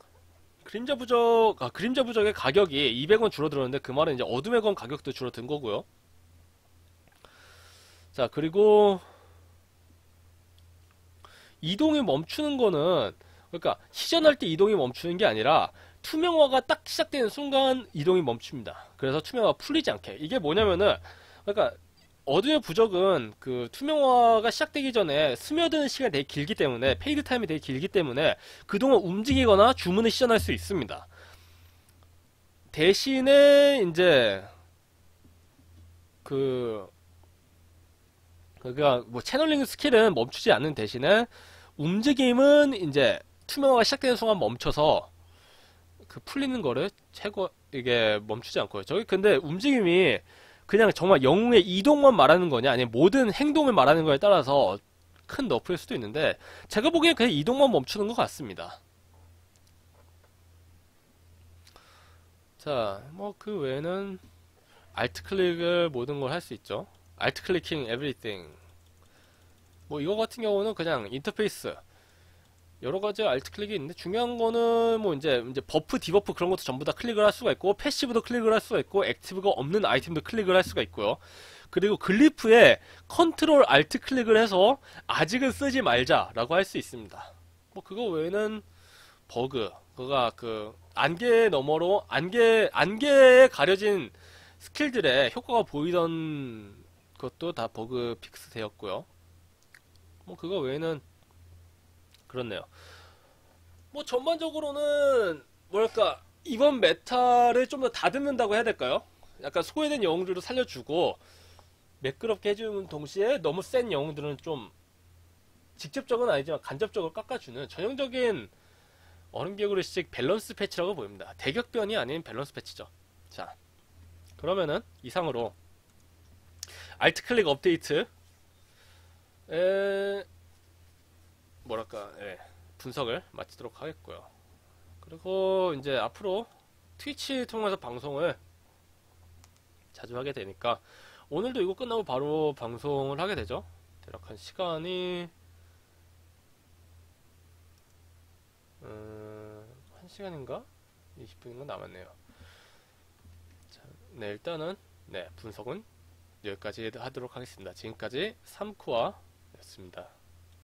그림자 부적 아 그림자 부적의 가격이 200원 줄어들었는데 그 말은 이제 어둠의 검 가격도 줄어든 거고요. 자 그리고 이동이 멈추는 거는 그러니까 시전할 때 이동이 멈추는 게 아니라 투명화가 딱 시작되는 순간 이동이 멈춥니다. 그래서 투명화가 풀리지 않게. 이게 뭐냐면은 그러니까 어둠의 부적은 그 투명화가 시작되기 전에 스며드는 시간이 되게 길기 때문에 fade time이 되게 길기 때문에 그동안 움직이거나 주문을 시전할 수 있습니다. 대신에 이제 그 그러니까 뭐 channeling 스킬은 멈추지 않는 대신에 움직임은 이제 투명화가 시작되는 순간 멈춰서 그 풀리는 거를 최고 이게 멈추지 않고요. 저기 근데 움직임이 그냥 정말 영웅의 이동만 말하는 거냐 아니면 모든 행동을 말하는 거에 따라서 큰 nerf일 수도 있는데 제가 보기엔 그냥 이동만 멈추는 것 같습니다. 자, 뭐 그 외에는 alt click을 모든 걸 할 수 있죠. Alt clicking everything. 뭐 이거 같은 경우는 그냥 인터페이스 여러 가지 alt click이 있는데 중요한 거는 뭐 이제 이제 buff, debuff 그런 것도 전부 다 클릭을 할 수가 있고 passive도 클릭을 할 수가 있고 active가 없는 아이템도 클릭을 할 수가 있고요. 그리고 글리프에 control alt click을 해서 아직은 쓰지 말자라고 할 수 있습니다. 뭐 그거 외에는 버그, 그가 그 안개 너머로 안개 안개에 가려진 스킬들의 효과가 보이던 것도 다 버그 fix 되었고요. 뭐 그거 외에는 그렇네요. 뭐 전반적으로는 뭐랄까 이번 메타를 좀 더 다듬는다고 해야 될까요? 약간 소외된 영웅들을 살려주고 매끄럽게 해주는 동시에 너무 센 영웅들은 좀 직접적은 아니지만 간접적으로 깎아주는 전형적인 얼음개구리식 밸런스 패치라고 보입니다. 대격변이 아닌 밸런스 패치죠. 자, 그러면은 이상으로 alt click 업데이트 에 뭐랄까 예, 분석을 마치도록 하겠고요. 그리고 이제 앞으로 트위치 통해서 방송을 자주 하게 되니까 오늘도 이거 끝나고 바로 방송을 하게 되죠. 대략 한 시간이 음, 한 시간인가 20분인가 남았네요. 자, 네 일단은 네 분석은 여기까지 하도록 하겠습니다. 지금까지 3코어였습니다.